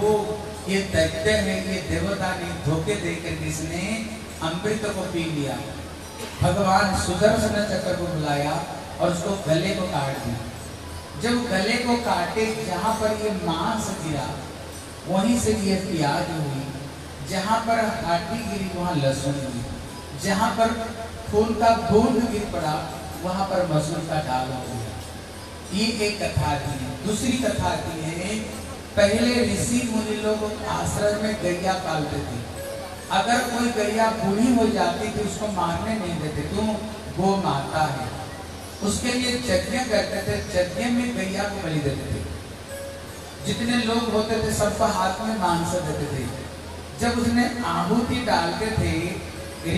ये दैत्य है, ये देवता ने धोखे देकर इसने अमृत को पी लिया? भगवान सुदर्शन चक्र को बुलाया और उसको गले को काट दिया। जब गले को काटे, जहाँ पर ये मांस गिरा, वहीं से ये प्याज हुई। जहाँ पर हड्डी गिरी, वहाँ लहसुन हुई। जहाँ पर खून का बूंद गिर पड़ा, वहाँ पर मसूर का डाल हो गया। ये एक कथा थी। दूसरी कथा थी, है, पहले ऋषि मुनि लोग आश्रम में गैया पालते थे। अगर कोई गैया बूढ़ी हो जाती थी, उसको मारने नहीं देते। क्यों? गो माता है। उसके लिए यज्ञ करते थे, यज्ञ में गैया को बलि देते थे। जितने लोग होते थे, सबको हाथ में मांस देते थे। जब उसने आहुति डालते थे,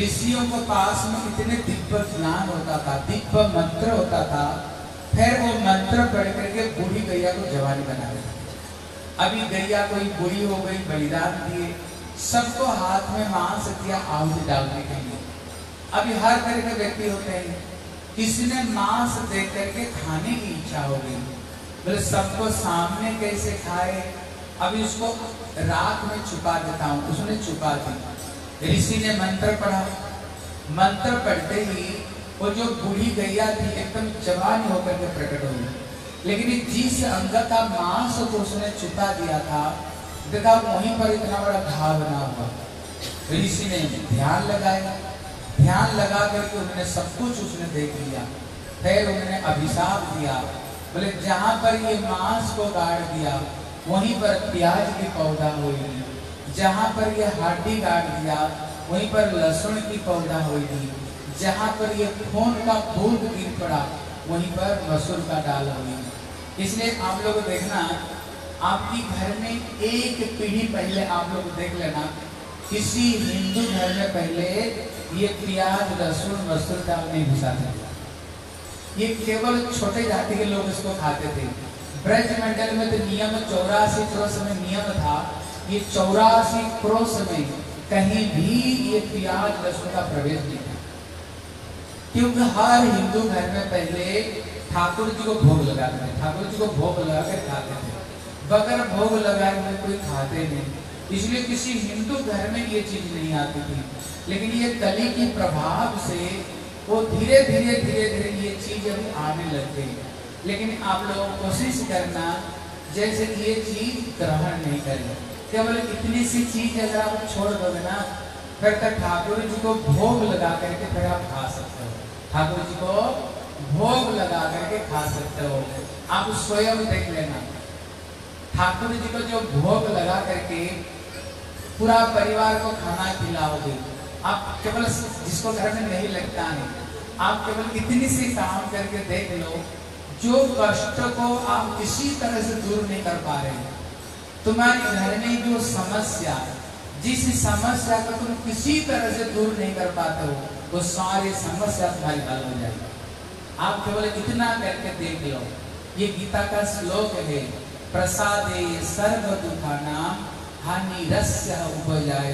ऋषियों के पास में इतने दिव्य ज्ञान होता था दिव्य मंत्र होता था फिर वो मंत्र पढ़ करके बूढ़ी गैया को जवानी बना देते अभी गैया कोई बुरी हो गई, बलिदान दिए, सबको हाथ में मांस दिया आहुति डालने के लिए। अभी हर तरह के व्यक्ति होते हैं किसी ने मांस दे करके खाने की इच्छा हो गई? बोले, सबको सामने कैसे खाए? अभी उसको रात में छुपा देता हूँ, उसने छुपा दी। ऋषि ने मंत्र पढ़ा। मंत्र पढ़ते ही वो जो बूढ़ी गैया थी, एकदम जवान होकर के प्रकट हुई। लेकिन जिस अंग का मांस को उसने छुपा दिया था, देखा, वहीं पर इतना बड़ा घाव बना हुआ। ऋषि ने ध्यान लगाया। ध्यान लगा करके उन्होंने सब कुछ उसने देख लिया। फिर उन्होंने अभिशाप दिया। बोले, जहाँ पर ये मांस को गाड़ दिया, वहीं पर प्याज की पौधा हुई। जहाँ पर ये हड्डी गाड़ दिया, वहीं पर लहसुन की पौधा हुई। जहाँ पर ये खून का बूंद गिर पड़ा, वहीं पर मसूर का डाल हुई इसलिए आप लोग देखना, आपकी घर में एक पीढ़ी पहले आप लोग देख लेना, किसी हिंदू घर में पहले ये प्याज, लहसुन, मसूर दाल नहीं घुसा था ये केवल छोटे जाति के लोग इसको खाते थे। ब्रज मंडल में तो नियम चौरासी क्रोश में नियम था ये चौरासी क्रोश में कहीं भी ये प्याज, लहसुन का प्रवेश नहीं। क्योंकि हर हिंदू घर में पहले ठाकुर जी को भोग लगाते थे, ठाकुर जी को भोग लगा कर खाते थे। बगैर भोग लगाए हुए कोई खाते नहीं। इसलिए किसी हिंदू घर में ये चीज़ नहीं आती थी। लेकिन ये कली के प्रभाव से वो धीरे धीरे धीरे धीरे ये चीज़ अभी आने लग गई। लेकिन आप लोग कोशिश करना, जैसे ये चीज़ ग्रहण नहीं करें। केवल इतनी सी चीज़ अगर आप छोड़ दोगे ना, फिर तक ठाकुर जी को भोग लगा करके फिर आप खा सकते ठाकुर जी को भोग लगा करके खा सकते हो। आप स्वयं देख लेना। ठाकुर जी को जो भोग लगा करके पूरा परिवार को खाना खिलाओगे, आप केवल जिसको घर में नहीं लगता है, आप केवल इतनी सी काम करके देख लो, जो कष्ट को आप किसी तरह से दूर नहीं कर पा रहे तुम्हारे घर में जो समस्या, जिस समस्या को तुम किसी तरह से दूर नहीं कर पाते हो वो सारी समस्या तुम्हारी हल हो जाएगी। आप केवल इतना करके देख लो, ये गीता का श्लोक है, प्रसादे सर्व दुखाना हानि रस्य उपजाए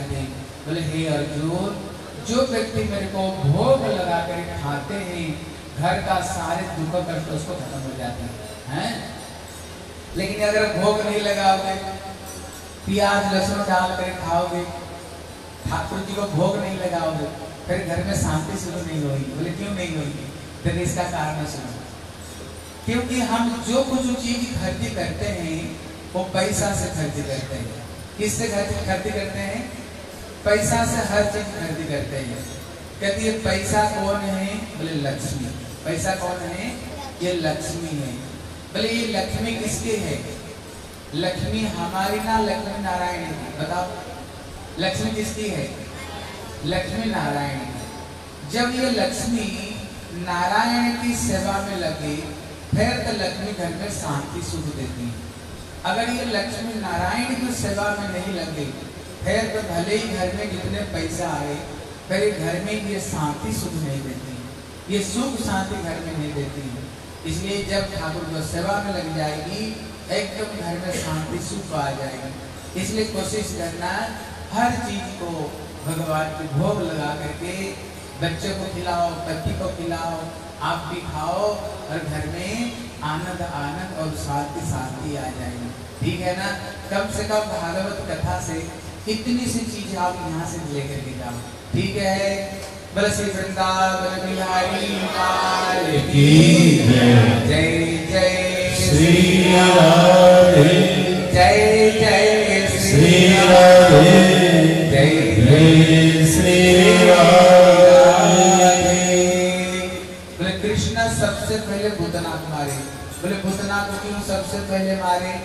बोले, हे अर्जुन, जो व्यक्ति मेरे को भोग लगा कर खाते हैं, घर का सारे दुख कष्ट उसको खत्म हो जाते हैं हैं? लेकिन अगर भोग नहीं लगाओगे, प्याज, लहसुन डाल कर खाओगे, ठाकुर जी को भोग नहीं लगाओगे फिर घर में शांति शुरू नहीं होगी, बोले, क्यों नहीं होगी? फिर इसका कारण सुनो। क्योंकि हम जो कुछ चीज़ खरीदी करते हैं, वो पैसा से खरीदी करते हैं। किससे खरीदी करते हैं? पैसा से हर चीज़ खरीदी करते हैं। कहती है पैसा कौन है? बोले, लक्ष्मी। पैसा कौन है? ये लक्ष्मी है। बोले, ये लक्ष्मी किसके है? लक्ष्मी हमारी ना, लक्ष्मी नारायण बताओ, लक्ष्मी किसकी है? लक्ष्मी नारायण। जब ये लक्ष्मी नारायण की सेवा में लगे, फिर तो लक्ष्मी घर में शांति सुख देती है। अगर ये लक्ष्मी नारायण की सेवा में नहीं लगे, फिर तो भले ही घर में जितने पैसा आए फिर घर में ये शांति सुख नहीं देती ये सुख शांति घर में नहीं देती इसलिए जब ठाकुर को सेवा में लग जाएगी, एकदम घर में शांति सुख आ जाएगी। इसलिए कोशिश करना, हर चीज़ को भगवान की भोग लगा करके बच्चे को खिलाओ पति को खिलाओ आप भी खाओ और घर में आनंद आनंद और शांति शांति आ जाएगी ठीक है ना? कम से कम भागवत कथा से इतनी सी चीज़ आप यहाँ से लेकर के जाओ। ठीक है? बल श्री वृंदावन बिहारी। जय जय श्री जय जय श्री सबसे पहले भूतना को मारे। बोले भूतना को क्यों सबसे पहले मारे?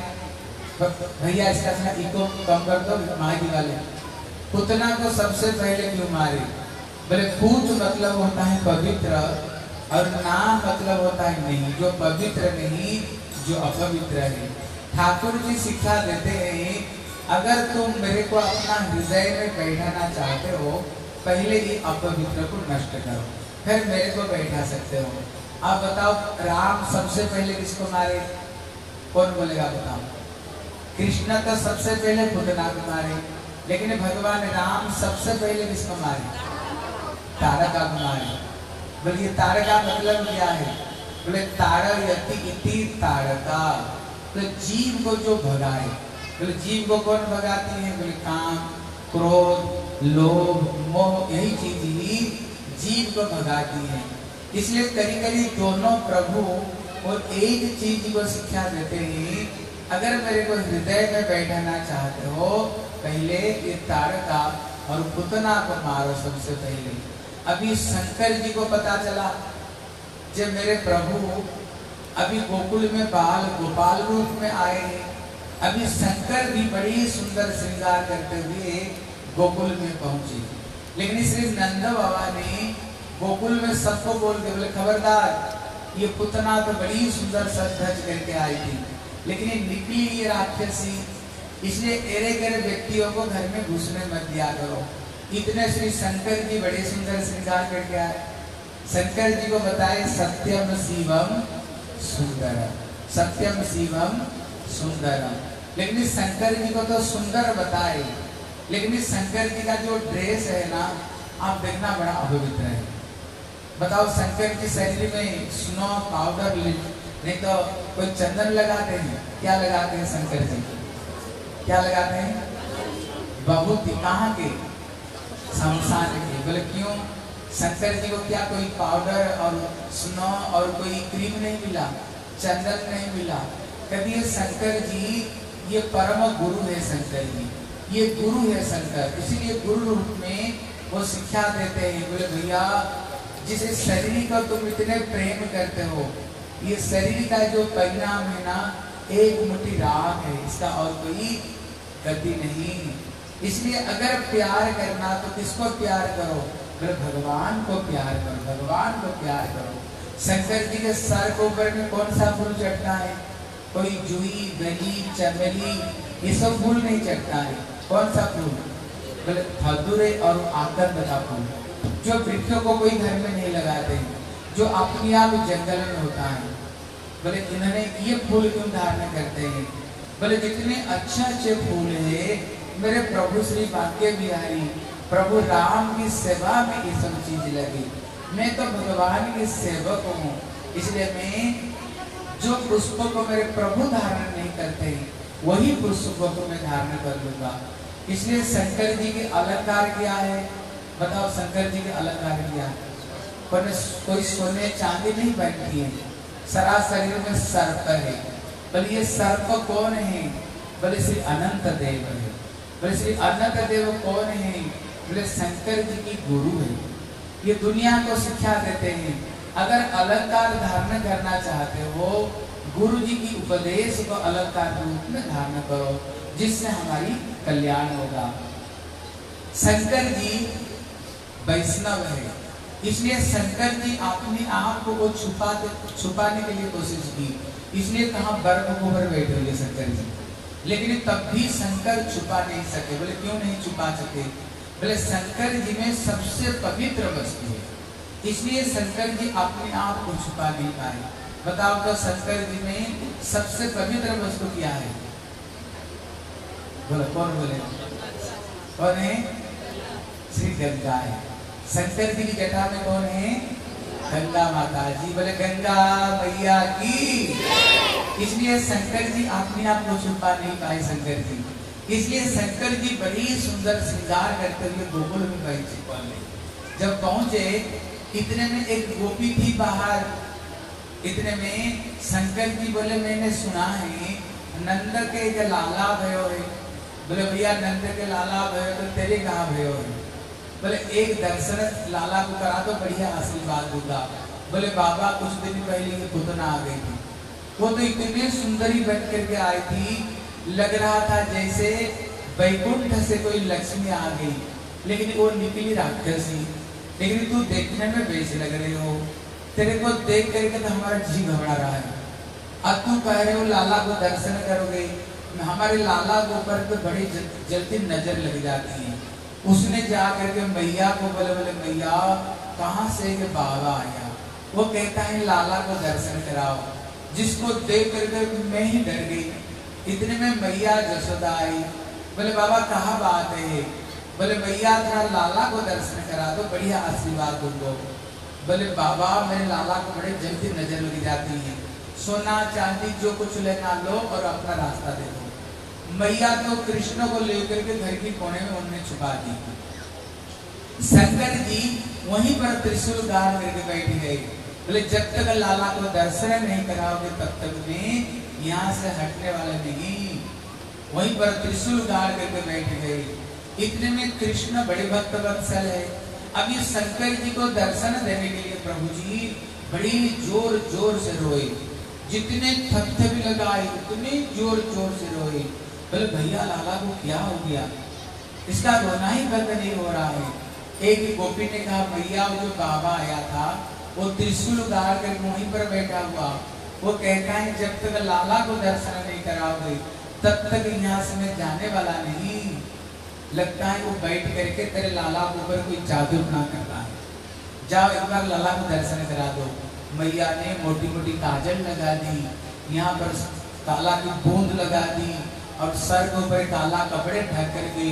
भैया, इसका थोड़ा इको कम कर दो माही वाले। पुतना को सबसे पहले क्यों मारे? बोले पूत मतलब होता है पवित्र और नाम मतलब होता है नहीं। जो पवित्र नहीं, जो अपवित्र है। ठाकुर जी शिक्षा देते हैं अगर तुम मेरे को अपना हृदय में बैठाना चाहते हो, पहले ही अपवित्र को नष्ट करो। फिर मेरे को बैठा सकते हो। आप बताओ, राम सबसे पहले किसको मारे? कौन बोलेगा बताओ? कृष्ण तो सबसे पहले पुतना को मारे, लेकिन भगवान राम सबसे पहले किसको मारे? तारका को मारे। बोलिए, तारका मतलब क्या है? बोले तारक यति इति तारका। तो जीव को जो भगाए बोले जीव को कौन भगाती है बोले काम, क्रोध, लोभ, मोह, यही चीज़ ही जीव को भगाती है। इसलिए कभी कभी दोनों प्रभु और एक चीज़ को शिक्षा देते हैं, अगर मेरे को हृदय में बैठाना चाहते हो, पहले ये तारका और पुतना को मारो सबसे पहले। अभी शंकर जी को पता चला, जब मेरे प्रभु अभी गोकुल में बाल, गोपाल रूप में आए अभी शंकर भी बड़ी सुंदर श्रृंगार करते हुए गोकुल में पहुँचे। लेकिन श्री नंद बाबा ने गोकुल में सबको बोल के बोले, खबरदार, ये पुतना तो बड़ी सुंदर सज करके आई थी। लेकिन ये निकली ये राक्षसी, इसलिए एरे गरे व्यक्तियों को घर में घुसने मत दिया करो। इतने श्री शंकर जी बड़े सुंदर श्रृंगार करके आए। शंकर जी को बताए, सत्यम शिवम सुंदर सत्यम शिवम सुंदरम लेकिन शंकर जी को तो सुंदर बताए। लेकिन शंकर जी का जो ड्रेस है ना, आप देखना बड़ा अपवित्र है। बताओ, शंकर जी शरीर में स्नो पाउडर नहीं तो कोई चंदन लगाते हैं? क्या लगाते हैं शंकर जी? क्या लगाते हैं? बहुत। ही कहाँ के? शमशान के। बोले, क्यों? शंकर जी को क्या कोई पाउडर और स्नो और कोई क्रीम नहीं मिला? चंदन नहीं मिला? ये शंकर जी, ये परम गुरु है शंकर जी। ये गुरु है शंकर। इसीलिए गुरु रूप में वो शिक्षा देते हैं। बोले, भैया, जिस शरीर का तुम इतने प्रेम करते हो, ये शरीर का जो परिणाम है ना, एक मुट्ठी राग है। इसका और कोई गति नहीं इसलिए अगर प्यार करना तो किसको प्यार करो? बोले, भगवान को प्यार करो, भगवान को प्यार करो। शंकर जी के सर के ऊपर में कौन सा फूल चढ़ता है? कोई जूही बेली चमेली, ये सब फूल नहीं चढ़ता है। कौन सा फूल? बोले धतुरे और आकर्द का फूल। जो वृक्षों को कोई घर में नहीं लगाते, जो अपने आप जंगल में होता है। बोले, इन्होंने ये फूल क्यों धारण करते हैं? बोले, जितने अच्छे अच्छे फूल है, मेरे प्रभु श्री भाग्य बिहारी, प्रभु राम की सेवा में ये सब चीज़ लगी। मैं तो भगवान की सेवक हूँ, इसलिए मैं जो पुष्पों को मेरे प्रभु धारण नहीं करते हैं, वही पुष्पों को मैं धारण कर लूँगा। इसलिए शंकर जी के अलंकार क्या है। बताओ, शंकर जी के अलंकार क्या है। कोई कोई सोने चांदी नहीं पहनती है। सरा शरीर में सर्प है। बोले, ये सर्प कौन है? बोले, श्री अनंत देव है। बोले, श्री अनंत देव कौन है? बोले, शंकर जी की गुरु है। ये दुनिया को शिक्षा देते हैं। अगर अलंकार धारण करना चाहते हो गुरु जी की उपदेश को अलंकार रूप में धारण करो, जिससे हमारी कल्याण होगा। शंकर जी वैष्णव है, इसलिए शंकर जी अपने आप को छुपा छुपाने के लिए कोशिश की। इसलिए कहा बर्फ़ को ऊपर बैठे हुए शंकर जी। लेकिन तब भी शंकर छुपा नहीं सके, बोले क्यों नहीं छुपा सके? बोले शंकर जी में सबसे पवित्र वस्तु है। इसलिए शंकर जी अपने आप को छुपा नहीं पाए। बताओ तो शंकर जी में सबसे पवित्र वस्तु क्या है? बोलो, कौन बोले? कौन है? श्री गंगा है। शंकर जी की जटा में कौन है? गंगा माता जी। बोले, गंगा मैया की। इसलिए शंकर जी अपने आप को छुपा नहीं पाए शंकर जी। इसलिए शंकर जी बड़ी सुंदर श्रृंगार करते हुए गोकुल में छुपा जब पहुँचे इतने में एक गोपी थी बाहर। इतने में शंकर जी बोले, मैंने सुना है, नंद के एक लाला भयो है। बोले, भैया, नंद के लाला भयो तो तेरे कहाँ भयो है? बोले, एक दर्शन लाला को करा तो बढ़िया आशीर्वाद होगा। बोले, बाबा, कुछ दिन पहले ये पुतना आ गई थी। वो तो इतने सुंदरी बन करके आई थी। लग रहा था जैसे वैकुंठ से कोई लक्ष्मी आ गई, लेकिन वो निकली राक्षसी। लेकिन तू देखने में वैसे लग रही हो। तेरे को देख करके तो हमारा जी घबरा रहा है। अब तू कह रहे हो, लाला को दर्शन करोगे। हमारे लाला के ऊपर तो बड़ी जल्दी नज़र लग जाती है। उसने जा करके मैया को बोले बोले, मैया, कहाँ से के बाबा आया? वो कहता है, लाला को दर्शन कराओ। जिसको देख करके मैं ही डर गई। इतने में मैया जसोदा आई। बोले, बाबा, कहा बात है बोले मैया थोड़ा लाला को दर्शन करा दो, बढ़िया आशीर्वाद दो बोले, बाबा मेरे लाला को बड़े जल्दी नज़र लग जाती है। सोना, चांदी, जो कुछ लेना लो और अपना रास्ता देखो मैया तो कृष्ण को लेकर के घर की कोने में उन्हें छुपा दी। शंकर जी वहीं पर त्रिशूल गाड़ करके बैठ गए। बोले, जब तक लाला को दर्शन नहीं कराओगे, तब तक मैं यहाँ से हटने वाले नहीं। वहीं पर त्रिशूल गाड़ करके बैठ गए। इतने में कृष्ण बड़े भक्त वत्सल है। ये शंकर जी को दर्शन देने के लिए प्रभु जी बड़ी ज़ोर ज़ोर से रोए। जितने थप्थे भी लगाए, उतने ज़ोर ज़ोर से रोए। बोले, भैया, लाला को क्या हो गया? इसका रोना ही बंद नहीं हो रहा है। एक गोपी ने कहा, भैया जो बाबा आया था, वो त्रिशूल उतार कर वहीं पर बैठा हुआ। वो कहता है, जब तक लाला को दर्शन नहीं कराओगे, तब तक यहाँ से मैं जाने वाला नहीं। लगता है वो बैठ करके तेरे लाला ऊपर कोई जादू ना कर रहा है। जाओ एक बार लाला को दर्शन करा दो। मैया ने मोटी मोटी काजल लगा दी, यहाँ पर काला की बूंद लगा दी और सर के ऊपर काला कपड़े ढक करके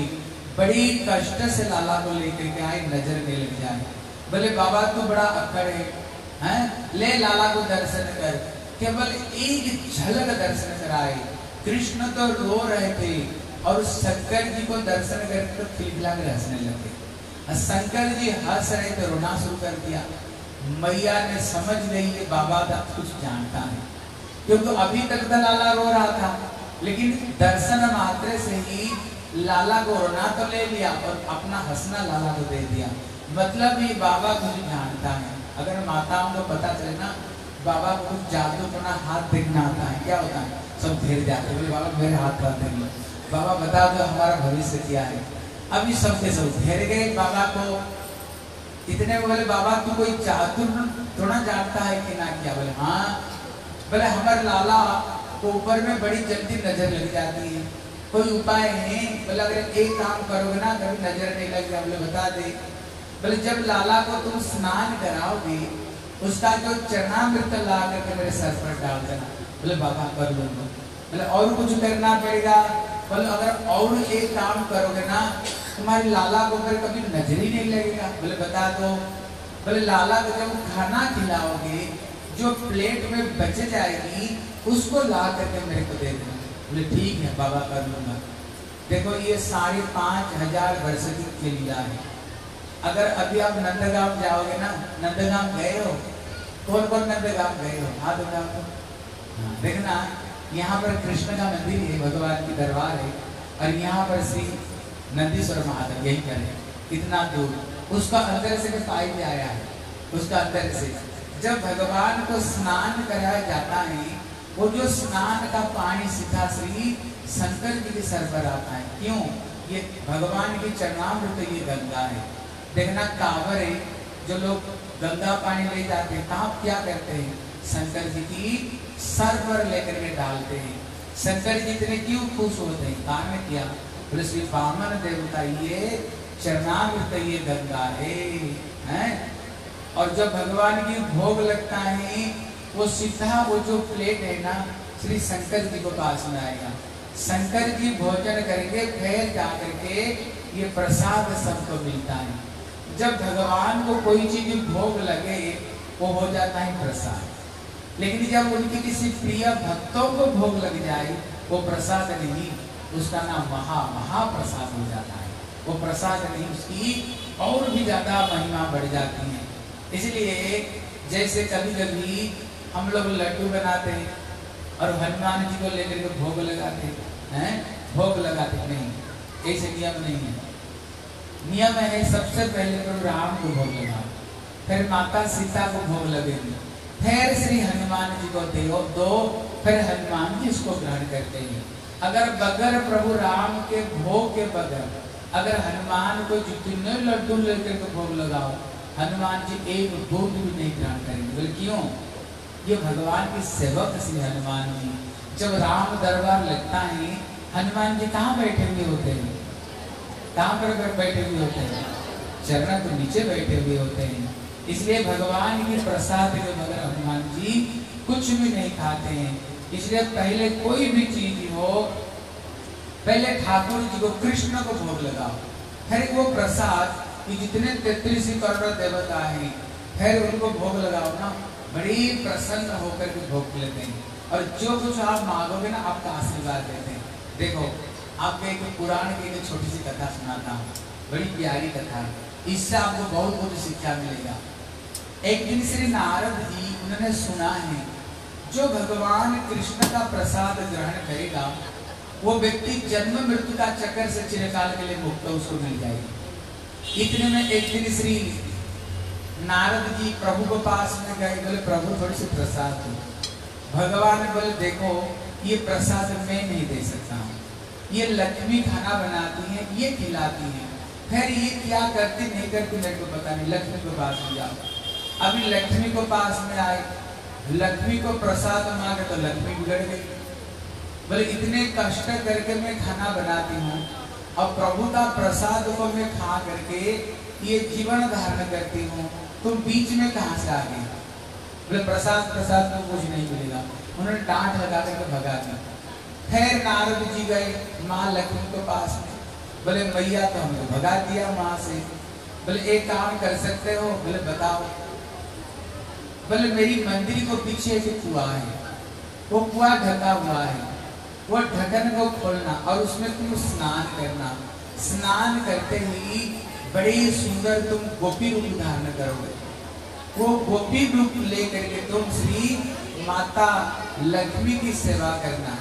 बड़ी कष्ट से लाला को लेकर के आए, नज़र में लग जाए। बोले, बाबा, तू बड़ा अक्कड़ है, हैं? ले लाला को दर्शन कर। केवल एक झलक दर्शन कराए। कृष्ण तो रो रहे थे और उस शंकर जी को दर्शन करके तो खिलखिला कर हंसने लगे शंकर जी हंस रहे थे रोना शुरू कर दिया। मैया ने समझ नहीं कि बाबा का कुछ जानता है। क्योंकि तो अभी तक तो लाला रो रहा था। लेकिन दर्शन मात्र से ही लाला को रोना तो ले लिया और अपना हंसना लाला को दे दिया। मतलब ये बाबा कुछ जानता है। अगर माताओं को पता चले ना, बाबा को कुछ जादू अपना हाथ देखना आता है। क्या होता है? सब घेर जाते हैं। बाबा, मेरे हाथ पर देंगे बाबा बता दो हमारा भविष्य क्या है। अभी सबके सब घेर गए बाबा को। इतने बोले, बाबा, तू कोई चातुर थोड़ा जानता है कि ना क्या? बोले हाँ। बोले, हमारे लाला को ऊपर में बड़ी जल्दी नज़र लग जाती है। कोई उपाय है? बोले, अगर एक काम करोगे ना, कभी नज़र नहीं लग जाए बोले, बता दे। बोले, जब लाला को तुम स्नान कराओगे, उसका जो चरणामृत ला करके मेरे सर पर डाल देना। बोले, बाबा, कर लूँगा बोले, और कुछ करना पड़ेगा? बोले अगर और एक काम करोगे ना तुम्हारी लाला को फिर कभी नज़र ही नहीं लगेगा। बोले बता दो। बोले लाला को जब खाना खिलाओगे जो प्लेट में बच जाएगी उसको ला करके मेरे को दे देना बोले ठीक है बाबा कर लूँगा देखो ये साढ़े पाँच हज़ार वर्ष की खेलीला है। अगर अभी आप नंदगांव जाओगे ना नंदगांव गए हो? कौन कौन नंदगांव गए हो? हाथ उठाओ। हाँ, देखना यहाँ पर कृष्ण का मंदिर है, भगवान की दरबार है, और यहाँ पर श्री नंदीश्वर महादेव यही कर रहे इतना दूर। उसका अंदर से पाइप आया है, उसका अंदर से। जब भगवान को स्नान कराया जाता है, वो जो स्नान का पानी सीधा श्री शंकर जी के सर पर आता है। क्यों? ये भगवान की चरणामृत ये गंगा है। देखना कांवर है, जो लोग गंगा पानी ले जाते हैं कहाँ क्या करते हैं? शंकर जी की सर पर लेकर के डालते हैं। शंकर जी इतने क्यों खुश होते हैं? कारण क्या। बोले, श्री देवता, ये चरणामृत ये गंगा है, हैं? और जब भगवान की भोग लगता है, वो सीधा वो जो प्लेट है ना, श्री शंकर जी को पास में आएगा शंकर जी भोजन करके फिर जा करके ये प्रसाद सबको मिलता है। जब भगवान को कोई चीज़ भोग लगे, वो हो जाता है प्रसाद। लेकिन जब उनकी किसी प्रिय भक्तों को भोग लग जाए, वो प्रसाद नहीं, उसका नाम महा, महाप्रसाद हो जाता है। वो प्रसाद नहीं, उसकी और भी ज़्यादा महिमा बढ़ जाती है। इसलिए जैसे कभी कभी हम लोग लड्डू बनाते हैं और हनुमान जी को लेकर के भोग लगाते हैं भोग लगाते नहीं, ऐसे नियम नहीं है। नियम है, सबसे पहले प्रभु राम को भोग लगाओ, फिर माता सीता को भोग लगेगी। फिर श्री हनुमान जी को दो दो, फिर हनुमान जी इसको ग्रहण करते हैं अगर बगैर प्रभु राम के भोग के बगैर, अगर हनुमान को जितने लड्डू लेकर के भोग लगाओ, हनुमान जी एक बूंद भी नहीं ग्रहण करेंगे। बोले, क्यों? ये भगवान के सेवक श्री हनुमान जी। जब राम दरबार लगता है, हनुमान जी कहाँ बैठे हुए होते हैं? कहाँ पर बैठे हुए होते हैं? चरण तो नीचे बैठे हुए होते हैं। इसलिए भगवान के प्रसाद के बगैर हनुमान जी कुछ भी नहीं खाते हैं। इसलिए पहले कोई भी चीज़ हो, पहले ठाकुर जी को कृष्ण को भोग लगाओ। फिर वो प्रसाद कि जितने तैतीस करोड़ देवता हैं, फिर उनको भोग लगाओ ना। बड़ी प्रसन्न होकर के भोग लेते हैं। और जो कुछ आप मांगोगे ना, आपका आशीर्वाद देते हैं। देखो आपको एक पुराण की एक छोटी सी कथा सुनाता हूँ। बड़ी प्यारी कथा। इससे आपको बहुत कुछ शिक्षा मिलेगा। एक दिन श्री नारद जी उन्होंने सुना है, जो भगवान कृष्ण का प्रसाद ग्रहण करेगा, वो व्यक्ति जन्म मृत्यु का चक्कर से चिरकाल के लिए मुक्त उसको मिल जाएगी। इतने में एक दिन श्री नारद जी प्रभु के पास में गए, बोले, प्रभु, थोड़ी सी प्रसाद दो। भगवान बोले, देखो, ये प्रसाद मैं नहीं दे सकता। हूँ ये लक्ष्मी खाना बनाती है, ये खिलाती है। फिर ये क्या करती, नहीं करती मेरे को पता नहीं, लक्ष्मी के में जाओ। अभी लक्ष्मी को पास में आए, लक्ष्मी को प्रसाद मांगे तो लक्ष्मी बिगड़ गई। बोले, इतने कष्ट करके मैं खाना बनाती हूँ, और प्रभु का प्रसाद को मैं खा करके ये जीवन धारण करती हूँ, तुम बीच में कहाँ से आ गए? बोले, प्रसाद प्रसाद को कुछ नहीं मिलेगा। उन्होंने डांट लगा करके भगा दी खैर नारद जी गए, माँ लक्ष्मी के पास में। बोले, मैया तो हमने भगा दिया माँ से। बोले, एक काम कर सकते हो? बोले, बताओ। बोले, मेरी मंदिर को पीछे एक कुआ है। वो कुआ ढका हुआ है। वो ढक्कन को खोलना और उसमें तुम स्नान करना। स्नान करते ही बड़े सुंदर तुम गोपी रूप धारण करोगे। वो गोपी रूप लेकर के तुम श्री माता लक्ष्मी की सेवा करना।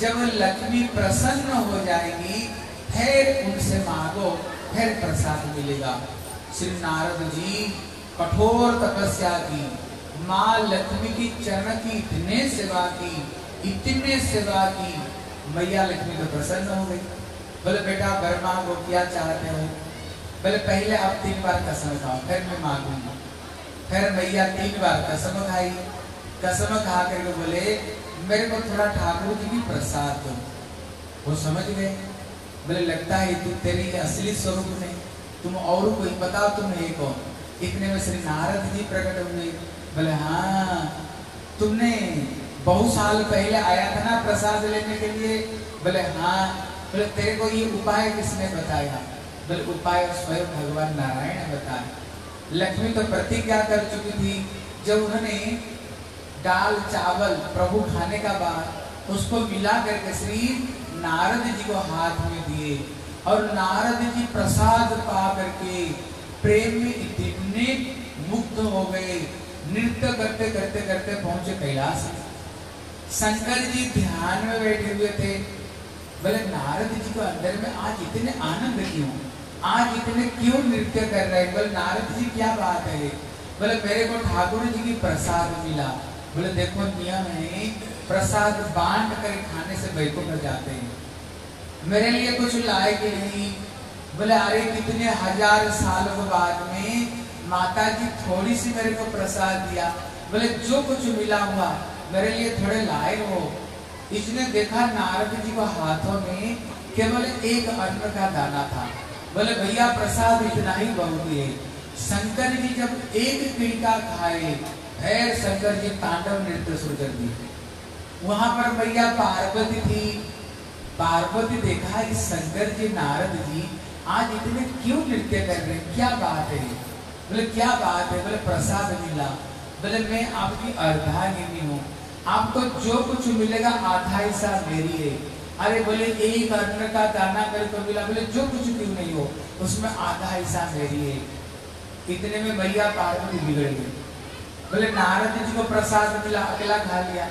जब लक्ष्मी प्रसन्न हो जाएगी, फिर उनसे मांगो, फिर प्रसाद मिलेगा। श्री नारद जी कठोर तपस्या की, माँ लक्ष्मी की चरण की इतने सेवा की, इतने सेवा की, मैया लक्ष्मी तो प्रसन्न हो गई। बोले, बेटा वर मांगो क्या चाहते हो? बोले, पहले आप तीन बार कसम खाओ, फिर मैं मांगूँगा। फिर मैया तीन बार कसम खाई। कसम खा करके बोले, मेरे को थोड़ा ठाकुर जी की प्रसाद दो। वो समझ गए। बोले, लगता है तू तेरी असली स्वरूप में, तुम और कोई बताओ, तुम है कौन? इतने में श्री नारद जी प्रकट हुए। बोले हाँ तुमने बहुत साल पहले आया था ना प्रसाद लेने के लिए बोले हाँ बोले, तेरे को ये उपाय किसने बताया? बोले, उपाय स्वयं भगवान नारायण ने बताया लक्ष्मी तो प्रतिज्ञा कर चुकी थी। जब उन्होंने दाल, चावल, प्रभु खाने का बाद उसको मिला करके श्री नारद जी को हाथ में दिए और नारद जी प्रसाद पा करके प्रेम में इतने मुक्त हो गए। नृत्य करते करते करते पहुँचे कैलाश। शंकर जी ध्यान में बैठे हुए थे। बोले, नारद जी को अंदर में आज इतने आनंद क्यों? आज इतने क्यों नृत्य कर रहे हैं? बोले, नारद जी, क्या बात है बोले, मेरे को ठाकुर जी की प्रसाद मिला। बोले, देखो नियम है प्रसाद बांट कर खाने से बैकुंठ जाते हैं। मेरे लिए कुछ लाए कि नहीं। बोले, अरे, कितने हज़ार सालों बाद में माता जी थोड़ी सी मेरे को प्रसाद दिया। बोले, जो कुछ मिला हुआ, मेरे लिए थोड़े लाए हो। इसने देखा नारद जी को हाथों में केवल एक अन्न का दाना था। बोले, भैया, प्रसाद इतना ही बहुत है। शंकर जी जब एक किड़का खाए, फिर शंकर जी तांडव नृत्य शुरू कर दिए। वहाँ पर भैया पार्वती थी। पार्वती देखा इस शंकर जी नारद जी आज इतने क्यों नृत्य कर रहे क्या बात है बोले, क्या बात है? बोले, प्रसाद मिला। बोले, मैं आपकी अर्धांगिनी हूँ। आपको जो कुछ मिलेगा, आधा हिस्सा मेरी है। अरे बोले एक अन्न का दाना मेरे को मिला। बोले, जो कुछ क्यों नहीं हो, उसमें आधा हिस्सा मेरी है। इतने में भैया पार्वती बिगड़ गई। बोले, नारद जी को प्रसाद मिला, अकेला खा लिया।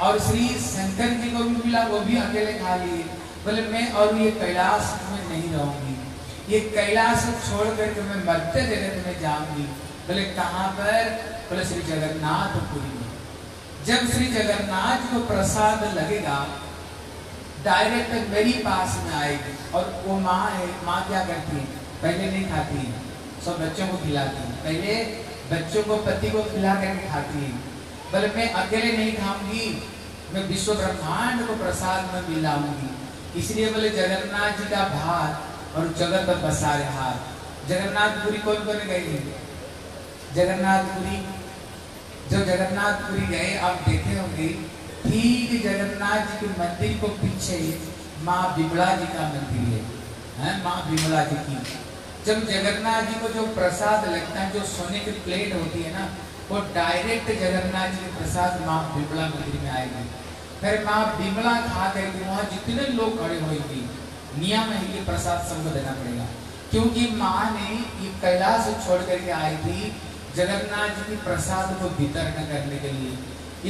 और श्री शंकर जी को भी मिला, वो भी अकेले खा लिए। बोले, मैं और ये कैलाश में नहीं रहूँगी। ये कैलाश छोड़ करके मैं मध्य जगत में जाऊँगी बोले, कहाँ पर? बोले, श्री जगन्नाथपुरी में। जब श्री जगन्नाथ को प्रसाद लगेगा डायरेक्ट मेरी पास में आएगी। और वो माँ है, माँ क्या करती है? पहले नहीं खाती है। सब बच्चों को खिलाती है। पहले बच्चों को, पति को खिला करके खाती है। बोले, मैं अकेले नहीं खाऊँगी। मैं विश्व ब्रह्मांड को प्रसाद में मिलाऊँगी इसलिए बोले, जगन्नाथ जी का भात और जगत बसा रहा जगन्नाथपुरी कौन कौन गई जगन्नाथपुरी जो जगन्नाथपुरी गए, आप देखे होंगे, ठीक जगन्नाथ जी के मंदिर को पीछे माँ बिमला जी का मंदिर है। हैं, माँ बिमला जी की। जब जगन्नाथ जी को जो प्रसाद लगता है, जो सोने की प्लेट होती है ना, वो डायरेक्ट जगन्नाथ जी के प्रसाद माँ बिमला मंदिर में आएगी। फिर माँ बिमला खा करके वहाँ जितने लोग खड़े होंगे नियम है ये प्रसाद सबको देना पड़ेगा। क्योंकि माँ ने ये कैलाश छोड़ करके आई थी जगन्नाथ जी की प्रसाद को वितरण करने के लिए।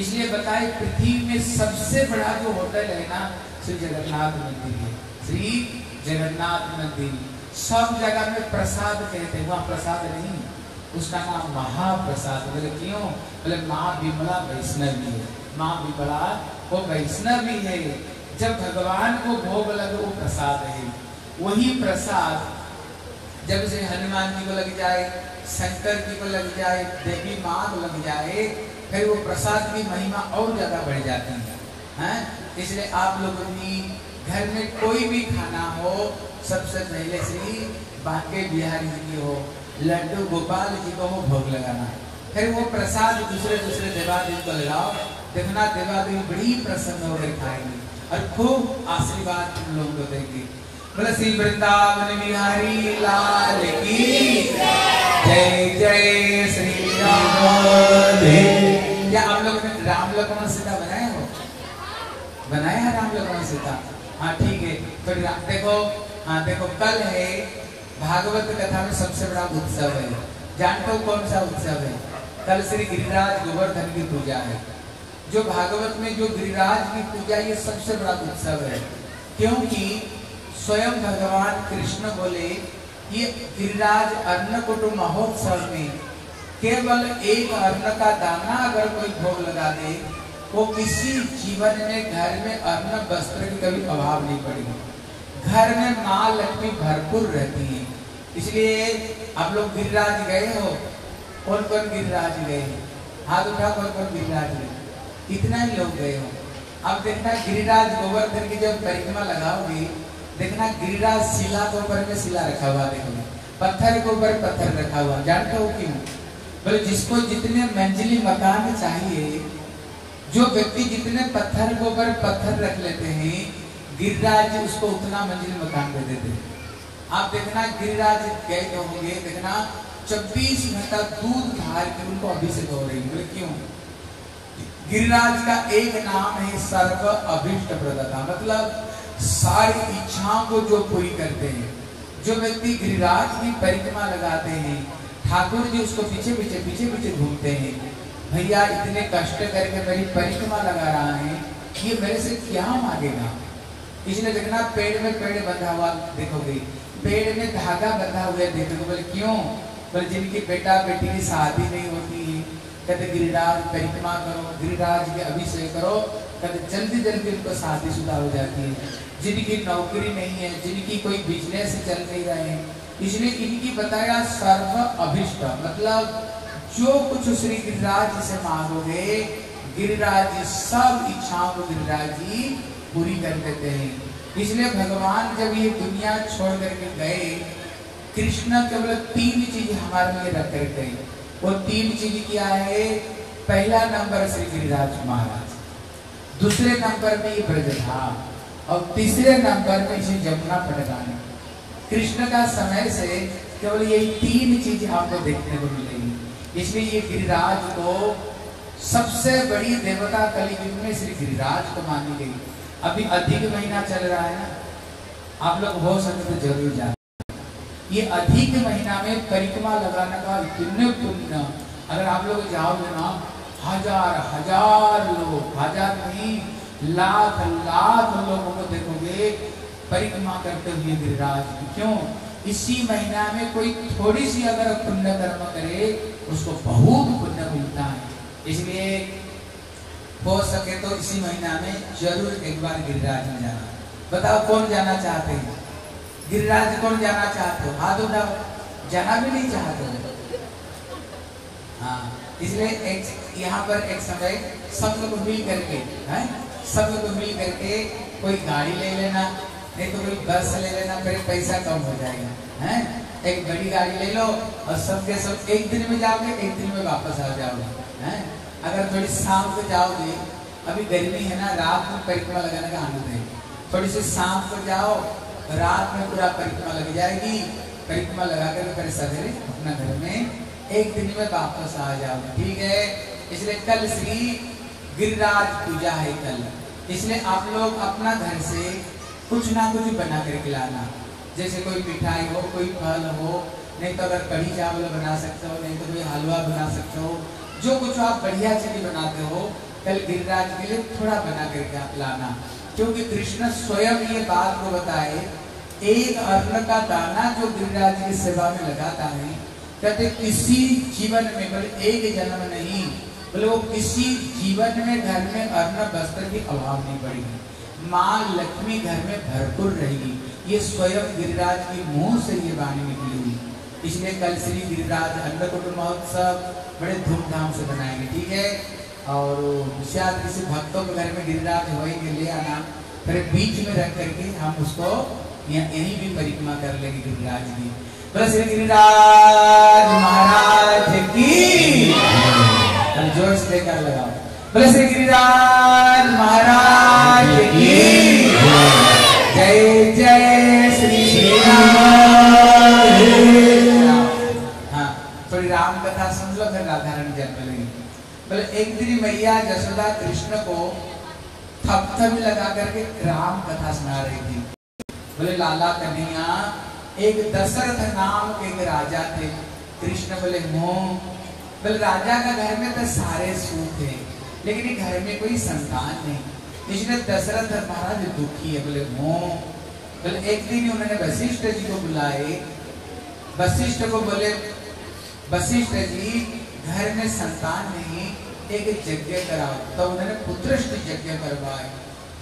इसलिए बताए, पृथ्वी में सबसे बड़ा जो होटल है ना, श्री जगन्नाथ मंदिर है। श्री जगन्नाथ मंदिर। सब जगह में प्रसाद कहते हैं। वहाँ प्रसाद नहीं, उसका नाम महाप्रसाद। बोले, क्यों? बोले, माँ विमला वैष्णव भी है। माँ विमला वो वैष्णव भी है। जब भगवान को भोग लगे, वो प्रसाद है वही प्रसाद, जब से हनुमान जी को लग जाए, शंकर जी को लग जाए, देवी माँ को लग जाए, फिर वो प्रसाद की महिमा और ज़्यादा बढ़ जाती है। हैं? इसलिए आप लोगों की घर में कोई भी खाना हो, सबसे पहले श्री बांके बिहारी जी की हो लड्डू गोपाल जी को वो भोग लगाना फिर वो प्रसाद दूसरे दूसरे देवादेव को लगाओ, देखना देवादेव बड़ी प्रसन्न होकर खाएँगे। और खूब आशीर्वाद तुम लोगों को देंगे। श्री वृंदावन बिहारी लाल की जय जय श्री राम। क्या आप लोग ने राम लक्ष्मण सीता बनाया हो? बनाया है राम लक्ष्मण सीता? हाँ ठीक है। रा- देखो हाँ देखो, कल है भागवत कथा में सबसे बड़ा उत्सव है। जानते हो कौन सा उत्सव है? कल श्री गिरिराज गोवर्धन की पूजा है। जो भागवत में जो गिरिराज की पूजा, ये सबसे बड़ा उत्सव है। क्योंकि स्वयं भगवान कृष्ण बोले, ये गिरिराज अन्नकूट महोत्सव में केवल एक अन्न का दाना अगर कोई भोग लगा दे, वो किसी जीवन में घर में अन्न, वस्त्र की कभी अभाव नहीं पड़ेगी। घर में माँ लक्ष्मी भरपूर रहती है। इसलिए आप लोग गिरिराज गए हो? कौन कौन गिरिराज गए हाथ उठा कौन कौन गिरिराज गए इतना ही लोग गए हो। अब देखना गिरिराज गोवर्धन की जब परिक्रमा लगाओगे, देखना गिरिराज शिला के ऊपर में शिला रखा हुआ देखोगे पत्थर के ऊपर पत्थर रखा हुआ। जानते हो क्यों? बोले, जिसको जितने मंजिली मकान चाहिए, जो व्यक्ति जितने पत्थर के ऊपर पत्थर रख लेते हैं, गिरिराज उसको उतना मंजिल मकान दे देते हैं। आप देखना गिरिराज गए होंगे। देखना 24 घंटा दूध धार के उनको अभिषेक हो रही बोले, क्यों? गिरिराज का एक नाम है सर्व अभिष्ट प्रदाता मतलब सारी इच्छाओं को जो पूरी करते हैं, जो व्यक्ति गिरिराज की परिक्रमा लगाते हैं, ठाकुर जी उसको पीछे पीछे पीछे पीछे घूमते हैं, भैया, इतने कष्ट करके मेरी परिक्रमा लगा रहा है, ये मेरे से क्या मांगेगा? इसलिए देखना पेड़ में पेड़ बंधा हुआ देखोगे, पेड़ में धागा बंधा हुआ देखोगे, बोले, क्यों? बोले, जिनकी बेटा बेटी की शादी नहीं होती कहते गिरिराज परिक्रमा करो, गिरिराज के अभिषेक करो कहते जल्दी जल्दी उनको शादी शुदा हो जाती है। जिनकी नौकरी नहीं है, जिनकी कोई बिज़नेस चल नहीं रहे हैं, इसलिए इनकी बताया सर्व अभिष्ट मतलब जो कुछ श्री गिरिराज से मांगोगे, गिरिराज सब इच्छाओं को गिरिराज जी पूरी कर देते हैं। इसलिए भगवान जब ये दुनिया छोड़ करके गए, कृष्ण केवल तीन चीज़ हमारे लिए रख कर गए वो तीन चीज़ क्या है। पहला नंबर श्री गिरिराज महाराज, दूसरे नंबर में ब्रजधाम, और तीसरे नंबर में इसे जमुना पटगाना। कृष्ण का समय से केवल यही तीन चीज़ आपको देखने को मिलेगी। इसलिए ये गिरिराज को सबसे बड़ी देवता कलियुग में श्री गिरिराज को मानी गई। अभी अधिक महीना चल रहा है ना, आप लोग हो सके तो ज़रूर जाए ये अधिक महीना में परिक्रमा लगाने का इतने पुण्य अगर आप लोग जाओगे ना, हज़ार हज़ार लोग, हज़ार नहीं, लाख लाख लोगों को देखोगे, परिक्रमा करते हुए गिरिराज क्यों? इसी महीना में कोई थोड़ी सी अगर पुण्य कर्म करे, उसको बहुत पुण्य मिलता है। इसलिए हो सके तो इसी महीना में ज़रूर एक बार गिरिराज में जाना। बताओ कौन जाना चाहते हैं? गिरिराज कौन जाना चाहते हो? हाथ उठाओ। जाना भी नहीं चाहते हो? इसलिए एक, यहाँ पर एक समय सब लोग मिल करके, हैं? सब लोग मिल करके कोई गाड़ी ले लेना, नहीं तो कोई बस ले लेना, फिर पैसा कम हो जाएगा, हैं? एक बड़ी गाड़ी ले लो और सबके सब एक दिन में जाओगे, एक दिन में वापस आ जाओगे, हैं? अगर थोड़ी शाम को जाओगे, अभी गर्मी है ना, रात में परिक्रमा लगाने का आनंद है। थोड़ी सी शाम को जाओ रात में पूरा परिक्रमा लग जाएगी। परिक्रमा लगा कर फिर सवेरे अपना घर में एक दिन में वापस आ जाओगे ठीक है? इसलिए कल श्री गिरिराज पूजा है कल। इसलिए आप लोग अपना घर से कुछ ना कुछ बना कर खिलाना। जैसे कोई मिठाई हो, कोई फल हो, नहीं तो अगर कढ़ी चावल बना सकते हो, नहीं तो कोई हलवा बना सकते हो, जो कुछ आप बढ़िया चीज़ बनाते हो, कल गिरिराज के लिए थोड़ा बना करके आप लाना। क्योंकि कृष्ण स्वयं ये बात को बताए, एक अन्न का दाना जो गिरिराज की सेवा में लगाता है, कहते किसी जीवन में बोले एक जन्म नहीं, बोले वो किसी जीवन में घर में अन्न वस्त्र की अभाव नहीं पड़ेगी माँ लक्ष्मी घर में भरपूर रहेगी ये स्वयं गिरिराज के मुँह से ये वाणी निकली हुई। इसलिए कल श्री गिरिराज अन्नकूट महोत्सव बड़े धूमधाम से बनाएँगे ठीक है? और शायद किसी भक्तों के घर में गिरिराज के ले आना, फिर बीच में रख करके हम उसको यहाँ यहीं भी परिक्रमा कर लेंगे गिरिराज की। बोले, श्री गिरिराज महाराज की। ज़ोर से लेकर लगाओ। बोले, श्री गिरिराज महाराज की। बोले एक दिन मैया यशोदा कृष्ण को थपथप लगा करके राम कथा सुना रही थी। बोले, लाला कन्हैया, एक दशरथ नाम के एक राजा थे। कृष्ण बोले, मोह। बोले, राजा का घर में तो सारे सुख है लेकिन घर में कोई संतान नहीं। इसलिए दशरथ महाराज दुखी है। बोले, मोह? बोले, एक दिन उन्होंने वशिष्ठ जी को बुलाए। वशिष्ठ को बोले, वशिष्ठ जी घर में संतान नहीं, एक यज्ञ कराओ। तो उन्होंने पुत्रष्टि यज्ञ करवाए।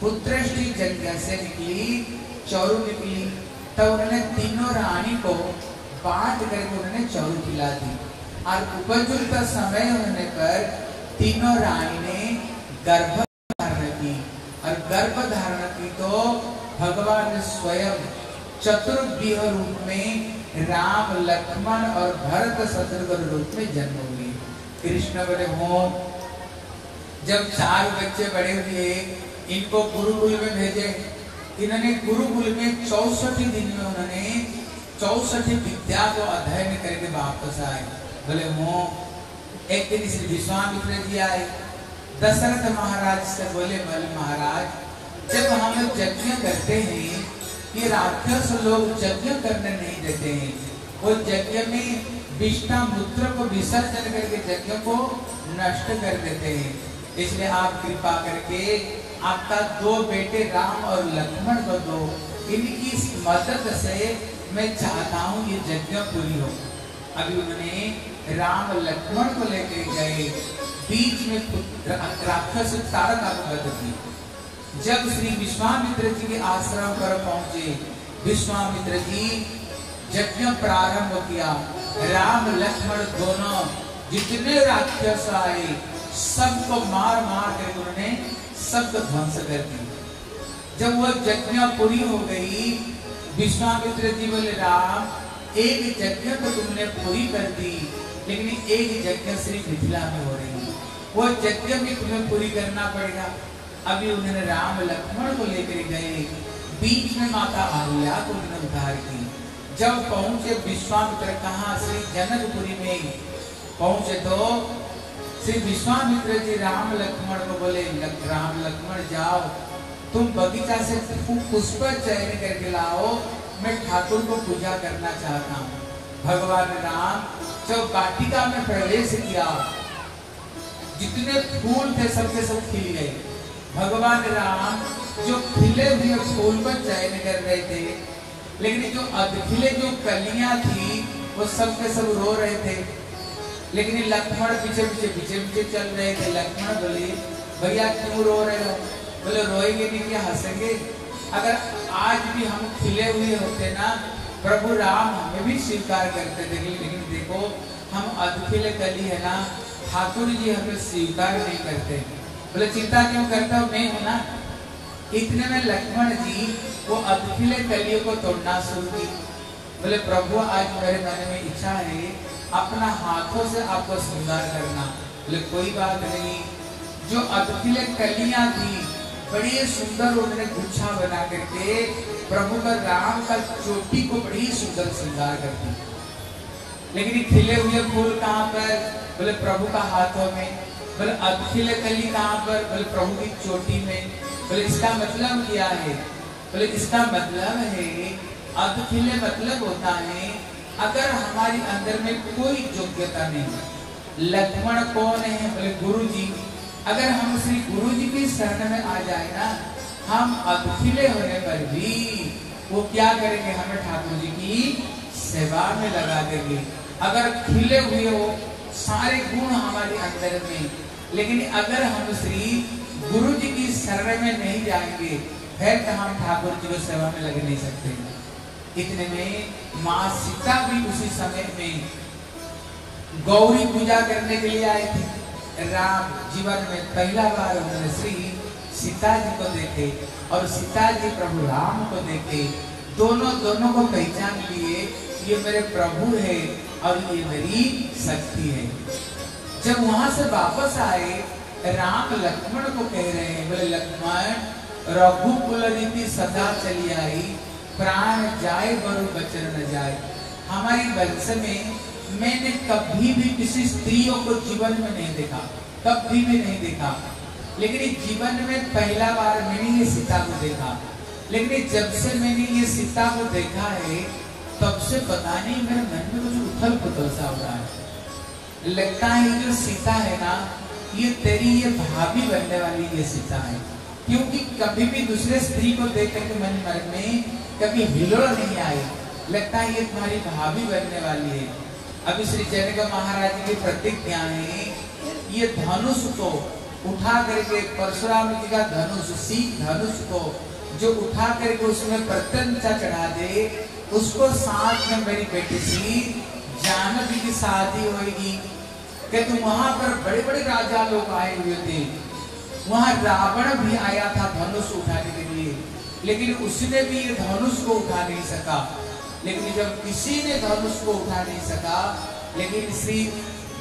पुत्रष्टि यज्ञ से निकली, चौरू निकली। तब उन्होंने तीनों रानी को बांट करके उन्होंने चौरू खिला दी। और उपयुक्त समय होने पर तीनों रानी ने गर्भ धारण की। और गर्भ धारण की तो भगवान ने स्वयं चतुर्व्यूह रूप में राम, लक्ष्मण और भरत शत्रुघ्न रूप में जन्म हुए। कृष्ण बोले, हो। जब चार बच्चे बड़े हुए, इनको गुरुकुल में भेजे। इन्होंने गुरुकुल में चौसठ दिन में उन्होंने चौसठ विद्या को अध्ययन करके वापस आए। बोले, हो। एक दिन श्री विश्वामित्र जी आए। दशरथ महाराज से बोले बोले महाराज, जब हम लोग यज्ञ करते हैं, ये राक्षस लोग यज्ञ करने नहीं देते हैं। वो यज्ञ में विष्णा मूत्र को विसर्जन करके यज्ञ को नष्ट कर देते हैं। इसलिए आप कृपा करके आपका दो बेटे राम और लक्ष्मण को दो। इनकी मदद से मैं चाहता हूँ ये यज्ञ पूरी हो। अभी उन्होंने राम लक्ष्मण को लेकर गए। बीच में राक्षस तारक अनुगत की। जब श्री विश्वामित्र जी के आश्रम पर पहुँचे, विश्वामित्र जी यज्ञ प्रारंभ किया। राम लक्ष्मण दोनों जितने राक्षस आए, सबको मार मार कर उन्होंने सबको ध्वंस कर दिया जब वो यज्ञ पूरी हो गई, विश्वामित्र जी बोले, राम, एक यज्ञ तो तुमने पूरी कर दी, लेकिन एक यज्ञ सिर्फ़ मिथिला में हो रही है। वो यज्ञ भी तुम्हें पूरी करना पड़ेगा। अभी उन्होंने राम लक्ष्मण को लेकर गए। बीच में माता आलिया को उन्होंने उद्धार की जब पहुँचे विश्वामित्र कहा श्री जनकपुरी में पहुँचे तो श्री विश्वामित्र जी, राम लक्ष्मण को बोले "लक- राम लक्ष्मण जाओ, तुम बगीचा से पुष्प चयन करके लाओ, मैं ठाकुर को पूजा करना चाहता हूँ। भगवान राम, जब वाटिका में प्रवेश किया, जितने फूल थे सबके सब खिल गए। भगवान राम जो खिले हुए फूल को चयन कर रहे थे लेकिन जो अधखिले जो कलियाँ थी, वो सब के सब रो रहे थे। लेकिन लक्ष्मण पीछे पीछे पीछे पीछे चल रहे थे। लक्ष्मण बोले, भैया, क्यों रो रहे हो? बोले, रोएँगे नहीं क्या, हंसेंगे? अगर आज भी हम खिले हुए होते ना, प्रभु राम हमें भी स्वीकार करते थे। लेकिन देखो, हम अधखिले कली है ना, ठाकुर जी हमें स्वीकार नहीं करते। बोले, चिंता क्यों करता हूँ? मैं हूँ ना इतने में लक्ष्मण जी वो अधखिले कलियों को तोड़ना शुरू की। बोले, प्रभु, आज मेरे मन में इच्छा है अपना हाथों से आपको श्रृंगार करना। बोले, कोई बात नहीं। जो अधखिले कलियाँ थी, बड़ी सुंदर उन्होंने गुच्छा बना करके प्रभु का राम का चोटी को बड़ी सुंदर श्रृंगार कर दी। लेकिन खिले हुए फूल कहाँ पर? बोले, प्रभु का हाथों में। बोले अधखिले कली कहाँ पर? बोले, प्रभु की चोटी में। बोले, इसका मतलब क्या है? बोले, इसका मतलब है अधखिले मतलब होता है, अगर हमारी अंदर में कोई योग्यता नहीं है, लक्ष्मण कौन है? बोले गुरु जी अगर हम श्री गुरु जी की शरण में आ जाए ना, हम अधखिले होने पर भी वो क्या करेंगे? हमें ठाकुर जी की सेवा में लगा देंगे। अगर खिले हुए हो, सारे गुण हमारे अंदर में, लेकिन अगर हम श्री गुरु जी की शरण में नहीं जाएँगे, फिर तो हम ठाकुर जी को सेवा में लग नहीं सकते। इतने में माँ सीता भी उसी समय में गौरी पूजा करने के लिए आए थे। राम जीवन में पहला बार उन्होंने श्री सीता जी को देखे और सीता जी प्रभु राम को देखे। दोनों दोनों को पहचान लिए ये मेरे प्रभु है और ये मेरी शक्ति है। जब वहाँ से वापस आए राम लक्ष्मण को कह रहे हैं, बोले, लक्ष्मण रघुकुल रीति सदा चली आई, प्राण जाए बरु बचन न जाए। हमारी वंश में मैंने कभी भी किसी स्त्रियों को जीवन में नहीं देखा, कभी भी नहीं देखा। लेकिन जीवन में पहला बार मैंने ये सीता को देखा। लेकिन जब से मैंने ये सीता को देखा है, तब से पता नहीं मेरे मन में कुछ उथल पुथल सा हो रहा है। लगता है जो सीता है ना ये तेरी ये भाभी बनने वाली ये सीता है। क्योंकि कभी भी दूसरे स्त्री को देख करके मन मन में कभी हिलोड़ नहीं आई लगता है ये तुम्हारी भाभी बनने वाली है। अभी श्री जनक महाराज की प्रतिज्ञा है। ये धनुष को उठा करके परशुराम जी का धनुष, सीख धनुष को जो उठा करके उसमें प्रत्यंचा चढ़ा दे, उसको साथ में मेरी बेटी सी, जानकी की शादी होगी कहते वहाँ पर बड़े बड़े राजा लोग आए हुए थे। वहाँ रावण भी आया था धनुष उठाने के लिए, लेकिन उसने भी धनुष को उठा नहीं सका। लेकिन जब किसी ने धनुष को उठा नहीं सका, लेकिन श्री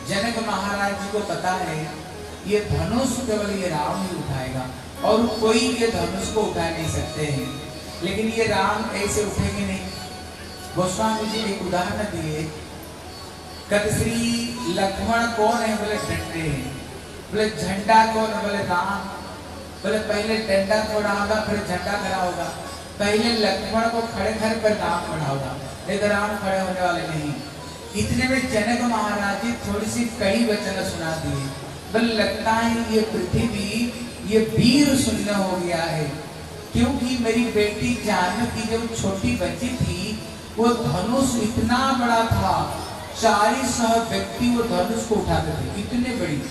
जनक महाराज जी को पता है, ये धनुष केवल ये राम ही उठाएगा और कोई ये धनुष को उठा नहीं सकते हैं। लेकिन ये राम ऐसे उठेंगे नहीं। गोस्वामी जी एक उदाहरण दिए। कद श्री लक्ष्मण कौन है? बोले हैं बोले झंडा कौन बोले राम। बोले पहले डंडा थोड़ा होगा, फिर झंडा खड़ा होगा। पहले लक्ष्मण को खड़े खड़े पर राम खड़ा होगा। नहीं तो राम खड़े होने वाले नहीं। इतने में जनक महाराज जी थोड़ी सी कड़ी वचन सुना दिए। बोले लगता है ये पृथ्वी, ये वीर शून्य हो गया है। क्योंकि मेरी बेटी जानकी जब छोटी बच्ची थी, वो धनुष इतना बड़ा था चालीस व्यक्ति वो धनुष को उठाते थे, इतने बड़ी।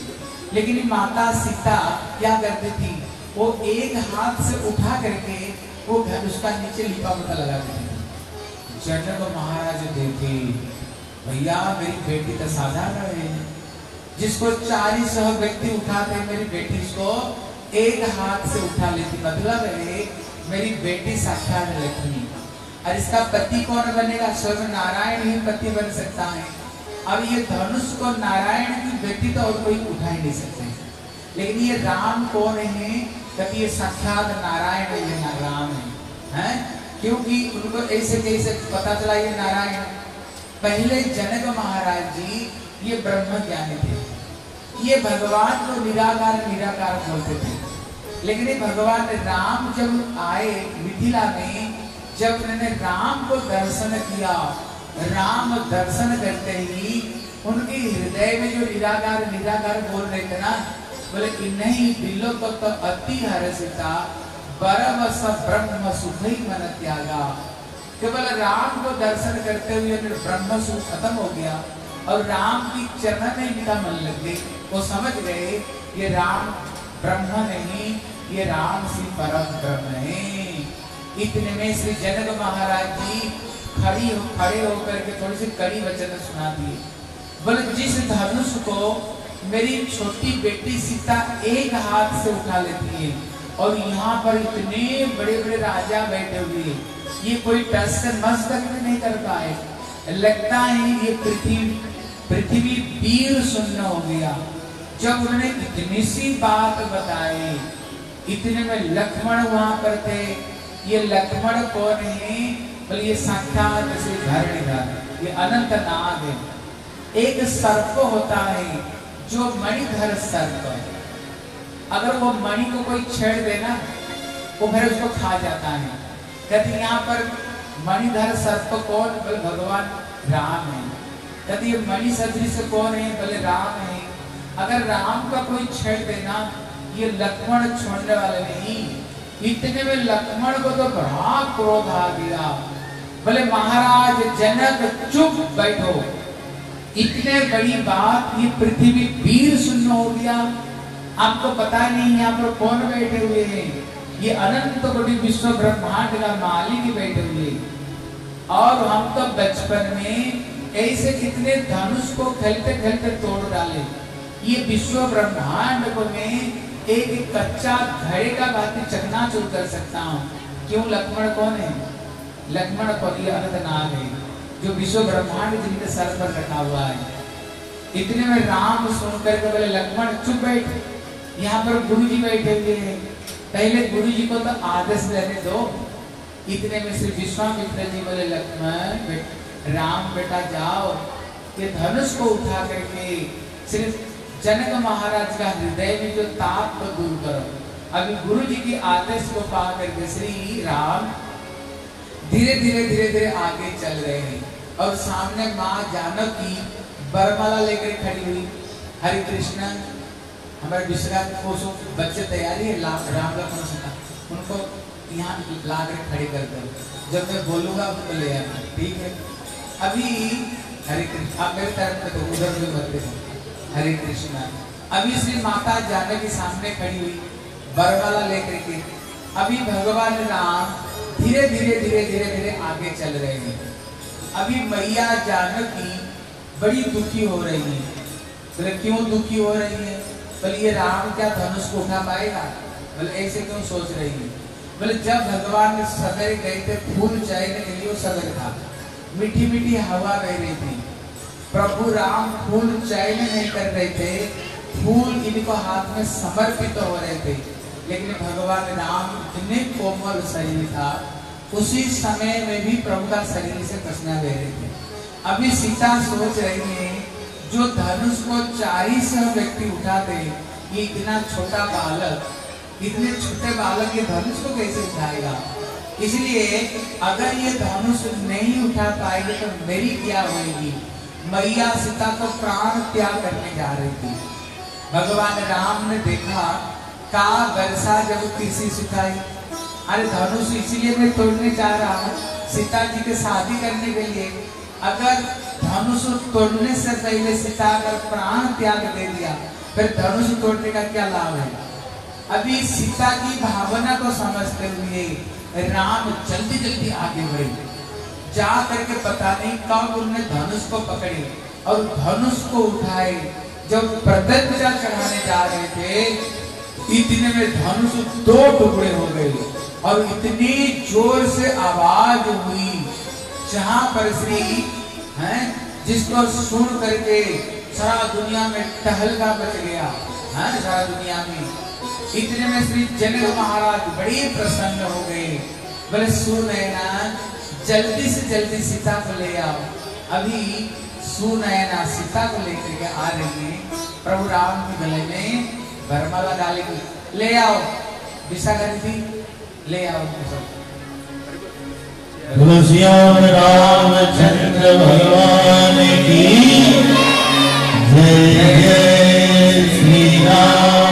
लेकिन माता सीता क्या करती थी, वो एक हाथ से उठा करके वो धनुष का नीचे लिपा पता लगाती थी। जनक महाराज देखे, भैया, मेरी बेटी तो साधारण है। जिसको चालीस व्यक्ति उठाते मेरी बेटी इसको एक हाथ से उठा लेती मतलब है, मेरी बेटी साक्षात लक्ष्मी। और इसका पति कौन बनेगा? स्वयं नारायण ही पति बन सकता है। अब ये धनुष को नारायण की बेटी तो और कोई उठा ही नहीं सकते। लेकिन ये राम कौन है? कभी ये साक्षात नारायण है, ये राम है। हैं? क्योंकि उनको ऐसे कैसे पता चला ये नारायण? पहले जनक महाराज जी ये ब्रह्म ज्ञानी थे। ये भगवान को निराकार निराकार बोलते थे। लेकिन ये भगवान राम जब आए, मिथिला में जब उन्होंने राम को दर्शन किया, राम दर्शन करते ही उनके हृदय में जो निराकार निराकार बोल रहे थे ना, बोले कि नहीं बिलो को तो अति हर्षिता परम स ब्रह्म सुख ही मन त्यागा। केवल राम को दर्शन करते हुए फिर ब्रह्म सुख खत्म हो गया और राम की चरण में इनका मन लग गई। वो समझ गए, ये राम ब्रह्म नहीं, ये राम श्री परम ब्रह्म है। इतने में श्री जनक महाराज जी खड़ी हो खड़े होकर के थोड़ी सी कड़ी वचन सुना दिए। बोले, जिस धनुष को मेरी छोटी बेटी सीता एक हाथ से उठा लेती है और यहाँ पर इतने बड़े बड़े राजा बैठे हुए हैं, ये कोई टस कर मस तक भी नहीं कर पाए। लगता है ये पृथ्वी पृथ्वी वीर शून्य हो गया। जब उन्होंने इतनी सी बात बताई, इतने में लक्ष्मण वहाँ पर थे ये लक्ष्मण कौन है बोले ये साक्षात श्री धरणीधर ये अनंत नाग है। एक सर्प होता है, जो मणिधर सर्प अगर वो मणि को कोई छेड़ देना वो फिर उसको खा जाता है। कहते यहाँ पर मणिधर सर्प कौन? बोले भगवान राम है। कहते ये मणि सदृश कौन है? बोले राम है। अगर राम का कोई छेड़ देना, ये लक्ष्मण छोड़ने वाले नहीं। इतने में लक्ष्मण को तो बड़ा क्रोध आ गया। बोले, महाराज, जनक, चुप बैठो। इतने बड़ी बात ये पृथ्वी वीर शून्य हो गया। आपको पता नहीं यहाँ पर कौन बैठे हुए हैं। ये अनंत कोटि विश्व ब्रह्मांड का मालिक बैठे हुए। और हम तो बचपन में ऐसे कितने धनुष को खेलते खेलते तोड़ डाले। ये विश्व ब्रह्मांड को मैं एक कच्चा घड़े का भांति चकनाचूर कर सकता हूँ। क्यों लक्ष्मण कौन है? लक्ष्मण को ये अनंतनाग है, जो विश्व ब्रह्मांड जिनके सर पर रखा हुआ है। इतने में राम सुन करके बोले, लक्ष्मण, चुप बैठ। यहाँ पर गुरु जी बैठे हुए हैं। पहले गुरु जी को तो आदेश देने दो। इतने में श्री विश्वामित्र जी बोले, लक्ष्मण राम बेटा जाओ। ये धनुष को उठा करके श्री जनक महाराज का हृदय में जो ताप को दूर करो। अभी गुरु जी की आदेश को पा करके श्री राम धीरे धीरे धीरे धीरे आगे चल रहे हैं। और सामने माँ जानकी बरमाला लेकर खड़ी हुई। हरे कृष्ण, हमारे विश्राम को सो बच्चे तैयारी है, ला- राम लक्ष्मण सीता उनको यहाँ ला कर खड़े कर दो। जब मैं बोलूँगा, उनको ले आना। ठीक है? अभी हरे कृष्ण, आप मेरे तरफ़ पे तो उधर भी मत देखो। हरे कृष्णा। अभी श्री माता जाने के सामने खड़ी हुई बरमाला लेकर के। अभी भगवान राम धीरे धीरे धीरे धीरे धीरे आगे चल रहे हैं। अभी मैया जानकी बड़ी दुखी हो रही है। बोले, क्यों दुखी हो रही है? बोले, ये राम क्या धनुष को उठा पाएगा? बोले, ऐसे क्यों सोच रही है? बोले, जब भगवान सदर गए थे, फूल चाहने के लिए सदर था। मीठी मीठी हवा बह रही थी। प्रभु राम फूल चयन नहीं कर रहे थे। फूल इनको हाथ में समर्पित तो हो रहे थे। लेकिन भगवान राम इतने कोमल शरीर था, उसी समय में भी प्रभु का शरीर से पसीना दे रहे थे। अभी सीता सोच रही है, जो धनुष को चालीस व्यक्ति उठाते, ये इतना छोटा बालक, इतने छोटे बालक ये धनुष को कैसे उठाएगा? इसलिए अगर ये धनुष नहीं उठा पाएगी तो मेरी क्या होगी मैया सीता तो प्राण त्याग करने जा रही थी। भगवान राम ने देखा, का वर्षा जब कृषि सुखाई। अरे धनुष इसीलिए मैं तोड़ने जा रहा हूँ, सीता जी के शादी करने के लिए। अगर धनुष तोड़ने से पहले सीता अगर प्राण त्याग दे दिया, फिर धनुष तोड़ने का क्या लाभ है? अभी सीता की भावना को समझते हुए राम जल्दी जल्दी आगे बढ़े। जा करके पता नहीं कब उन्होंने धनुष को पकड़े। और धनुष को उठाए जब प्रदत्ता चढ़ाने जा रहे थे, इतने में धनुष दो टुकड़े हो गए। और इतनी ज़ोर से आवाज़ हुई, जहाँ पर श्री, हैं जिसको सुन करके सारा दुनिया में टहलका बच गया, है, सारा दुनिया में। इतने में श्री जनक महाराज बड़े प्रसन्न हो गए। बोले सुनैना जल्दी से जल्दी सीता को ले आओ। अभी सुनैना सीता को लेकर के आ रही है। प्रभु राम के गले में वरमाला डालेगी ले। आओ दिशा करी थी ले आओ श्याम रामचंद्र भगवान की जय जय श्री राम।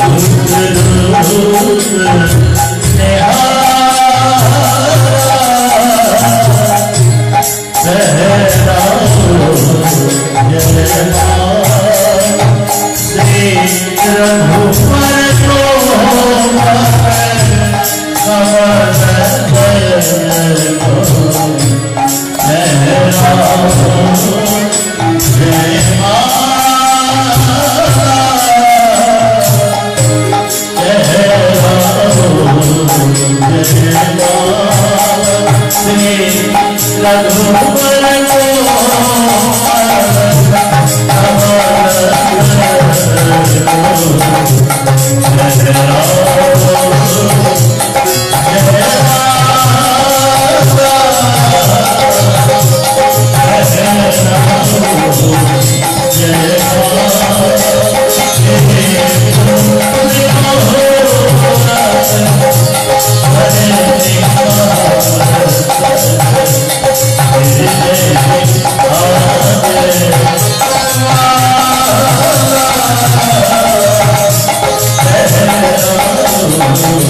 अद्भुत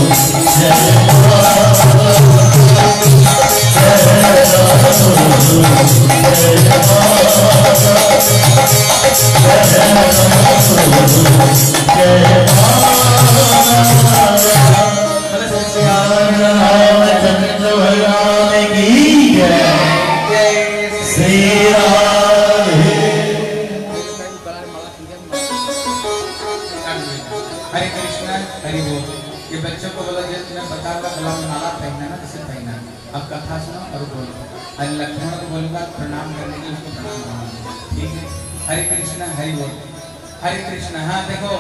Yeah. हरे बोल। हरे कृष्णा हाँ देखो,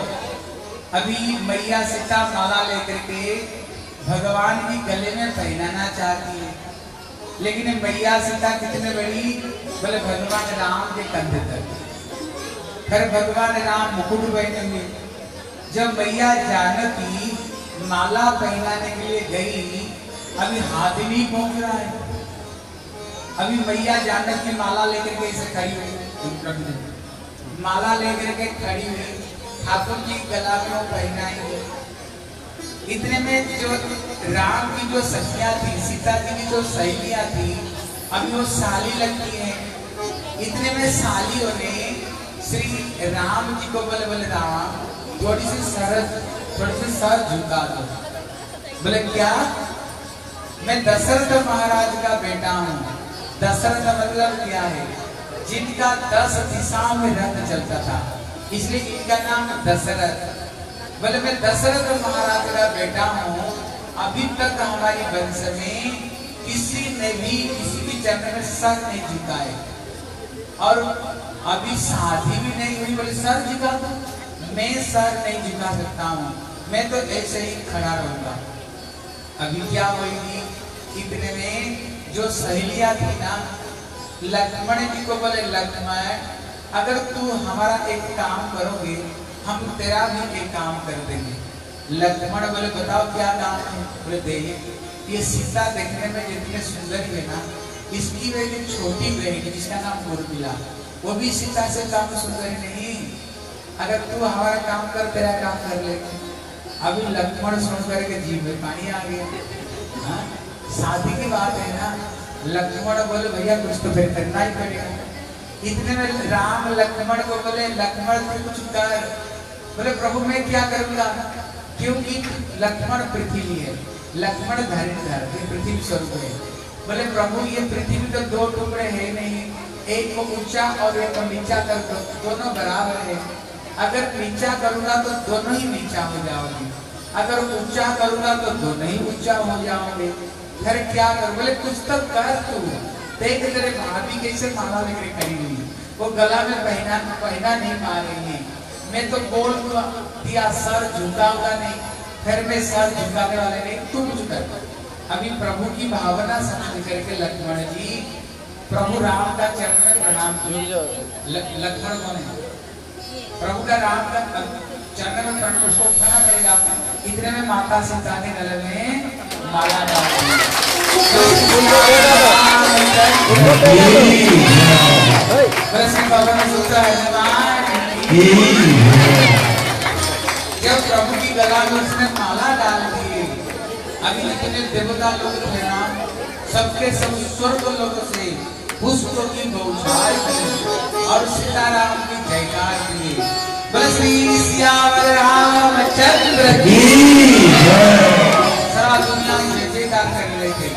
अभी मैया सीता माला लेकर के भगवान की गले में पहनाना चाहती है। लेकिन मैया सीता कितने बड़ी, बोले, भगवान राम के कंधे तक फिर भगवान राम मुकुट पहने जब मैया जानकी माला पहनाने के लिए गई, अभी हाथ नहीं पहुँच रहा है। अभी मैया जानकी माला लेकर के इसे खड़ी हुई। माला लेकर के खड़ी हुई। ठाकुर जी गला वो पहनाई इतने में जो राम की जो सखिया थी, सीता जी की जो सहेलियाँ थी, अभी वो साली लगती है। इतने में सालियों ने श्री राम जी को बोले बोले, राम, थोड़ी सी सर थोड़ी सी सर झुका दो। बोले, क्या? मैं दशरथ महाराज का बेटा हूँ। दशरथ मतलब क्या है? जिनका दस दिशाओं में रथ चलता था, इसलिए इनका नाम दशरथ। बोले, मैं दशरथ महाराज का बेटा हूँ। अभी तक हमारी वंश में किसी ने भी, किसी भी चरण में सर नहीं झुकाए। और अभी शादी भी नहीं हुई। बोले, सर झुका दो। मैं सर नहीं झुका सकता हूँ। मैं तो ऐसे ही खड़ा रहूँगा। अभी क्या होगी इतने में जो सहेलियाँ थी ना लक्ष्मण जी को बोले, लक्ष्मण, अगर तू हमारा एक काम करोगे, हम तेरा भी एक काम कर देंगे। लक्ष्मण बोले, बताओ क्या काम है? बोले देखिए ये सीता देखने में जितने सुंदर है ना, इसकी वह जो छोटी बहन जिसका नाम उर्मिला। वो भी सीता से कम सुंदर नहीं अगर तू हमारा काम कर, तेरा काम कर ले। अभी लक्ष्मण सुन करके जीव में पानी आ गया। हाँ? शादी की बात है ना लक्ष्मण बोले, भैया, कुछ तो फिर करना ही पड़ेगा। इतने में राम लक्ष्मण को बोले, लक्ष्मण, तू कुछ कर। बोले, प्रभु, मैं क्या करूँगा? क्योंकि लक्ष्मण पृथ्वी है। लक्ष्मण ये पृथ्वी स्वरूप है। बोले, प्रभु, ये पृथ्वी तो दो टुकड़े है नहीं। एक को ऊँचा और एक को नीचा कर दो। दोनों बराबर है। अगर नीचा करूँगा तो दोनों ही नीचा हो जाओगे। अगर ऊँचा करूँगा तो दोनों ही ऊँचा हो जाओगे। फिर क्या कर? बोले कुछ तो कर तू। देख तेरे भाभी कैसे माला लेकर खड़ी हुई। वो गला में पहना पहना नहीं पा रही है मैं तो बोल दिया सर झुका होगा नहीं। फिर मैं सर झुकाने वाले नहीं तू कुछ कर। अभी प्रभु की भावना समझ करके लक्ष्मण जी प्रभु राम का चरण में प्रणाम लक्ष्मण कौन है? प्रभु का राम का चरण में प्रणाम उसको उठाना पड़ेगा। इतने में माता सीता ने गले में जब प्रभु की गला में उसने माला डाल दी अभी जितने देवता लोग थे ना सबके सब स्वर्ग लोग से पुष्पों की बौछार की और सीताराम की जयकार की बस श्री श्यावर रामचंद्र की। दुनिया में जय जयकार कर रहे थे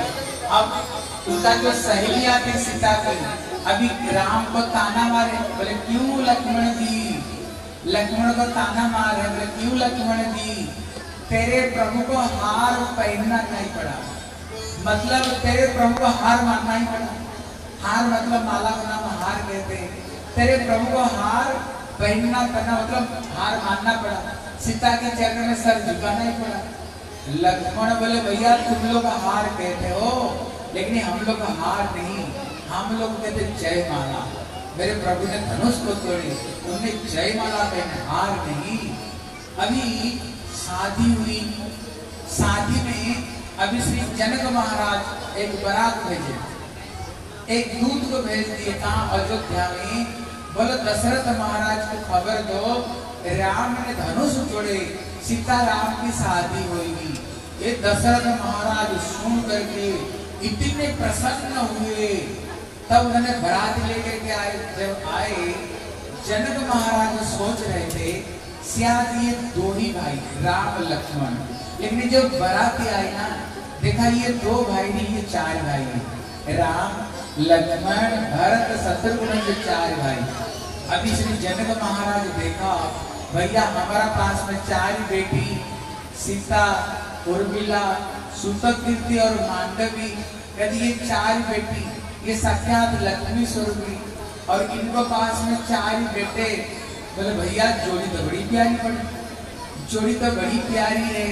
अब उनका जो सहेलियाँ थी सीता की अभी राम को ताना मारे बोले क्यों लक्ष्मण जी लक्ष्मण को ताना मार रहे बोले क्यों लक्ष्मण जी तेरे प्रभु को हार पहनना नहीं पड़ा मतलब तेरे प्रभु को हार मानना ही पड़ा हार मतलब माला का नाम हार कहते हैं तेरे प्रभु को हार पहनना करना मतलब हार मानना पड़ा सीता के चरण में सर झुकाना ही पड़ा लक्ष्मण बोले, भैया, तुम लोग हार कहते हो लेकिन हम लोग हार नहीं, हम लोग कहते जय माला मेरे प्रभु ने धनुष को तोड़ी उन्हें जय माला पहने, हार नहीं। अभी शादी हुई। शादी में अभी श्री जनक महाराज एक बारात भेजे। एक दूत को भेज दिए, कहा, अयोध्या में? बोलो, दशरथ महाराज को खबर दो, राम ने धनुष जोड़े सीता राम की शादी होगी। ये दशरथ महाराज सुन करके इतने प्रसन्न हुए। तब उन्होंने बारात लेकर के आए, जब आए, जनक महाराज सोच रहे थे शायद ये दो ही भाई, राम, लक्ष्मण। लेकिन जब बराती आई ना, देखा ये दो भाई नहीं, ये चार भाई हैं। राम, लक्ष्मण, भरत, शत्रुघ्न, ये चार भाई। अभी श्री जनक महाराज देखा भैया, हमारा पास में चार बेटी, सीता, उर्मिला सुतकीर्ति और मांडवी यदि ये चार बेटी, ये साक्षात लक्ष्मी स्वरूपी, और इनको पास में चार बेटे। बोले, भैया जोड़ी तो बड़ी प्यारी पड़ी जोड़ी तो बड़ी प्यारी है।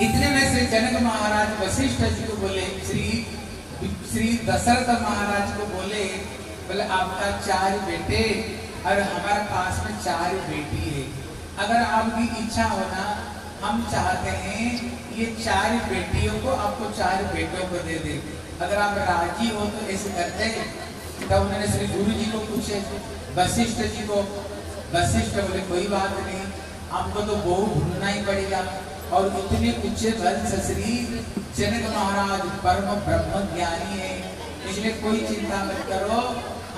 इतने में से जनक महाराज वशिष्ठ जी को बोले, श्री श्री दशरथ महाराज को बोले बोले, आपका चार बेटे और हमारे पास में चार बेटी है, अगर आपकी इच्छा हो ना, हम चाहते हैं ये चार बेटियों को आपको चार बेटों को दे दे। अगर आप राज़ी हो तो ऐसे करते हैं। तब उन्होंने श्री गुरु जी को पूछे, वशिष्ठ जी को, वशिष्ठ बोले, कोई बात नहीं, आपको तो बहु ढूंढना ही पड़ेगा। और इतने ऊँचे वंश श्री जनक महाराज, परम ब्रह्म ज्ञानी है। इसलिए कोई चिंता मत करो,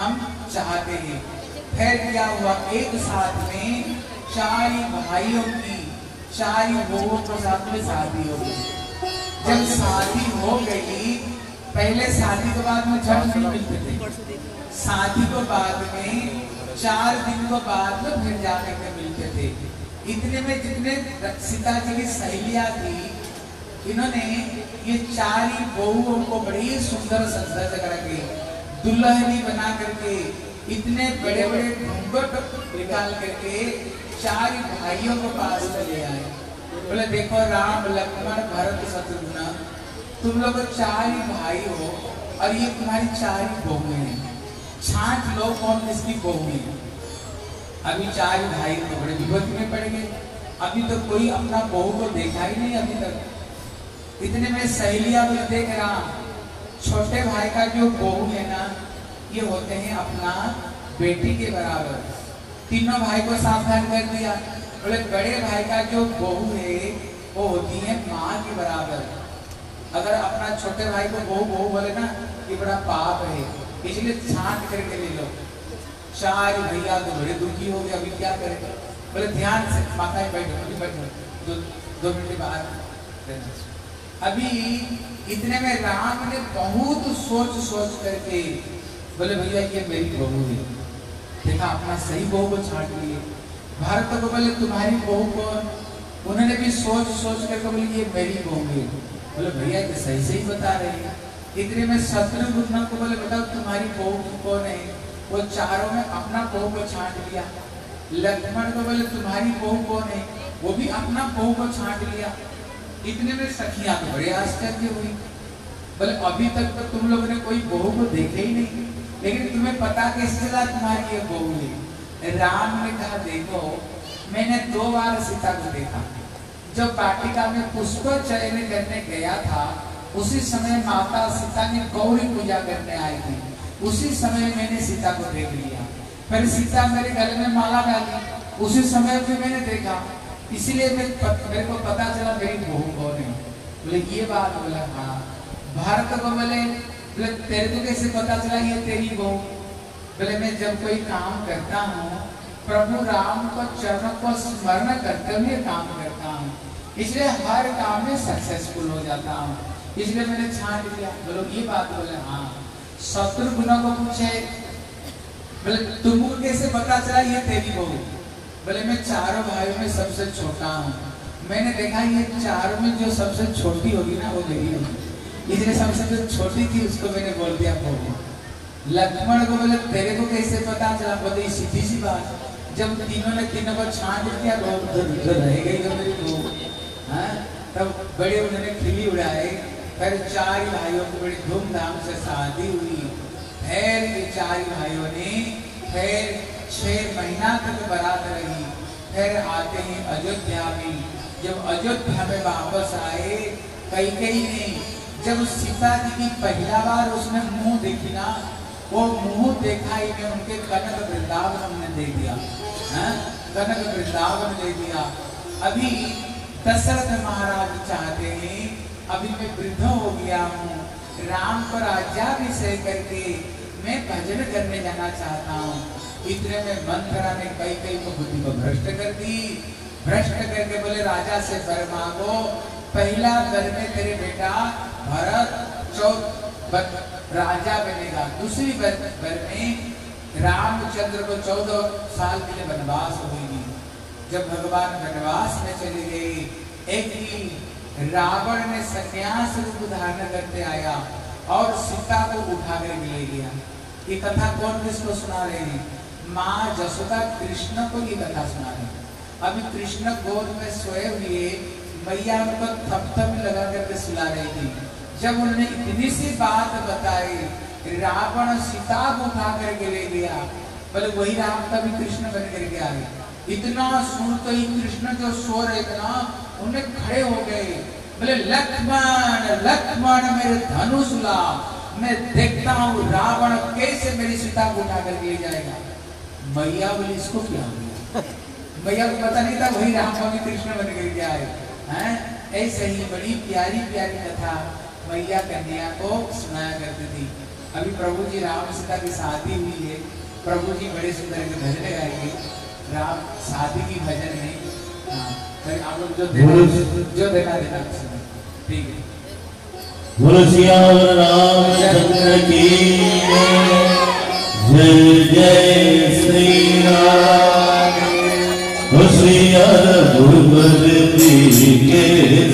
हम चाहते हैं। फिर क्या हुआ एक साथ में चार भाइयों की, चार बहुओं को साथ में शादी हो गई। जब शादी हो गई, पहले शादी के बाद में झट नहीं मिलते थे। शादी को बाद में चार दिन को बाद में फिर जाने के मिलते थे। इतने में जितने सीता जी की सहेलियाँ थी, इन्होंने ये चार ही बहुओं को बड़ी सुंदर सज्जा करके दुल्हनी बना करके इतने बड़े बड़े घूंघट निकाल करके चार भाइयों को पास में ले आए। बोले, देखो राम, लक्ष्मण, भरत, शत्रुघ्न, तुम लोग चार ही भाई हो और ये तुम्हारी चार ही बहुएँ हैं। छांट लो कौन किसकी बहू है? अभी चार भाई तो बड़े विपत्ति में पड़ गए। अभी तो कोई अपना बहू को देखा ही नहीं अभी तक। इतने में सहेलियाँ भी देख रहा छोटे भाई का जो बहू है ना ये होते हैं अपना बेटी के बराबर। तीनों भाई को सावधान कर दिया। बोले बड़े भाई का जो बहू है, वो होती है माँ के बराबर। अगर अपना छोटे भाई को बहू बहू बोले ना, ये बड़ा पाप है। इसलिए छांट करके ले लो। चार भैया तो बड़े दुखी हो गए, अभी क्या करें? बोले, ध्यान से, माता बैठो अभी बैठो। दो दो मिनट बाद अभी इतने में राम ने बहुत सोच सोच करके बोले, भैया, ये मेरी बहू है। देखा, अपना सही बहू को छाट लिए। भारत को बोले, तुम्हारी बहू कौन उन्होंने भी सोच सोच करके बोले, ये मेरी बहू है। बोले, भैया, ये सही सही बता रहे हैं। इतने में शत्रुघ्न को बोले बताओ तुम्हारी बहू कौन है? वो चारों में अपना बहू को छाट लिया। लक्ष्मण को बोले, तुम्हारी बहू कौन है? वो भी अपना बहू को छाट लिया। इतने में सखियाँ तो बड़े आश्चर्य हुई। बोले, अभी तक तो तुम लोगों ने कोई बहू को देखे ही नहीं। लेकिन तुम्हें पता कैसे चला तुम्हारी ये बहू राम ने कहा, देखो, मैंने दो बार सीता को देखा। जब वाटिका में पुष्प चयन करने गया था, उसी समय माता सीता ने गौरी पूजा करने आई थी। उसी समय मैंने सीता को देख लिया। फिर सीता मेरे गले में माला डाली। उसी समय भी मैंने देखा। इसीलिए मेरे को पता चला मेरी बहू कौन है। बोले, ये बात बोला हाँ भारत को बोले बोले, तेरे को कैसे पता चला ये तेरी बहू? बोले, मैं जब कोई काम करता हूँ, प्रभु राम को चरणों को स्मरण करते हुए काम करता हूँ। इसलिए हर काम में सक्सेसफुल हो जाता हूँ। इसलिए मैंने छांट लिया बोलो, ये बात बोले हाँ शत्रुघ्न को पूछे। बोले, तुमको कैसे पता चला ये तेरी बहू? बोले, मैं चारों भाइयों में सबसे छोटा हूँ। मैंने देखा ये चारों में जो सबसे छोटी होगी ना, वो मेरी होगी। इसलिए सबसे जो छोटी थी, उसको मैंने बोल दिया बहू लक्ष्मण को बोले, तेरे को कैसे पता चला? बोले सीधी सी बात। जब तीनों ने तीनों को छांट दिया तो तो- तो रह गई तो मेरी बहू। हाँ? तब बड़े उन्होंने खिली उड़ाए। फिर चार भाइयों की बड़ी धूमधाम से शादी हुई। फिर चार भाइयों ने फिर छह महीना तक बारात रही। फिर आते हैं अयोध्या में। जब अयोध्या में वापस आए कई कई ने जब सीता जी की पहला बार उसने मुँह देखी ना वो मुँह देखा ही में उनके कनक वृंदावन हमने दे दिया हाँ? कनक वृंदावन दे दिया। अभी दशरथ महाराज चाहते हैं, अभी मैं वृद्ध हो गया हूँ, राम को राज्याभिषेक करके मैं भजन करने जाना चाहता हूँ। इतने में मंथरा ने कई कई को बुद्धि को भ्रष्ट कर दी। भ्रष्ट करके बोले, राजा से वर मांगो पहला घर में तेरे बेटा भरत चौथ राजा बनेगा। दूसरी वर वर में रामचंद्र को चौदह साल के लिए वनवास होगी। जब भगवान वनवास में चले गए, एक दिन रावण ने संन्यास रूप धारण करते आया और सीता को उठा कर ले गया। ये कथा कौन किसको सुना रहे हैं? माँ जसोदा कृष्ण को ये कथा सुना रहे हैं। अभी कृष्ण गोद में सोए हुए मैया उनको थपथप लगा करके सुला रही थी। जब उन्होंने इतनी सी बात बताई रावण सीता को उठा करके ले गया, बोले, वही राम कभी कृष्ण बन करके आए। इतना सुन तो ही कृष्ण जो सो रहे थे ना उन्हें खड़े हो गए। बोले, लक्ष्मण लक्ष्मण, मेरे धनुष ला। मैं देखता हूँ रावण कैसे मेरी सीता को उठा करके ले जाएगा। मैया बोले, इसको क्या हो गया? मैया को पता नहीं था, वही राम स्वामी कृष्ण बन करके आए। हैं? ऐसे ही बड़ी प्यारी प्यारी कथा। मैया कन्या को सुनाया करती थी। अभी प्रभु जी राम सीता की शादी हुई है। प्रभु जी बड़े सुंदर के भजन गाएँगे राम शादी की भजन है। हाँ, आप लोग जो देना जो देना देना ठीक है। बोल सियावर रामचंद्र की जय। जय श्री राम। श्री रघुबर के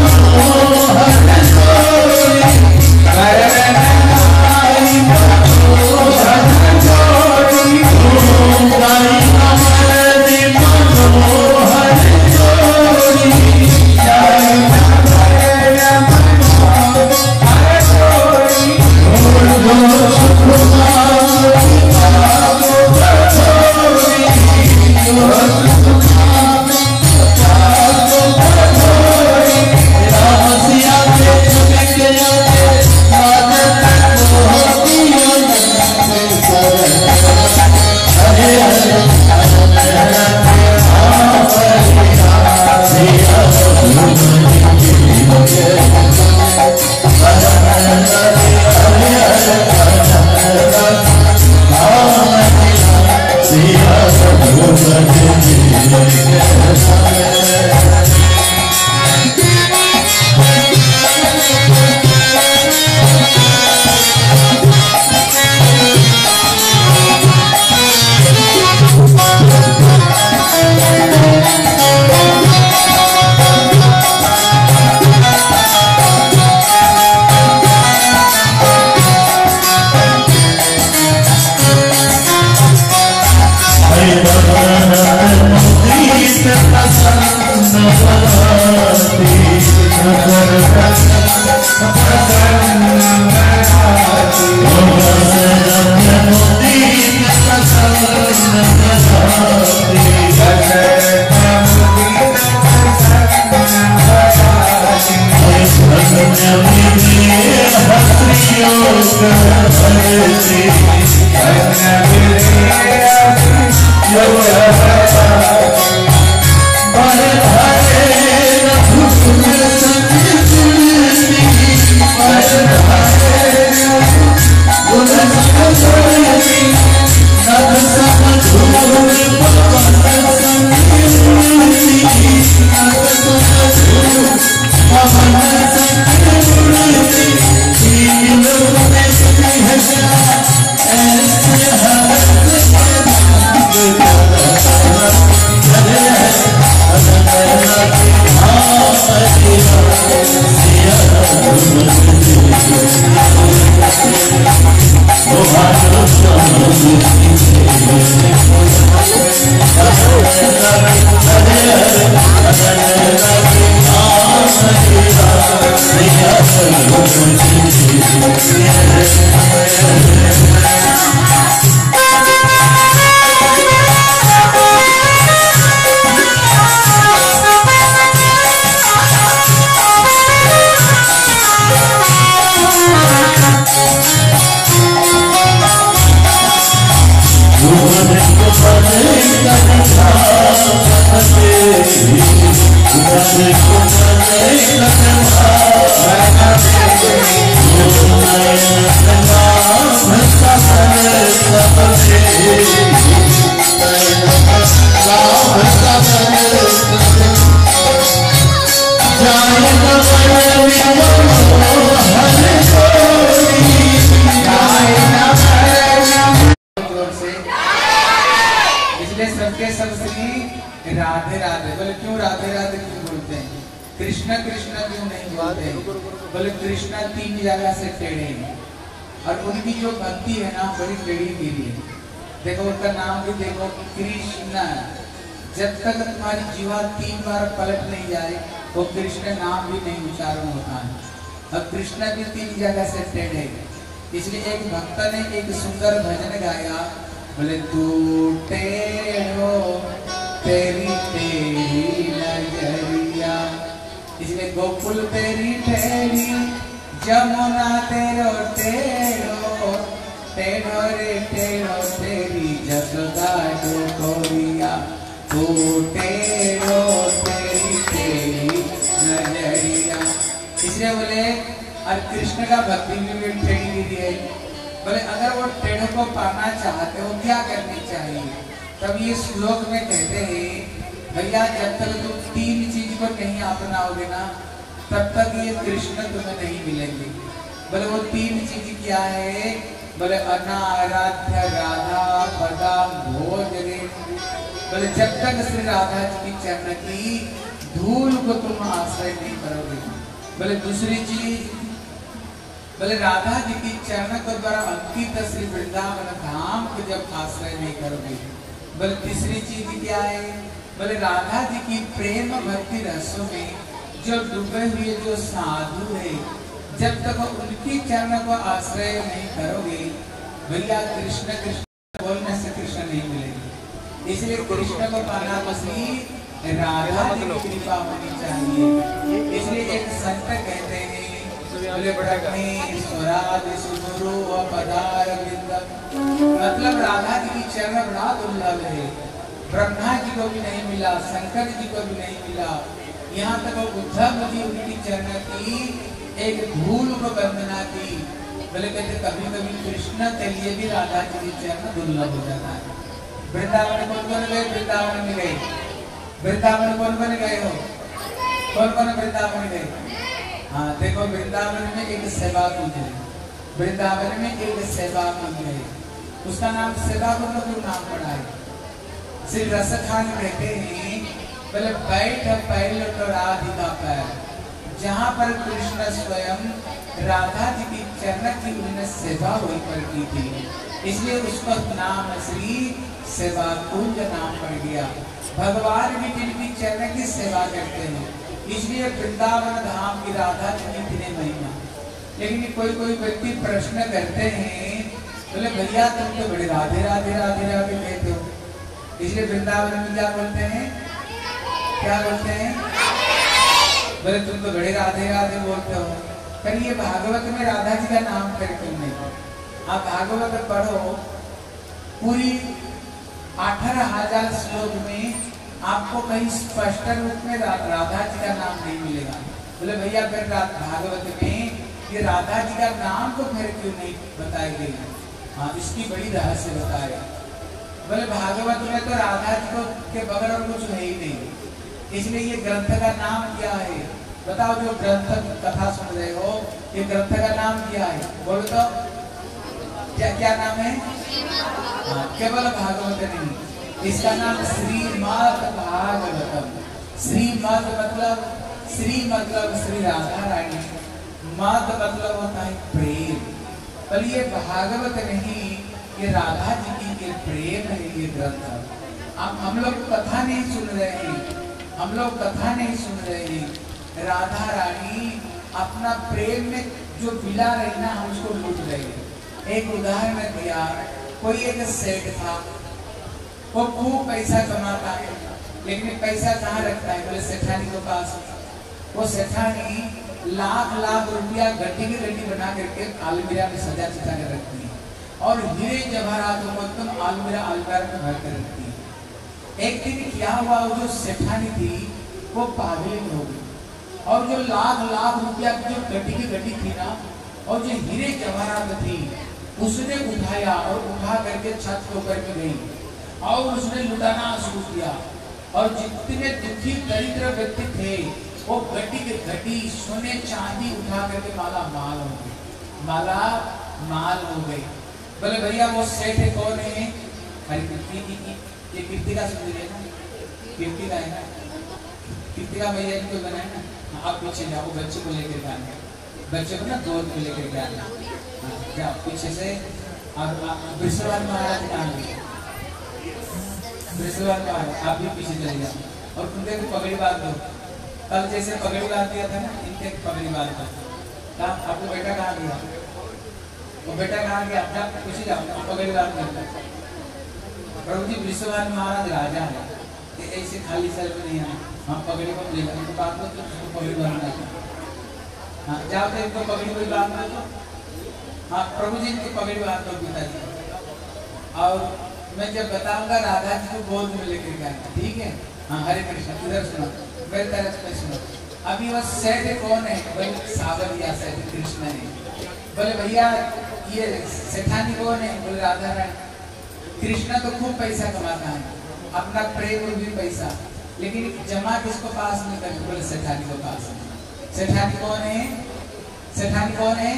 चरण की एक धूल को वंदना की। बोले, कहते कभी कभी कृष्ण के लिए भी राधा जी की चरण दुर्लभ हो जाता है। वृंदावन कौन कौन गए? वृंदावन में गए। वृंदावन कौन कौन गए हो? कौन कौन वृंदावन गए? हाँ देखो, वृंदावन में एक सेवा कुंज है। वृंदावन में एक सेवा कुंज है। उसका नाम सेवा कुंज क्यों नाम पड़ा है? श्री रस खान कहते हैं, बोले, बैठ पैल तो राधिका पैर। जहाँ पर कृष्ण स्वयं राधा जी की चरण की उन्होंने सेवा हुई करती थी, इसलिए उसका नाम श्री सेवा कुंज नाम पड़ गया। भगवान भी जिनकी चरण की सेवा करते हैं, इसलिए वृंदावन धाम की राधा जी की इतने महिमा। लेकिन कोई कोई व्यक्ति प्रश्न करते हैं, बोले, भैया, तुम तो बड़े राधे राधे राधे राधे कहते हो। इसलिए वृंदावन में क्या बोलते हैं? क्या बोलते हैं? बोले तुम तो बड़े राधे राधे बोलते हो। पर ये भागवत में राधा जी का नाम कर क्यों नहीं आप भागवत पढ़ो। पूरी अठारह हज़ार श्लोक में आपको कहीं स्पष्ट रूप में रा, राधा जी का नाम नहीं मिलेगा। बोले भैया फिर भागवत में ये राधा जी का नाम तो फिर क्यों नहीं बताई गई हाँ? इसकी बड़ी रहस्य बताया बोले भागवत में तो राधा जी को के बगैर और कुछ है ही नहीं। इसलिए ये ग्रंथ का नाम क्या है। बताओ जो ग्रंथ कथा सुन रहे हो ये ग्रंथ का नाम क्या है? बोलो तो। क्या क्या नाम है? हाँ, केवल भागवत नहीं। इसका नाम श्रीमद भागवतम। श्रीमद मतलब श्री मतलब श्री राधा रानी मद मतलब होता है प्रेम। पर ये भागवत नहीं ये राधा जी की प्रेम है ये ग्रंथ। हम लोग कथा नहीं सुन रहे हैं। हम लोग कथा नहीं सुन रहे हैं। राधा रानी अपना प्रेम में जो मिला रही ना, हम उसको लूट रहे हैं। एक उदाहरण दिया। कोई एक सेठ था, वो खूब पैसा कमाता है, लेकिन पैसा कहाँ रखता है? बोले, सेठानी के पास। वो सेठानी लाख लाख रुपया गड्डी की गड्डी बना करके आलमीरा में सजा सजा कर रखती है। और हीरे जवाहरात को एकदम आलमीरा अलमार में भर कर रखती है। एक दिन क्या हुआ जो सेठानी थी, वो पागल हो गई। और जो लाख लाख रुपया की जो गड्डी की गड्डी थी ना, और जो हीरे जवाहरात थी, उसने उठाया और उठा करके छत के ऊपर में गई। और उसने लुटाना शुरू किया। और जितने दुखी, दरिद्र व्यक्ति थे, वो घटी के घटी सोने चांदी उठा करके माला माल हो गई। माला माल हो गई। बोले, भैया, वो सेठ कौन है? हरी कीर्ति की ये का ना? कीर्ति है ना? कीर्ति का भैया इनको बनाए ना? हाँ, आप पीछे जाओ बच्चे को लेकर के बच्चे को ना गोद में लेकर के हाँ, जाओ पीछे से और विश्वनाथ महाराज गए विश्वनाथ महाराज आप भी पीछे चले जाओ। और उनके को पगड़ी बाँध दो। कल जैसे पगड़ी बाँध दिया था ना इनके पगड़ी बाँध दो। कहा आपको बेटा कहाँ गया? वो बेटा कहाँ गया? अपना पूछे जाओ पगड़ी बाँध दो। प्रभु जी विश्वनाथ महाराज राजा है। ये ऐसे खाली सर में नहीं आए। हम पगड़ी को ले जाए बात तो पगड़ी बांधना है। हाँ जाओ तो इनको पगड़ी कोई बाँध तो हाँ प्रभु जी इनको पगड़ी बाँध दो पिताजी और मैं जब बताऊँगा, राधा जी को गोद में लेकर के ठीक है? हाँ हरे कृष्ण, इधर सुनो। मेरे तरफ़ से सुनो। अभी वह सेठ कौन है? बोले, सावरिया सेठ, कृष्ण है। बोले, भैया, ये सेठानी कौन है? बोले, राधा रानी। कृष्णा तो खूब पैसा कमाता है, अपना प्रेम और भी पैसा, लेकिन जमा किसको पास नहीं कर, बोले, सेठानी को पास सेठानी कौन है? सेठानी कौन है?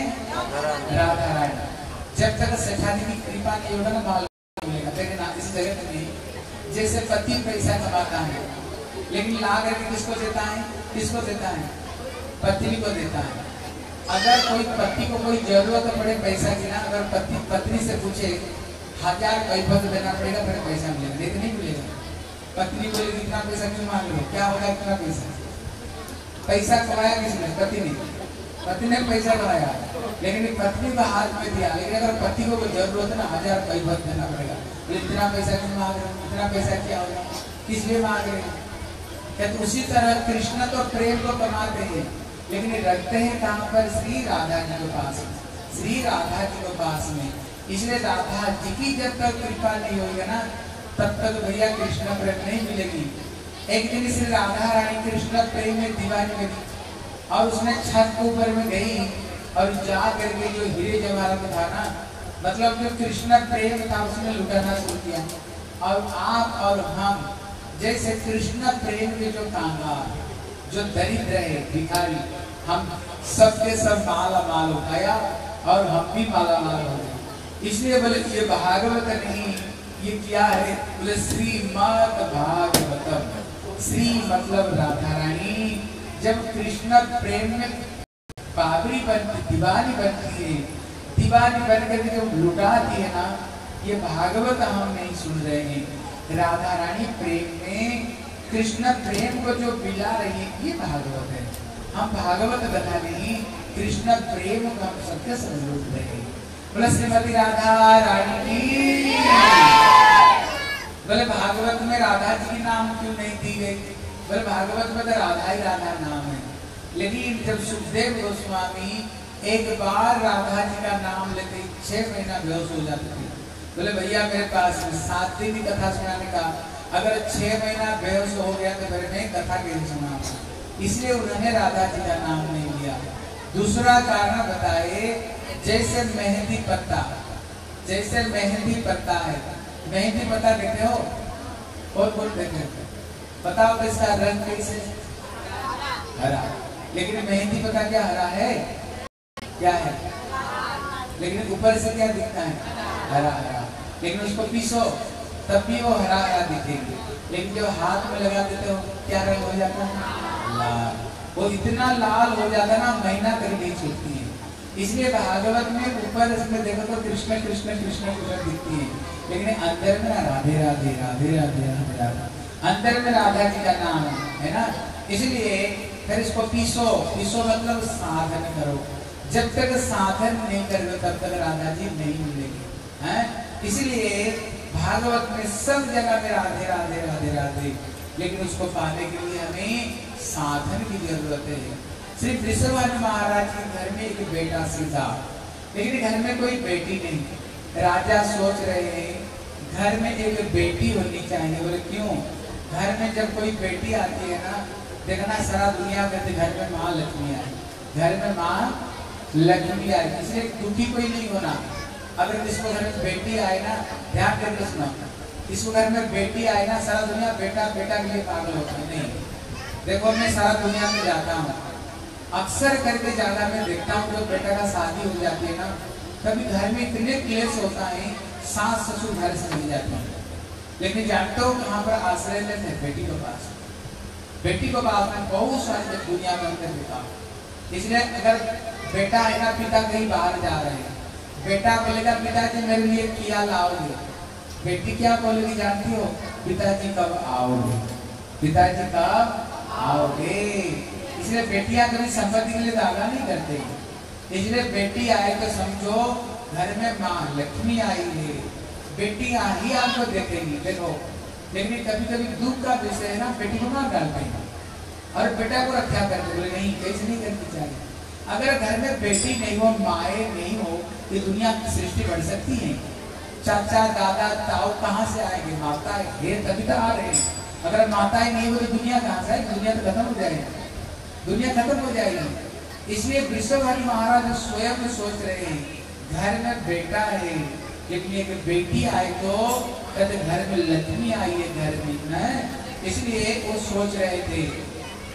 राधा रानी जब तक सेठानी की कृपा नहीं होगा ना मिलेगा। लेकिन इस जगत में जैसे पति पैसा कमाता है, लेकिन ला करके किसको देता है? किसको देता है? पत्नी को देता है। अगर कोई पति को कोई ज़रूरत पड़े पैसा की ना, अगर पति, पत्नी से पूछे हज़ार पैसा देना पड़ेगा, फिर पैसा मिलेगा। नहीं तो नहीं मिलेगा। पत्नी बोलेगी इतना पैसा क्यों मांग हो? क्या होगा इतना पैसा? पैसा कमाया किसने? पति ने। पति ने पैसा कमाया। लेकिन पत्नी को हाथ में दिया। लेकिन अगर पति को कोई ज़रूरत है ना, हज़ार पैसा देना पड़ेगा। तो इतना पैसा क्यों मांग रहे हो? इतना पैसा क्या होगा किस लिए मांग रहे हैं? तो उसी तरह कृष्ण तो प्रेम को कमाते हैं। लेकिन रखते हैं कहाँ पर? श्री राधा जी के पास। श्री राधा जी के पास में। इसलिए राधा जी की जब तक कृपा नहीं होगी ना, तब तक भैया कृष्ण प्रेम नहीं मिलेगी। एक दिन श्री राधा रानी कृष्ण प्रेम में दीवानी बनी और उसने छत के ऊपर में गई और जा करके जो हीरे जवाहरात था ना मतलब जो कृष्ण प्रेम था, उसने लुटाना शुरू किया। और आप और हम, जैसे कृष्ण प्रेम के जो कांगार, जो दरिद्र है, भिखारी, हम सबके सब माला माल उठाया और हम भी माला माल हो गए इसलिए बोले, ये भागवत नहीं, ये क्या है? बोले, श्रीमद भागवतम। श्री मतलब राधा रानी जब कृष्ण प्रेम में बाबरी बनती दीवानी बनती है, दीवानी बन करके जब लुटाती है ना, ये भागवत हम नहीं सुन रहे हैं। राधा रानी प्रेम में, कृष्ण प्रेम को जो बिला रही है, ये भागवत है। हम भागवत कथा नहीं कृष्ण प्रेम को हम सत्य समझ रहे हैं। बोले, श्रीमती राधा, रानी की बोले, भागवत में राधा जी नाम क्यों नहीं दी गई? बोले, भागवत में तो राधा ही राधा नाम है। लेकिन जब सुखदेव गोस्वामी एक बार राधा जी का नाम लेते, छह महीना बेहोश हो जाते थे। बोले, भैया, मेरे पास सात दिन की कथा सुनाने का। अगर छह महीना बेहोश हो गया तो मेरे मैं कथा कैसे सुनाऊँगा इसलिए उन्होंने राधा जी का नाम नहीं लिया। दूसरा कारण बताए जैसे मेहंदी पत्ता, जैसे मेहंदी पत्ता है। मेहंदी पत्ता देखे हो? और कौन देखे हो। बताओ तो इसका रंग कैसे हरा। लेकिन मेहंदी पता क्या हरा है? क्या है? लेकिन ऊपर से क्या दिखता है? हरा हरा। लेकिन उसको पीसो, तब भी वो हरा हरा दिखेगी। लेकिन जो हाथ में लगा देते हो, क्या रंग हो जाता है? लाल। वो इतना लाल हो जाता है ना, महीना तक नहीं छूटती इसलिए भागवत में ऊपर इसमें देखो तो कृष्ण कृष्ण कृष्ण कृष्ण दिखती है। लेकिन अंदर में ना राधे राधे राधे राधे राधे राधे। अंदर में राधा जी का नाम है है ना? इसलिए फिर इसको पीसो। पीसो मतलब साधन करो। जब तक साधन नहीं कर करोगे, तब तक राधा जी नहीं मिलेगी। हैं? इसलिए भागवत में सब जगह में राधे राधे राधे राधे। लेकिन उसको पाने के लिए हमें साधन की ज़रूरत है। श्री वृषभानु महाराज के घर में एक बेटा सी था लेकिन घर में कोई बेटी नहीं। राजा सोच रहे हैं, घर में एक बेटी होनी चाहिए। बोले, क्यों? घर में जब कोई बेटी आती है ना, देखना सारा दुनिया कहते घर में माँ लक्ष्मी आई। घर में माँ लक्ष्मी आई। इसलिए दुखी कोई नहीं होना। अगर इसको घर में बेटी आए ना, ध्यान करके सुना। इसको घर में बेटी आए ना, सारा दुनिया बेटा बेटा के लिए पागल होता है। नहीं। देखो, मैं सारा दुनिया में जाता हूँ। अक्सर करके ज़्यादा मैं देखता हूँ, जब बेटा का शादी हो जाती है ना, कभी घर में इतने क्लेश होता है, सास ससुर घर से मिल जाते हैं। लेकिन जानते हो कहाँ पर आश्रय लेते हैं बेटी के पास। बेटी को पास में बहुत सारी दुनिया में अंदर बिता इसलिए अगर बेटा है ना, पिता कहीं बाहर जा रहे हैं, बेटा बोलेगा, पिताजी, मेरे लिए किया लाओगे। बेटी क्या बोलेगी, जानती हो? पिताजी, कब आओगे? पिताजी, कब आओगे? इसलिए बेटियाँ कभी संपत्ति के लिए दावा नहीं करते। इसलिए बेटी आए तो समझो, घर में माँ लक्ष्मी आई है। बेटियाँ ही आपको देखेंगी, देखो। लेकिन कभी कभी दुख का विषय है ना, बेटी को मार डालते हैं। और बेटा को रक्षा करते बोले, नहीं कैसे नहीं करनी चाहिए। अगर घर में बेटी नहीं हो, माए नहीं हो, ये दुनिया की सृष्टि बढ़ सकती है। चाचा, दादा, ताऊ कहाँ से आएँगे? माता है तभी तो आ रहे हैं। अगर माताएँ नहीं हो तो दुनिया कहाँ से आएगी? दुनिया तो खत्म हो जाएगी। दुनिया खत्म हो जाएगी। इसलिए विश्वभारी महाराज स्वयं सोच रहे हैं, घर में बेटा है लेकिन एक बेटी आए तो कहते घर में लक्ष्मी आई है, घर में इसलिए वो सोच रहे थे।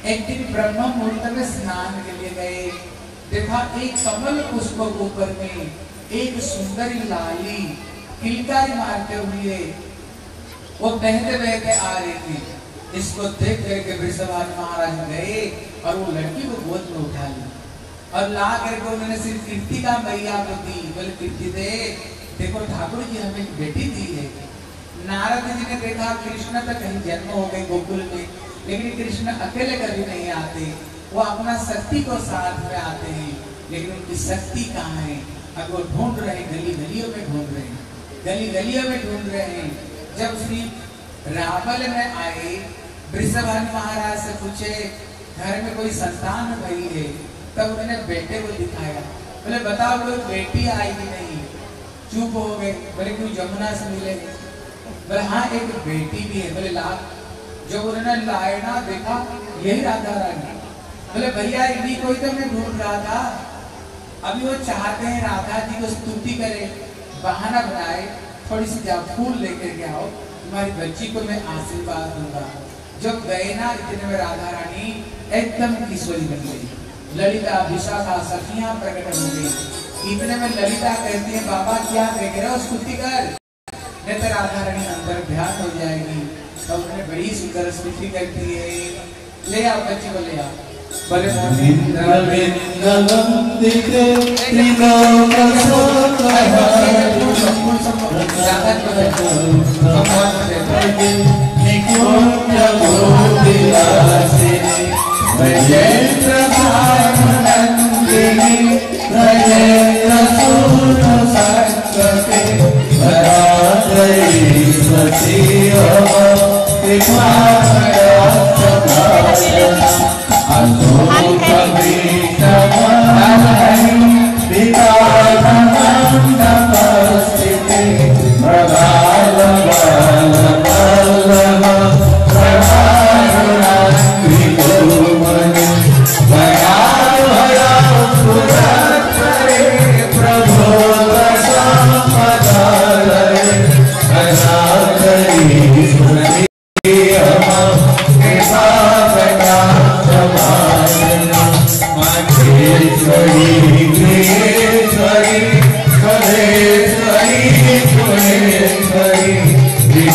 एक दिन ब्रह्म मुहूर्त में स्नान के लिए गए। देखा एक कमल पुष्प ऊपर में, एक सुंदरी लाली, किलकारी मारते हुए वो बहते बहते आ रही थी। इसको देख करके वृषभान महाराज गए और वो लड़की को गोद में उठा ली। और ला करके उन्होंने सिर्फ़ कीर्ति का मैया को दी। बोले, कीर्ति दे, देखो ठाकुर जी हमें एक बेटी दी है। नारद जी ने देखा, कृष्ण तो कहीं जन्म हो गए गोकुल में, लेकिन कृष्ण अकेले कभी नहीं आते। वो अपना शक्ति को साथ में आते हैं, लेकिन उनकी शक्ति कहाँ है? अब वो ढूंढ रहे गली गलियों में ढूंढ रहे हैं। गली गलियों में ढूंढ रहे हैं। जब श्री रावल में आए, वृषभान महाराज से पूछे, घर में कोई संतान भई है? तब उन्होंने बेटे को दिखाया। बोले, बताओ कोई बेटी आएगी नहीं? चुप हो गए। बोले, क्यों जमुना से मिले? बोले हाँ एक बेटी भी है। बोले, ला जब उन्होंने लाए ना देखा, यही राधा रानी। बोले, भैया, इन्हीं कोई तो मैं ढूंढ रहा था। अभी वो चाहते हैं राधा जी को स्तुति करे, बहाना बनाए, थोड़ी सी जा फूल लेकर के आओ। तुम्हारी बच्ची को मैं आशीर्वाद दूँगा। जब गए ना इतने में राधा रानी एकदम किशोरी बन गई। ललिता, विशाखा, सखियाँ प्रकट हो गई। इतने में ललिता कहती है, बाबा, क्या कह रहे हो स्तुति कर नहीं तो राधा रानी अंदर ध्यान हो जाएगी। तो उन्होंने बड़ी सुंदर स्तुति करती है, ले आओ, बच्ची को ले आओ। न्दिते निकोन्द्रभूतिरासे ब्रजेन्द्रभानन्दिनि ब्रजेन्द्रसूनसङ्गते भरात्रयी स्वती कृपा Amen.